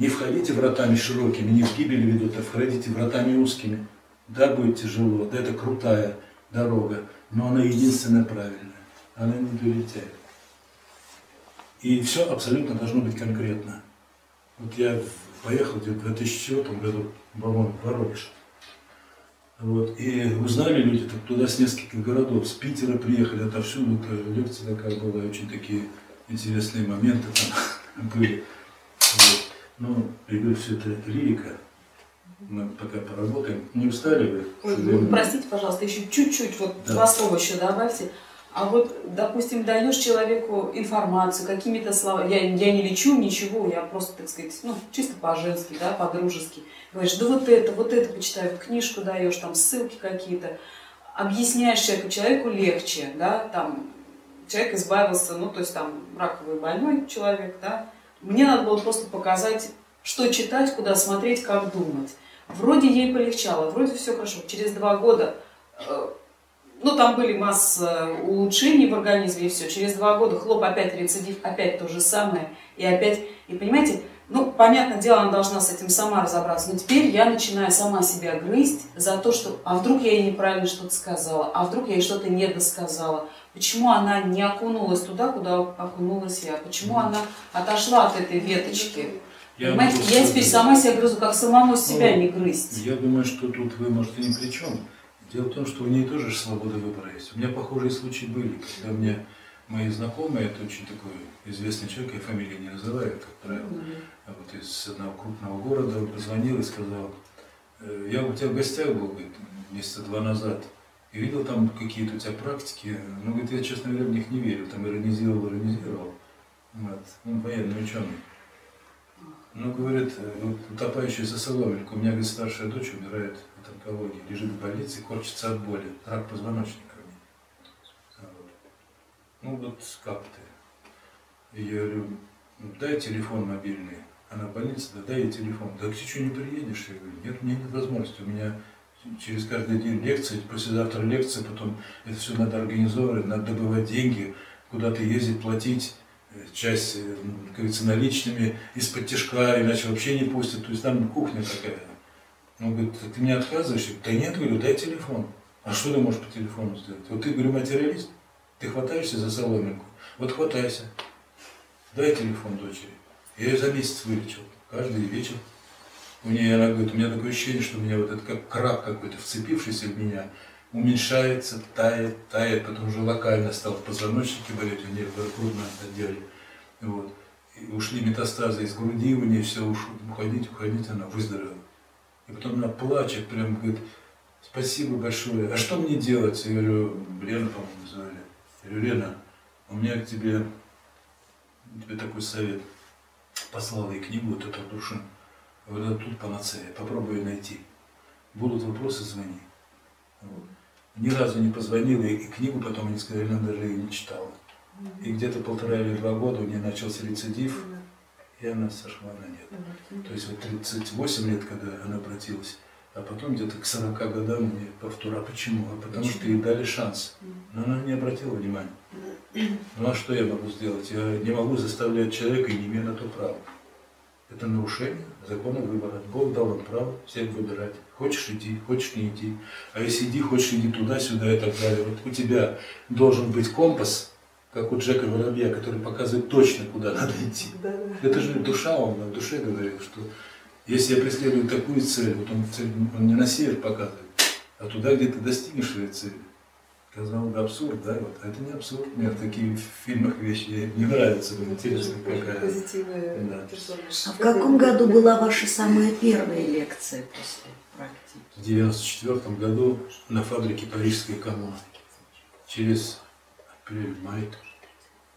Не входите вратами широкими, не в гибель ведут, а входите вратами узкими. Да, будет тяжело, да, это крутая дорога, но она единственная правильная. Она не долетает. И все абсолютно должно быть конкретно. Вот я поехал где-то в 2004 году, по-моему, в Воронеж. Вот, и узнали люди так туда с нескольких городов, с Питера приехали, отовсюду, это лекция такая была, очень такие интересные моменты там были. Вот. Ну, говорю, все это лирика, мы пока поработаем. Не устали вы? Ой, ну, простите, пожалуйста, еще чуть-чуть, вот Да. два слова еще добавьте. А вот, допустим, даешь человеку информацию, какими-то словами, я, я не лечу ничего, я просто, так сказать, ну, чисто по-женски, да, по-дружески. Говоришь, да вот это, вот это почитай, вот книжку даешь, там ссылки какие-то. Объясняешь человеку, человеку легче, да, там, человек избавился, ну, то есть там раковый больной человек, да. Мне надо было просто показать, что читать, куда смотреть, как думать. Вроде ей полегчало, вроде все хорошо. Через два года, э, ну там были масса улучшений в организме и все. Через два года хлоп опять рецидив, опять то же самое. И опять, и понимаете, ну, понятное дело, она должна с этим сама разобраться. Но теперь я начинаю сама себя грызть за то, что, а вдруг я ей неправильно что-то сказала, а вдруг я ей что-то не досказала. Почему она не окунулась туда, куда окунулась я? Почему она отошла от этой веточки? Я Понимаете, могу я теперь сама себя грызу, как самому себя Ну, не грызть. Я думаю, что тут вы, может, и ни при чем. Дело в том, что у нее тоже же свобода выбора есть. У меня похожие случаи были, когда мне мои знакомые, это очень такой известный человек, я фамилии не называю, как правило, а вот из одного крупного города он позвонил и сказал, «Э, я у тебя в гостях был, говорит, месяца два назад, и видел там какие-то у тебя практики, ну, говорит, я, честно говоря, в них не верил, там иронизировал, иронизировал, вот, он военный ученый. Ну, говорит, вот утопающая за соломинку. У меня, говорит, старшая дочь умирает от онкологии, лежит в больнице, корчится от боли. Рак позвоночника. Вот. Ну, вот как ты? И я говорю, «Ну, дай телефон мобильный. Она в больнице, да дай ей телефон. Да ты что, не приедешь? Я говорю, нет, у меня нет возможности. У меня через каждый день лекции, послезавтра лекция, потом это все надо организовывать, надо добывать деньги, куда-то ездить, платить э, часть, э, ну, как говорится, наличными из-под тяжка, иначе вообще не пустят. То есть там кухня такая. Он говорит, ты мне отказываешь? Да нет, говорю, дай телефон. А что ты можешь по телефону сделать? Вот ты, говорю, материалист, ты хватаешься за соломинку. Вот хватайся. Дай телефон дочери. Я ее за месяц вылечил. Каждый вечер. У нее, она говорит, у меня такое ощущение, что у меня вот это как краб какой-то, вцепившийся в меня, уменьшается, тает, тает, потом уже локально стал в позвоночнике болеть, у нее в грудном отделе. Вот. И ушли метастазы из груди, у нее все ушло, уходить, уходить, она выздоровела. И потом она плачет, прям говорит, спасибо большое. А что мне делать? Я говорю, Лена, по-моему, звали. Я говорю, Лена, у меня к тебе, тебе такой совет. Послала ей книгу вот эту душу. Вот это тут панацея, попробуй ее найти. Будут вопросы, звони. Вот. Ни разу не позвонила, и книгу потом они сказали, она даже ее не читала. И где-то полтора или два года у нее начался рецидив, и она сошла на нет. То есть вот 38 лет, когда она обратилась, а потом где-то к 40 годам мне повтор. А почему? А потому что ей дали шанс. Но она не обратила внимания. Ну а что я могу сделать? Я не могу заставлять человека и не имею на то права. Это нарушение закона выбора. Бог дал нам право всем выбирать. Хочешь иди, хочешь не иди. А если иди, хочешь иди туда-сюда и так далее. Вот у тебя должен быть компас, как у Джека Воробья, который показывает точно, куда надо идти. Да, да. Это же душа, он в душе говорит, что если я преследую такую цель, вот он, цель, он не на север показывает, а туда, где ты достигнешь этой цели. Казалось бы, абсурд, да? Вот. А это не абсурд. Мне в таких фильмах вещи не нравятся, но интересно какая. Позитивная Да. персона. А в каком году была ваша самая первая лекция после практики? В 94 году на фабрике Парижской коммуны. Через апрель-май,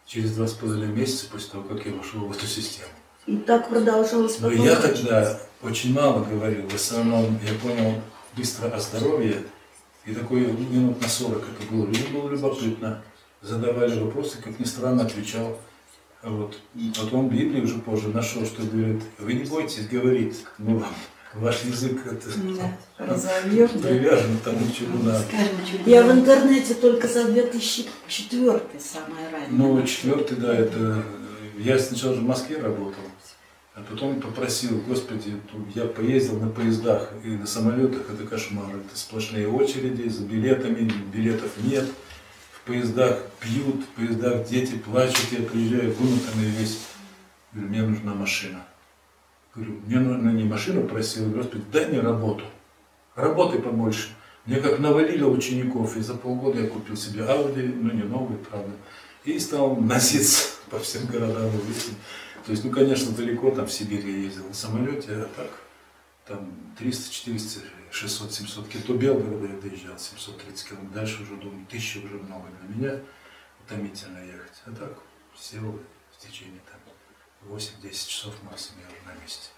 через два с половиной месяца после того, как я вошел в эту систему. И так продолжалось Но потом? я тогда очень мало говорил. В основном я понял быстро о здоровье. И такой минут на 40 это было. Людям было любопытно. Задавали вопросы, как ни странно, отвечал. А Вот. И Потом Библию уже позже нашел, что говорит, вы не бойтесь говорить, вам ваш язык это, да? привяжен к тому, чему надо. Я в интернете только за 2004 самое раннее. Ну, четвертый, да, это... Я сначала же в Москве работал, а потом попросил, господи, я поездил на поездах и на самолетах, это кошмар, это сплошные очереди за билетами, билетов нет, в поездах пьют, в поездах дети плачут, я приезжаю вымотанный весь, говорю, мне нужна машина. Говорю, мне нужна не машину просил, господи, дай мне работу, работай побольше. Мне как навалили учеников, и за полгода я купил себе Ауди, ну не новый, правда, и стал носиться по всем городам весям. То есть, ну, конечно, далеко там в Сибирь я ездил на самолете, а так там 300, 400, 600, 700 километров. До Белгорода я доезжал 730 километров. Дальше уже думаю, тысячи уже много для меня. Утомительно ехать. А так сел в течение там 8-10 часов максимум я уже на месте.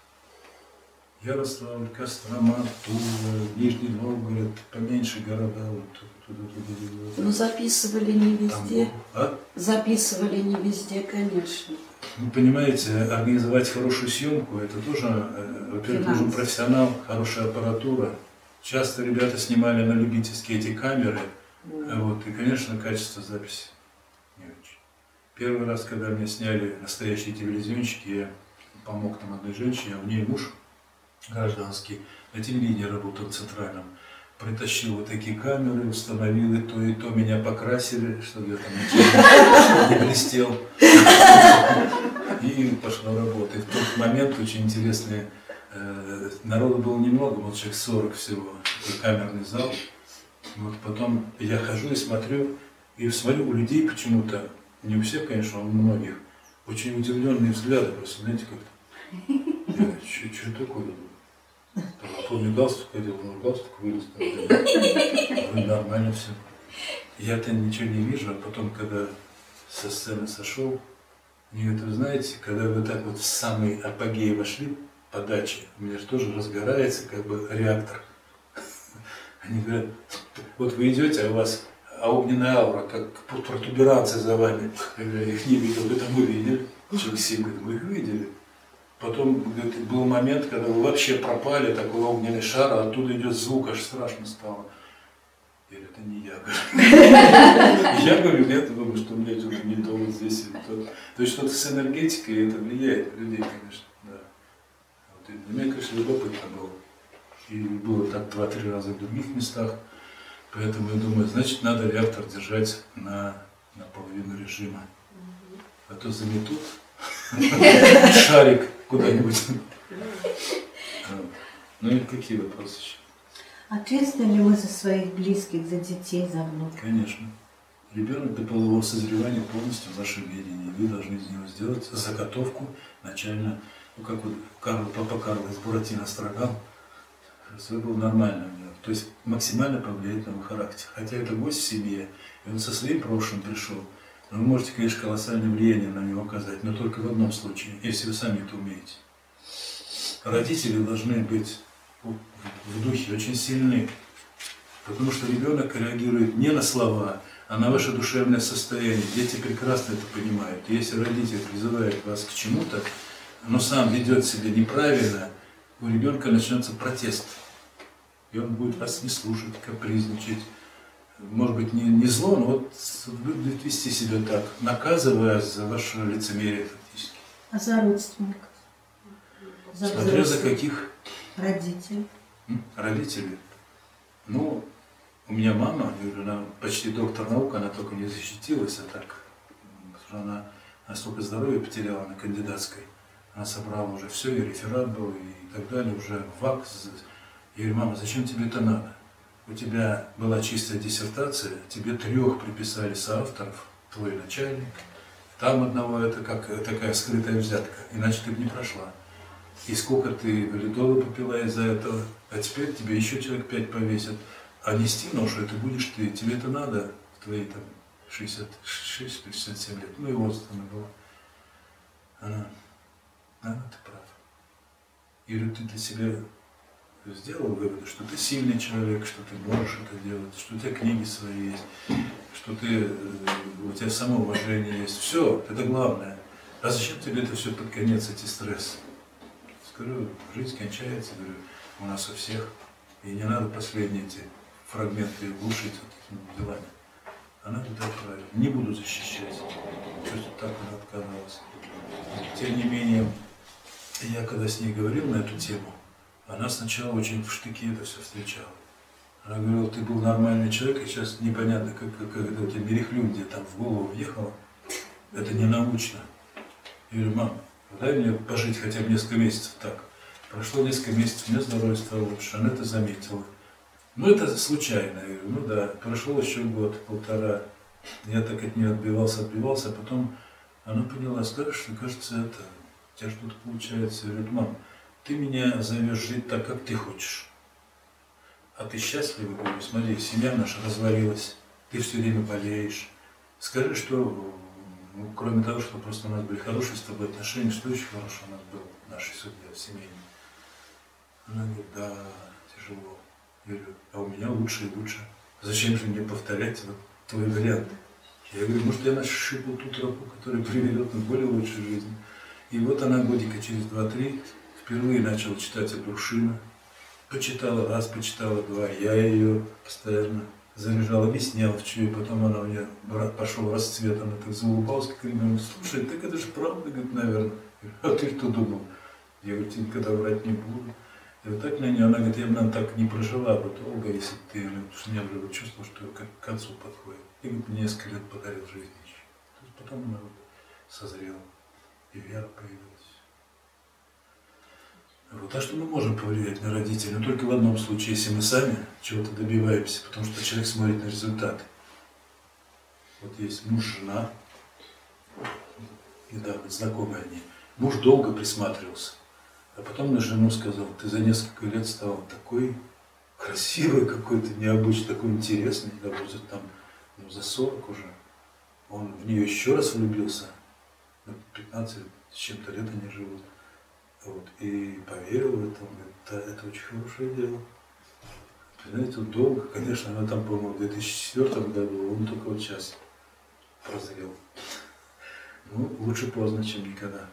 Ярославль, Кострома, Тула, Нижний Новгород, поменьше города, вот туда, туда, туда. Ну, записывали не Там везде. был- а? Записывали не везде, конечно. Вы понимаете, организовать хорошую съемку, это тоже, э, во-первых, нужен профессионал, хорошая аппаратура. Часто ребята снимали на любительские эти камеры, а вот, и, конечно, качество записи не очень. Первый раз, когда мне сняли настоящие телевизионщики, я помог там одной женщине, а у нее муж гражданский, на телевидении работал центральном. Притащил вот такие камеры, установил и то, и то. Меня покрасили, чтобы я там ничего не блестел. И пошла работа. И в тот момент очень интересный, э, народу было немного, вот человек 40 всего, такой камерный зал. Вот потом я хожу и смотрю, и смотрю, у людей почему-то, не у всех, конечно, а у многих, очень удивленные взгляды, просто, знаете, как-то. Что такое? А помню, галстук одел, ну, галстук вылез. Вроде нормально все. Я-то ничего не вижу, а потом, когда со сцены сошел, они говорят, вы знаете, когда вы так вот в самый апогей вошли, подачи, у меня же тоже разгорается как бы реактор. Они говорят, вот вы идете, а у вас огненная аура, как протуберанцы за вами. Я их не видел, вы там увидели. Человек семь говорит, мы их видели. Потом говорит, был момент, когда вы вообще пропали, такой огненный шар, а оттуда идет звук, аж страшно стало. Я говорю, это не я. Я говорю, нет, думаю, что у меня что-то не то вот здесь то. То есть что-то с энергетикой, это влияет на людей, конечно, да. Для меня, конечно, любопытно было. И было так два-три раза в других местах. Поэтому я думаю, значит, надо реактор держать на, на половину режима. А то заметут шарик куда-нибудь. Ну и какие вопросы еще? Ответственны ли мы за своих близких, за детей, за внуков? Конечно. Ребенок до полового созревания полностью в вашем ведении. Вы должны из него сделать заготовку начально, ну как вот Карл, папа Карл из Буратино строгал, Свой был нормальным. да. То есть максимально повлиять на его характер. Хотя это гость в семье, и он со своим прошлым пришел. Вы можете, конечно, колоссальное влияние на него оказать, но только в одном случае, если вы сами это умеете. Родители должны быть в духе очень сильны, потому что ребенок реагирует не на слова, а на ваше душевное состояние. Дети прекрасно это понимают. Если родитель призывает вас к чему-то, но сам ведет себя неправильно, у ребенка начнется протест. И он будет вас не слушать, капризничать. Может быть, не, не зло, но вот будет вести себя так, наказывая за ваше лицемерие фактически. А за родственников? За Смотря за каких родителей? м, родителей. Ну, у меня мама, я говорю, она почти доктор наук, она только не защитилась, а так, потому что она настолько здоровье потеряла на кандидатской. Она собрала уже все, и реферат был, и так далее, уже ВАК. Я говорю, мама, зачем тебе это надо? У тебя была чистая диссертация, тебе трех приписали соавторов, твой начальник, там одного это как такая скрытая взятка, иначе ты бы не прошла. И сколько ты валидола попила из-за этого, а теперь тебе еще человек пять повесят. А нести ношу это будешь ты, тебе это надо в твои там 66-67 лет, ну и возраст она была. Она, да, ты прав. И говорю, ты для себя сделал выводы, что ты сильный человек, что ты можешь это делать, что у тебя книги свои есть, что ты, э, у тебя самоуважение есть. Все, это главное. А зачем тебе это все под конец, эти стрессы? Скажу, жизнь кончается, говорю, у нас у всех. И не надо последние эти фрагменты глушить вот такими делами. Она туда говорит, не буду защищать. Что-то так она отказалась. Тем не менее, я когда с ней говорил на эту тему, она сначала очень в штыки это все встречала. Она говорила, ты был нормальный человек, и сейчас непонятно, как, как, как это у тебя мерехлюндия там в голову въехала. Это не научно. Я говорю, мам, дай мне пожить хотя бы несколько месяцев так. Прошло несколько месяцев, у меня здоровье стало лучше, она это заметила. Ну, это случайно. Я говорю, ну да, прошел еще год, полтора. Я так от нее отбивался, отбивался, а потом она поняла, скажешь, что, кажется, это, у тебя что-то получается. Я говорю, мам, ты меня зовешь жить так, как ты хочешь. А ты счастлива, говорю, смотри, семья наша развалилась, ты все время болеешь. Скажи, что, ну, кроме того, что просто у нас были хорошие с тобой отношения, что еще хорошего у нас было в нашей судьбе, в семейной? Она говорит, да, тяжело. Я говорю, а у меня лучше и лучше. Зачем же мне повторять вот твой вариант? Я говорю, может, я нащупал ту тропу, которая приведет на более лучшую жизнь. И вот она годика через два-три впервые начала читать Абрушина. Почитала раз, почитала два. Я ее постоянно заряжал, объяснял, в чью, потом она меня брат пошел расцвет, она так заулыбалась, как говорю, слушай, так это же правда, говорит, наверное. Я говорю, а ты что думал? Я говорю, тебе никогда врать не буду. И вот так на нее, она говорит, я бы, наверное, так не прожила бы долго, если бы ты, потому что я уже вот чувствовал, что как к концу подходит. И мне несколько лет подарил жизнь еще. Потом она вот созрела, и вера появилась. Вот. А что мы можем повлиять на родителей? Но только в одном случае, если мы сами чего-то добиваемся, потому что человек смотрит на результат. Вот есть муж, жена, недавно знакомые они. Муж долго присматривался, а потом на жену сказал, ты за несколько лет стал такой красивый какой-то, необычный, такой интересный, да, будет там ну, за 40 уже. Он в нее еще раз влюбился, ну, 15 с чем-то лет они живут. Вот, и поверил в это, он говорит, да, это очень хорошее дело. Понимаете, вот долго, конечно, она там, по-моему, в 2004 году, он только вот сейчас прозрел. Ну, лучше поздно, чем никогда.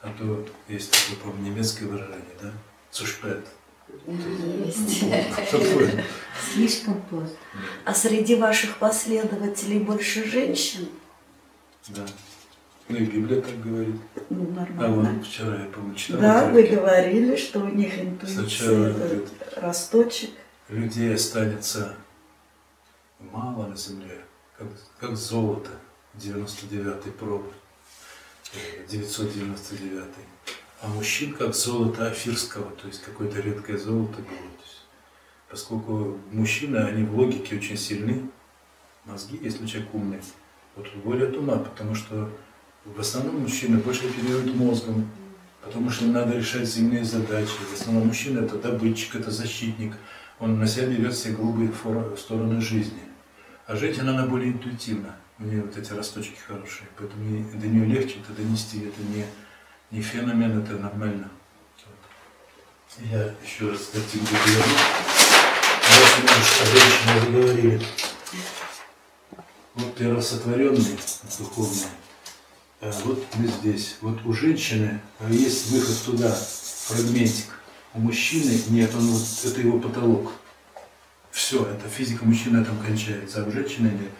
А то есть такое, по-моему, немецкое выражение, да? Цушпет. Есть. Такое. Слишком поздно. А среди ваших последователей больше женщин? Да. Ну и Библия так говорит. Ну, А нормально. вот вчера я, по-моему, читал. Да, вы говорили, что у них интуиция Сначала э, говорит, росточек. людей останется мало на земле, как, как золото 99-й пробы, э, 999 а мужчин как золото афирского, то есть какое-то редкое золото было. Есть, поскольку мужчины, они в логике очень сильны, мозги, если человек умный, вот воля от ума, потому что в основном мужчины больше оперируют мозгом, потому что им надо решать земные задачи. В основном мужчина это добытчик, это защитник. Он на себя берет все грубые стороны жизни. А женщина, она более интуитивна. У нее вот эти росточки хорошие. Поэтому ей- до нее легче это донести. Это не, не феномен, это нормально. Вот. Я еще раз картинку верну. Раз мы уж о женщине заговорили. Вот первосотворенный духовный. А вот мы здесь. Вот у женщины а, есть выход туда, фрагментик. У мужчины нет, он вот, это его потолок. Все, это физика мужчины там кончается, а у женщины нет.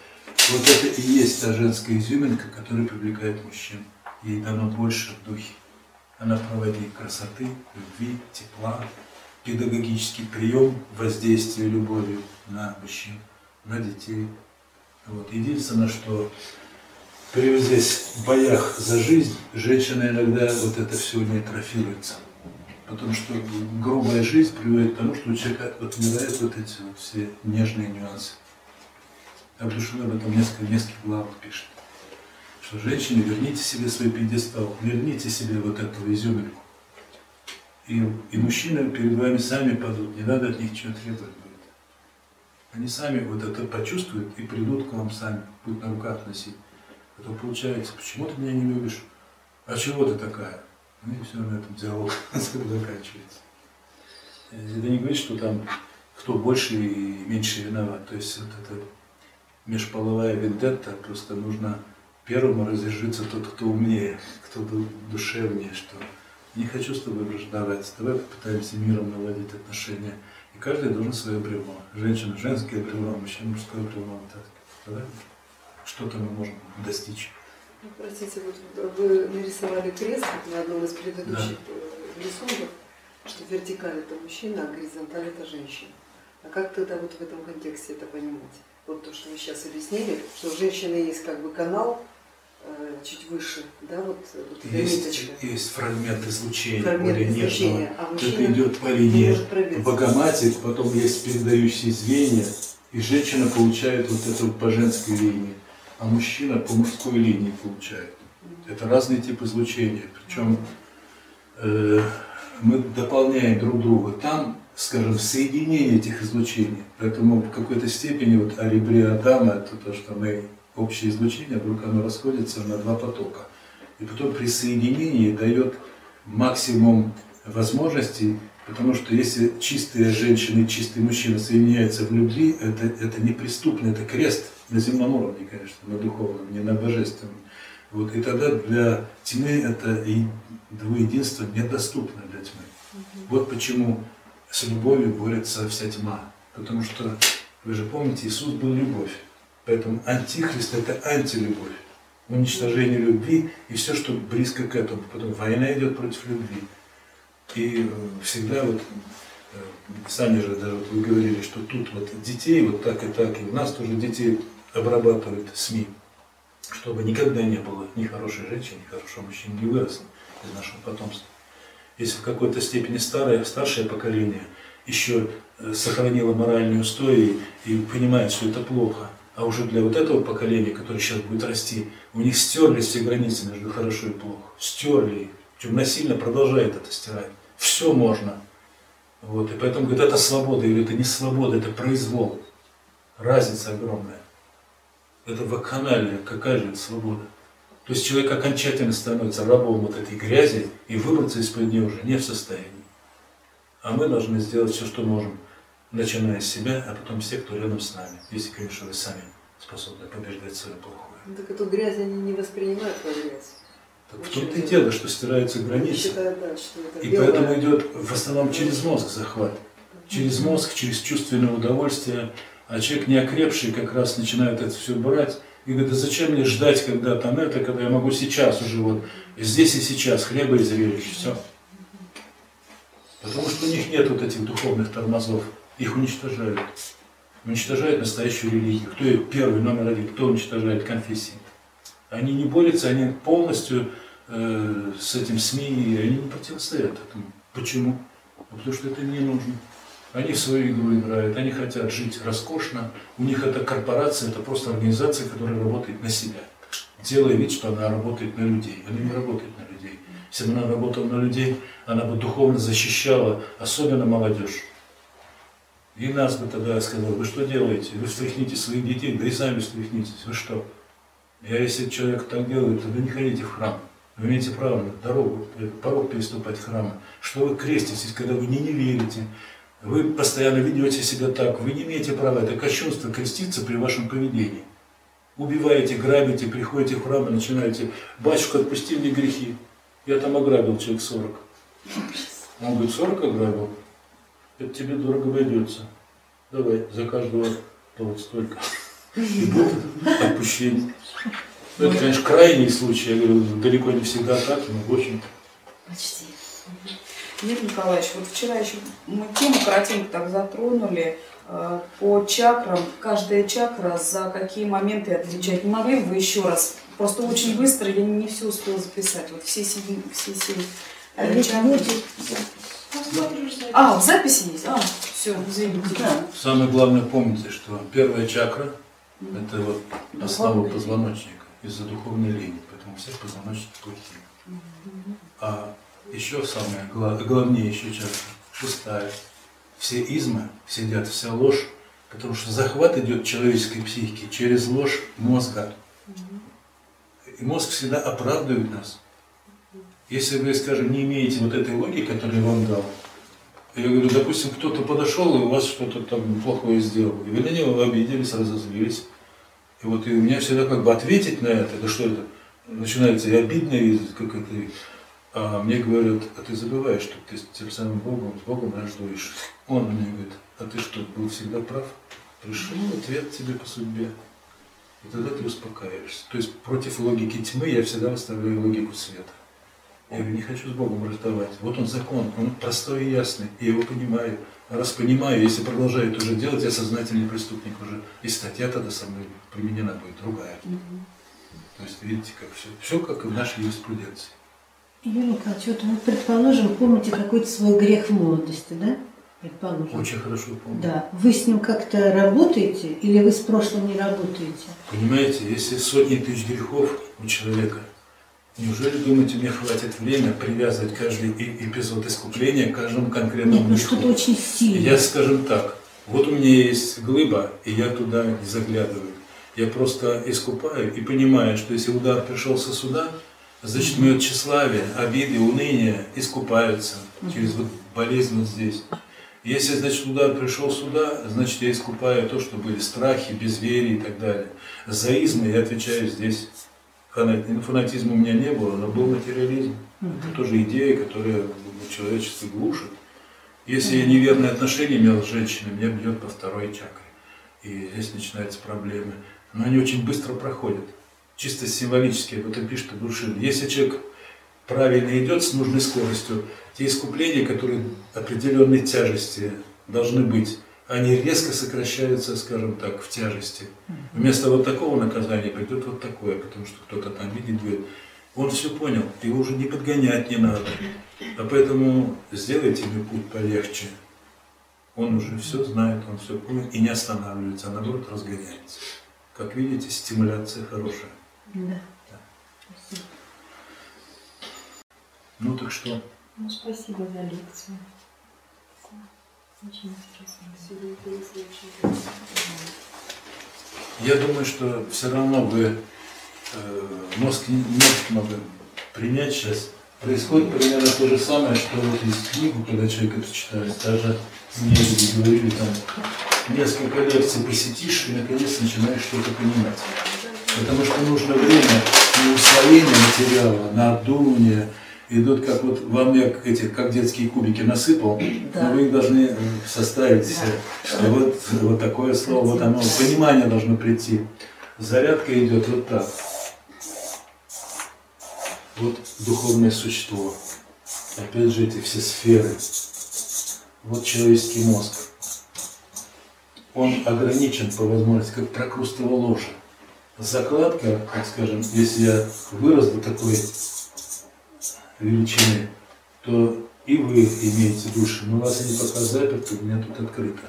Вот это и есть та женская изюминка, которая привлекает мужчин. Ей дано больше в духе. Она проводит красоты, любви, тепла, педагогический прием воздействия любовью на мужчин, на детей. Вот. Единственное, что при здесь боях за жизнь женщина иногда вот это все не трофируется. Потому что грубая жизнь приводит к тому, что у человека отмирают вот эти вот все нежные нюансы. Абдушин об этом несколько, несколько главах пишет. Что женщины, верните себе свой пьедестал, верните себе вот эту изюминку. И, и мужчины перед вами сами падут, не надо от них чего требовать будет. Они сами вот это почувствуют и придут к вам сами, будут на руках носить. Это получается, почему ты меня не любишь? А чего ты такая? Ну и все, на этом диалог заканчивается. Это не говорит, что там кто больше и меньше виноват. То есть вот это межполовая вендетта, просто нужно первому разъезжиться тот, кто умнее, кто ду- душевнее, что не хочу с тобой враждовать, давай попытаемся миром наладить отношения. И каждый должен свое бревно. Женщина женское бревно, мужчина мужское бревно. Так, тогда что-то мы можем достичь. Простите, вот вы нарисовали крест вот на одном из предыдущих э, рисунков, что вертикаль это мужчина, а горизонталь это женщина. А как тогда вот в этом контексте это понимать? Вот то, что вы сейчас объяснили, что у женщины есть как бы канал э, чуть выше, да, вот, вот эта Есть, ниточка. есть фрагмент излучения, Фрагмент более нежного. излучения, а Это идет по линии. Богоматерь, потом есть передающие звенья, и женщина получает вот это вот по женской линии, а мужчина по мужской линии получает. Это разные типы излучения. Причем э, мы дополняем друг друга. Там, скажем, соединение этих излучений. Поэтому в какой-то степени вот о ребре Адама, это то, что мы общее излучение, вдруг оно расходится на два потока. И потом при соединении дает максимум возможностей, потому что если чистые женщины и чистый мужчина соединяются в любви, это, это неприступно, это крест на земном уровне, конечно, на духовном, не на божественном. Вот, и тогда для тьмы это и двуединство недоступно для тьмы. Вот почему с любовью борется вся тьма. Потому что, вы же помните, Иисус был любовь. Поэтому антихрист это антилюбовь. Уничтожение любви и все, что близко к этому. Потом война идет против любви. И э, всегда вот, э, сами же даже вот вы говорили, что тут вот детей вот так и так, и у нас тоже детей обрабатывают СМИ, чтобы никогда не было ни хорошей женщины, ни хорошего мужчины не выросло из нашего потомства. Если в какой-то степени старое, старшее поколение еще э, сохранило моральные устои и понимает, что это плохо, а уже для вот этого поколения, которое сейчас будет расти, у них стерлись все границы между хорошо и плохо. Стерли их. Причем насильно продолжает это стирать. Все можно. Вот. И поэтому говорит, это свобода или это не свобода, это произвол. Разница огромная. Это вакханалия, какая же это свобода. То есть человек окончательно становится рабом вот этой грязи и выбраться из-под нее уже не в состоянии. А мы должны сделать все, что можем, начиная с себя, а потом все, кто рядом с нами. Если, конечно, вы сами способны побеждать свое плохое. Ну, Так эту грязь они не воспринимают как грязь. Так в том-то и дело, что стираются границы. Считают, да, что это И белое. поэтому идет в основном через мозг захват. Через мозг, через чувственное удовольствие. А человек не окрепший как раз начинает это все брать. И говорит, да зачем мне ждать, когда там это, когда я могу сейчас уже вот здесь и сейчас хлеба и зрелищ, все. Потому что у них нет вот этих духовных тормозов. Их уничтожают. Уничтожают настоящую религию. Кто ее первый, номер один, кто уничтожает конфессии? Они не борются, они полностью э, с этим СМИ, они не противостоят этому. Почему? Ну, Потому что это не нужно. Они в свою игру играют, они хотят жить роскошно. У них это корпорация, это просто организация, которая работает на себя. Делая вид, что она работает на людей. Она не работает на людей. если бы она работала на людей, она бы духовно защищала, особенно молодежь. И нас бы тогда сказал, вы что делаете? Вы встряхните своих детей, да и сами встряхнитесь. Вы что? Я, если человек так делает, то вы не ходите в храм. Вы имеете право на дорогу, порог переступать храма. Что вы креститесь, когда вы не, не верите? Вы постоянно ведете себя так. Вы не имеете права. Это кощунство креститься при вашем поведении. Убиваете, грабите, приходите в храм и начинаете, батюшка, отпусти мне грехи. Я там ограбил человек 40. Он говорит, 40 ограбил? Это тебе дорого обойдется. Давай, за каждого то вот столько. И будет отпущение. Ну, это, конечно, крайний случай. Я говорю, далеко не всегда так, но очень. Почти. Юрий Николаевич, вот вчера еще мы тему коротенько так затронули э, по чакрам. Каждая чакра за какие моменты отвечает. Не могли бы вы еще раз? Просто очень быстро я не все успела записать. Вот все семь, все семь А э, ведь чакр. будет А, в записи есть? А, все, извините. Самое главное помните, что первая чакра – это вот основа позвоночника из-за духовной линии, поэтому все позвоночники плохие. Еще самое гла- главнейшая чакра, шестая. Все измы сидят, вся ложь, потому что захват идет человеческой психики через ложь мозга. И мозг всегда оправдывает нас. Если вы, скажем, не имеете вот этой логики, которую я вам дал, я говорю, допустим, кто-то подошел и у вас что-то там плохое сделал, и вы на него обиделись, разозлились. И вот и у меня всегда как бы ответить на это, да что это, начинается и обидно, и как это, а мне говорят, а ты забываешь, что ты с тем самым Богом, с Богом враждуешь. Он мне говорит, а ты что, был всегда прав? Пришел ответ тебе по судьбе. И тогда ты успокаиваешься. То есть против логики тьмы я всегда выставляю логику света. Я говорю, не хочу с Богом враждовать. Вот он закон, он простой и ясный, я его понимаю. А раз понимаю, если продолжаю это же делать, я сознательный преступник уже. И статья тогда со мной применена будет другая. То есть видите, как все. Все как и в нашей юриспруденции. Юрий Николаевич, вот вы, предположим, помните какой-то свой грех в молодости, да? Предположим. Очень хорошо помню. Да. Вы с ним как-то работаете или вы с прошлым не работаете? Понимаете, если сотни тысяч грехов у человека, неужели думаете, мне хватит время привязывать каждый эпизод искупления к каждому конкретному Нет, ну греху? что-то очень сильное. Я скажем так, вот у меня есть глыба, и я туда не заглядываю. Я просто искупаю и понимаю, что если удар пришелся сюда, значит мое тщеславие, обиды, уныние искупаются через вот болезнь вот здесь. Если, значит, удар пришел сюда, значит, я искупаю то, что были страхи, безверие и так далее. За измы я отвечаю здесь. Фана- Фанатизма у меня не было, но был материализм. Это тоже идея, которая человечество глушит. Если я неверные отношения имел с женщиной, меня бьет по второй чакре. И здесь начинаются проблемы. Но они очень быстро проходят. Чисто символически, об этом пишет Абушин. Если человек правильно идет с нужной скоростью, те искупления, которые определенной тяжести должны быть, они резко сокращаются, скажем так, в тяжести. Вместо вот такого наказания придет вот такое, потому что кто-то там видит, говорит, он все понял, его уже не подгонять не надо. А поэтому сделайте ему путь полегче. Он уже все знает, он все понял и не останавливается, а наоборот разгоняется. Как видите, стимуляция хорошая. Да. Ну так что, Ну, спасибо за лекцию. Очень интересно. Сегодня интересно очень. я думаю, что все равно вы э, мозг не может много принять сейчас. Происходит примерно то же самое, что вот из книгу, когда человек это читает, даже мне люди говорили там, несколько лекций посетишь и наконец начинаешь что-то понимать. Потому что нужно время на усвоение материала, на обдумывание. Идут как вот вам я эти, как детские кубики насыпал, но вы их должны э, составить все. Что вот, вот такое слово, вот оно, понимание должно прийти. Зарядка идет вот так. Вот духовное существо. Опять же эти все сферы. Вот человеческий мозг. Он ограничен по возможности, как прокрустово ложе. Закладка, так скажем, если я вырос до такой величины, то и вы имеете души, но у вас они пока заперты, у меня тут открыто.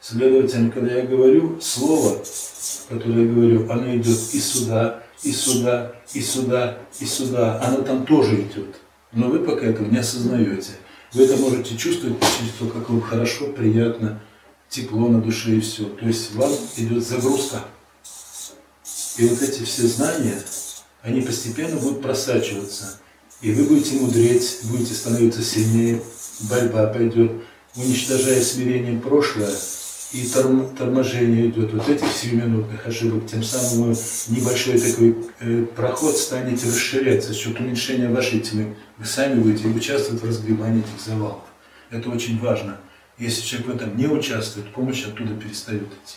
Следовательно, когда я говорю слово, которое я говорю, оно идет и сюда, и сюда, и сюда, и сюда. Оно там тоже идет. Но вы пока этого не осознаете. Вы это можете чувствовать, почувствовать, как вам хорошо, приятно, тепло на душе и все. То есть вам идет загрузка. И вот эти все знания, они постепенно будут просачиваться. И вы будете мудреть, будете становиться сильнее, борьба пойдет, уничтожая смирением прошлое, и торм, торможение идет вот этих сиюминутных ошибок, тем самым вы небольшой такой э, проход станете расширяться за счет уменьшения вашей тьмы. Вы сами будете участвовать в разгребании этих завалов. Это очень важно. Если человек в этом не участвует, помощь оттуда перестает идти.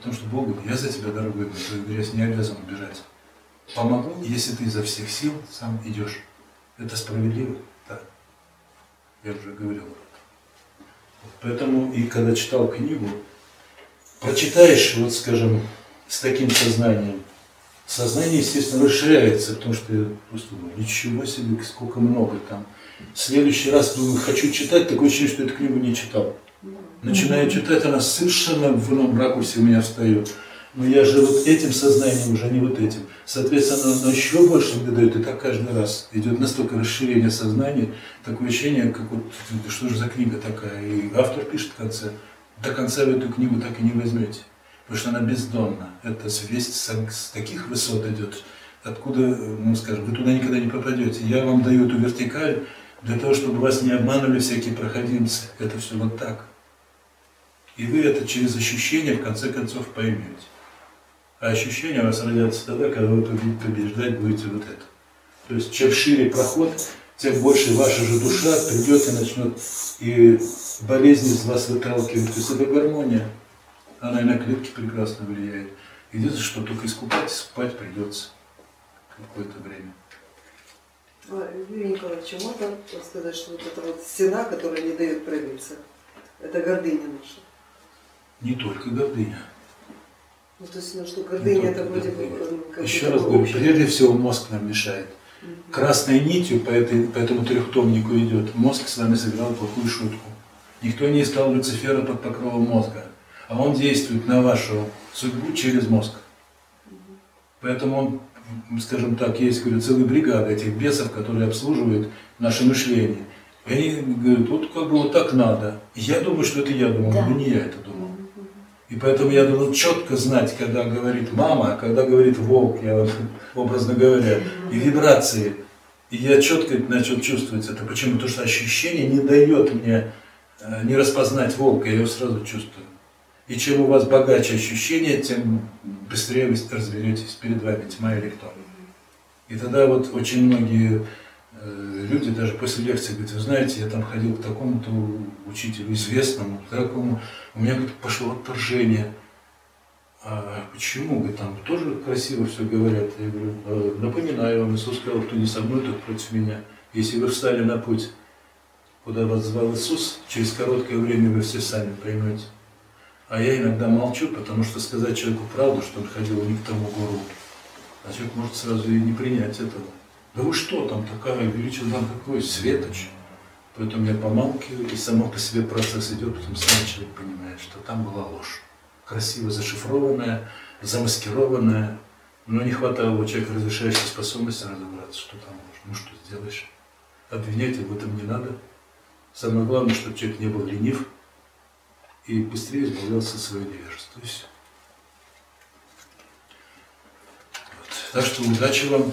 Потому что Бог говорит, я за тебя, дорогой, мой, твою грязь не обязан убежать. Помогу, если ты изо всех сил сам идешь. Это справедливо? Да. Я уже говорил. Поэтому и когда читал книгу, прочитаешь, вот скажем, с таким сознанием, сознание, естественно, расширяется, потому что я просто думаю, ничего себе, сколько много там. В следующий раз думаю, хочу читать, такое ощущение, что эту книгу не читал. Начинаю читать, она совершенно в ином ракурсе у меня встает. Но я же вот этим сознанием уже, не вот этим. Соответственно, оно еще больше мне дает, и так каждый раз. Идет настолько расширение сознания, такое ощущение, как вот, что же за книга такая. И автор пишет в конце, до конца вы эту книгу так и не возьмете. Потому что она бездонна. Это весть с, таких высот идет, откуда, ну скажем, вы туда никогда не попадете. Я вам даю эту вертикаль для того, чтобы вас не обманывали всякие проходимцы. Это все вот так. И вы это через ощущение в конце концов поймете. А ощущения у вас родятся тогда, когда вы побеждать будете вот это. То есть чем шире проход, тем больше ваша же душа придет и начнет и болезни из вас выталкивать. То есть это гармония. Она и на клетки прекрасно влияет. Единственное, что только искупать, искупать придется какое-то время. А, Юрий Николаевич, а можно сказать, что вот эта вот стена, которая не дает пробиться, это гордыня наша? Не только гордыня. Ну, то есть, ну, что гордыня это вроде бы... Еще раз говорю, прежде всего мозг нам мешает. Красной нитью по, этой, по этому трехтомнику идет. Мозг с вами сыграл плохую шутку. Никто не искал Люцифера под покровом мозга, а он действует на вашу судьбу через мозг. Поэтому он, скажем так, есть говорю, целая бригада этих бесов, которые обслуживают наше мышление. И они говорят, вот как бы вот так надо. И я думаю, что это я думал, Да. но не я это думал. И поэтому я должен четко знать, когда говорит мама, а когда говорит волк, я вот, образно говоря, и вибрации. И я четко начал чувствовать это. Почему? Потому что ощущение не дает мне э, не распознать волка, я его сразу чувствую. И чем у вас богаче ощущение, тем быстрее вы разберетесь перед вами тьма или кто. И тогда вот очень многие люди даже после лекции говорят, вы знаете, я там ходил к такому-то учителю известному, к такому, у меня говорит, пошло отторжение. А почему? Говорит, там тоже красиво все говорят. Я говорю, «Э, напоминаю вам, Иисус сказал, кто не со мной, тот против меня. Если вы встали на путь, куда вас звал Иисус, через короткое время вы все сами поймете. А я иногда молчу, потому что сказать человеку правду, что он ходил не к тому гуру, а человек может сразу и не принять этого. Да вы что там такая, величина какой, светоч. Поэтому я помалкиваю, и само по себе процесс идет, потом сам человек понимает, что там была ложь. Красиво зашифрованная, замаскированная, но не хватало у человека разрешающей способности разобраться, что там ложь. Ну что сделаешь? Обвинять в этом не надо. Самое главное, чтобы человек не был ленив и быстрее избавлялся от своего невежества. И все. Вот. Так что удачи вам.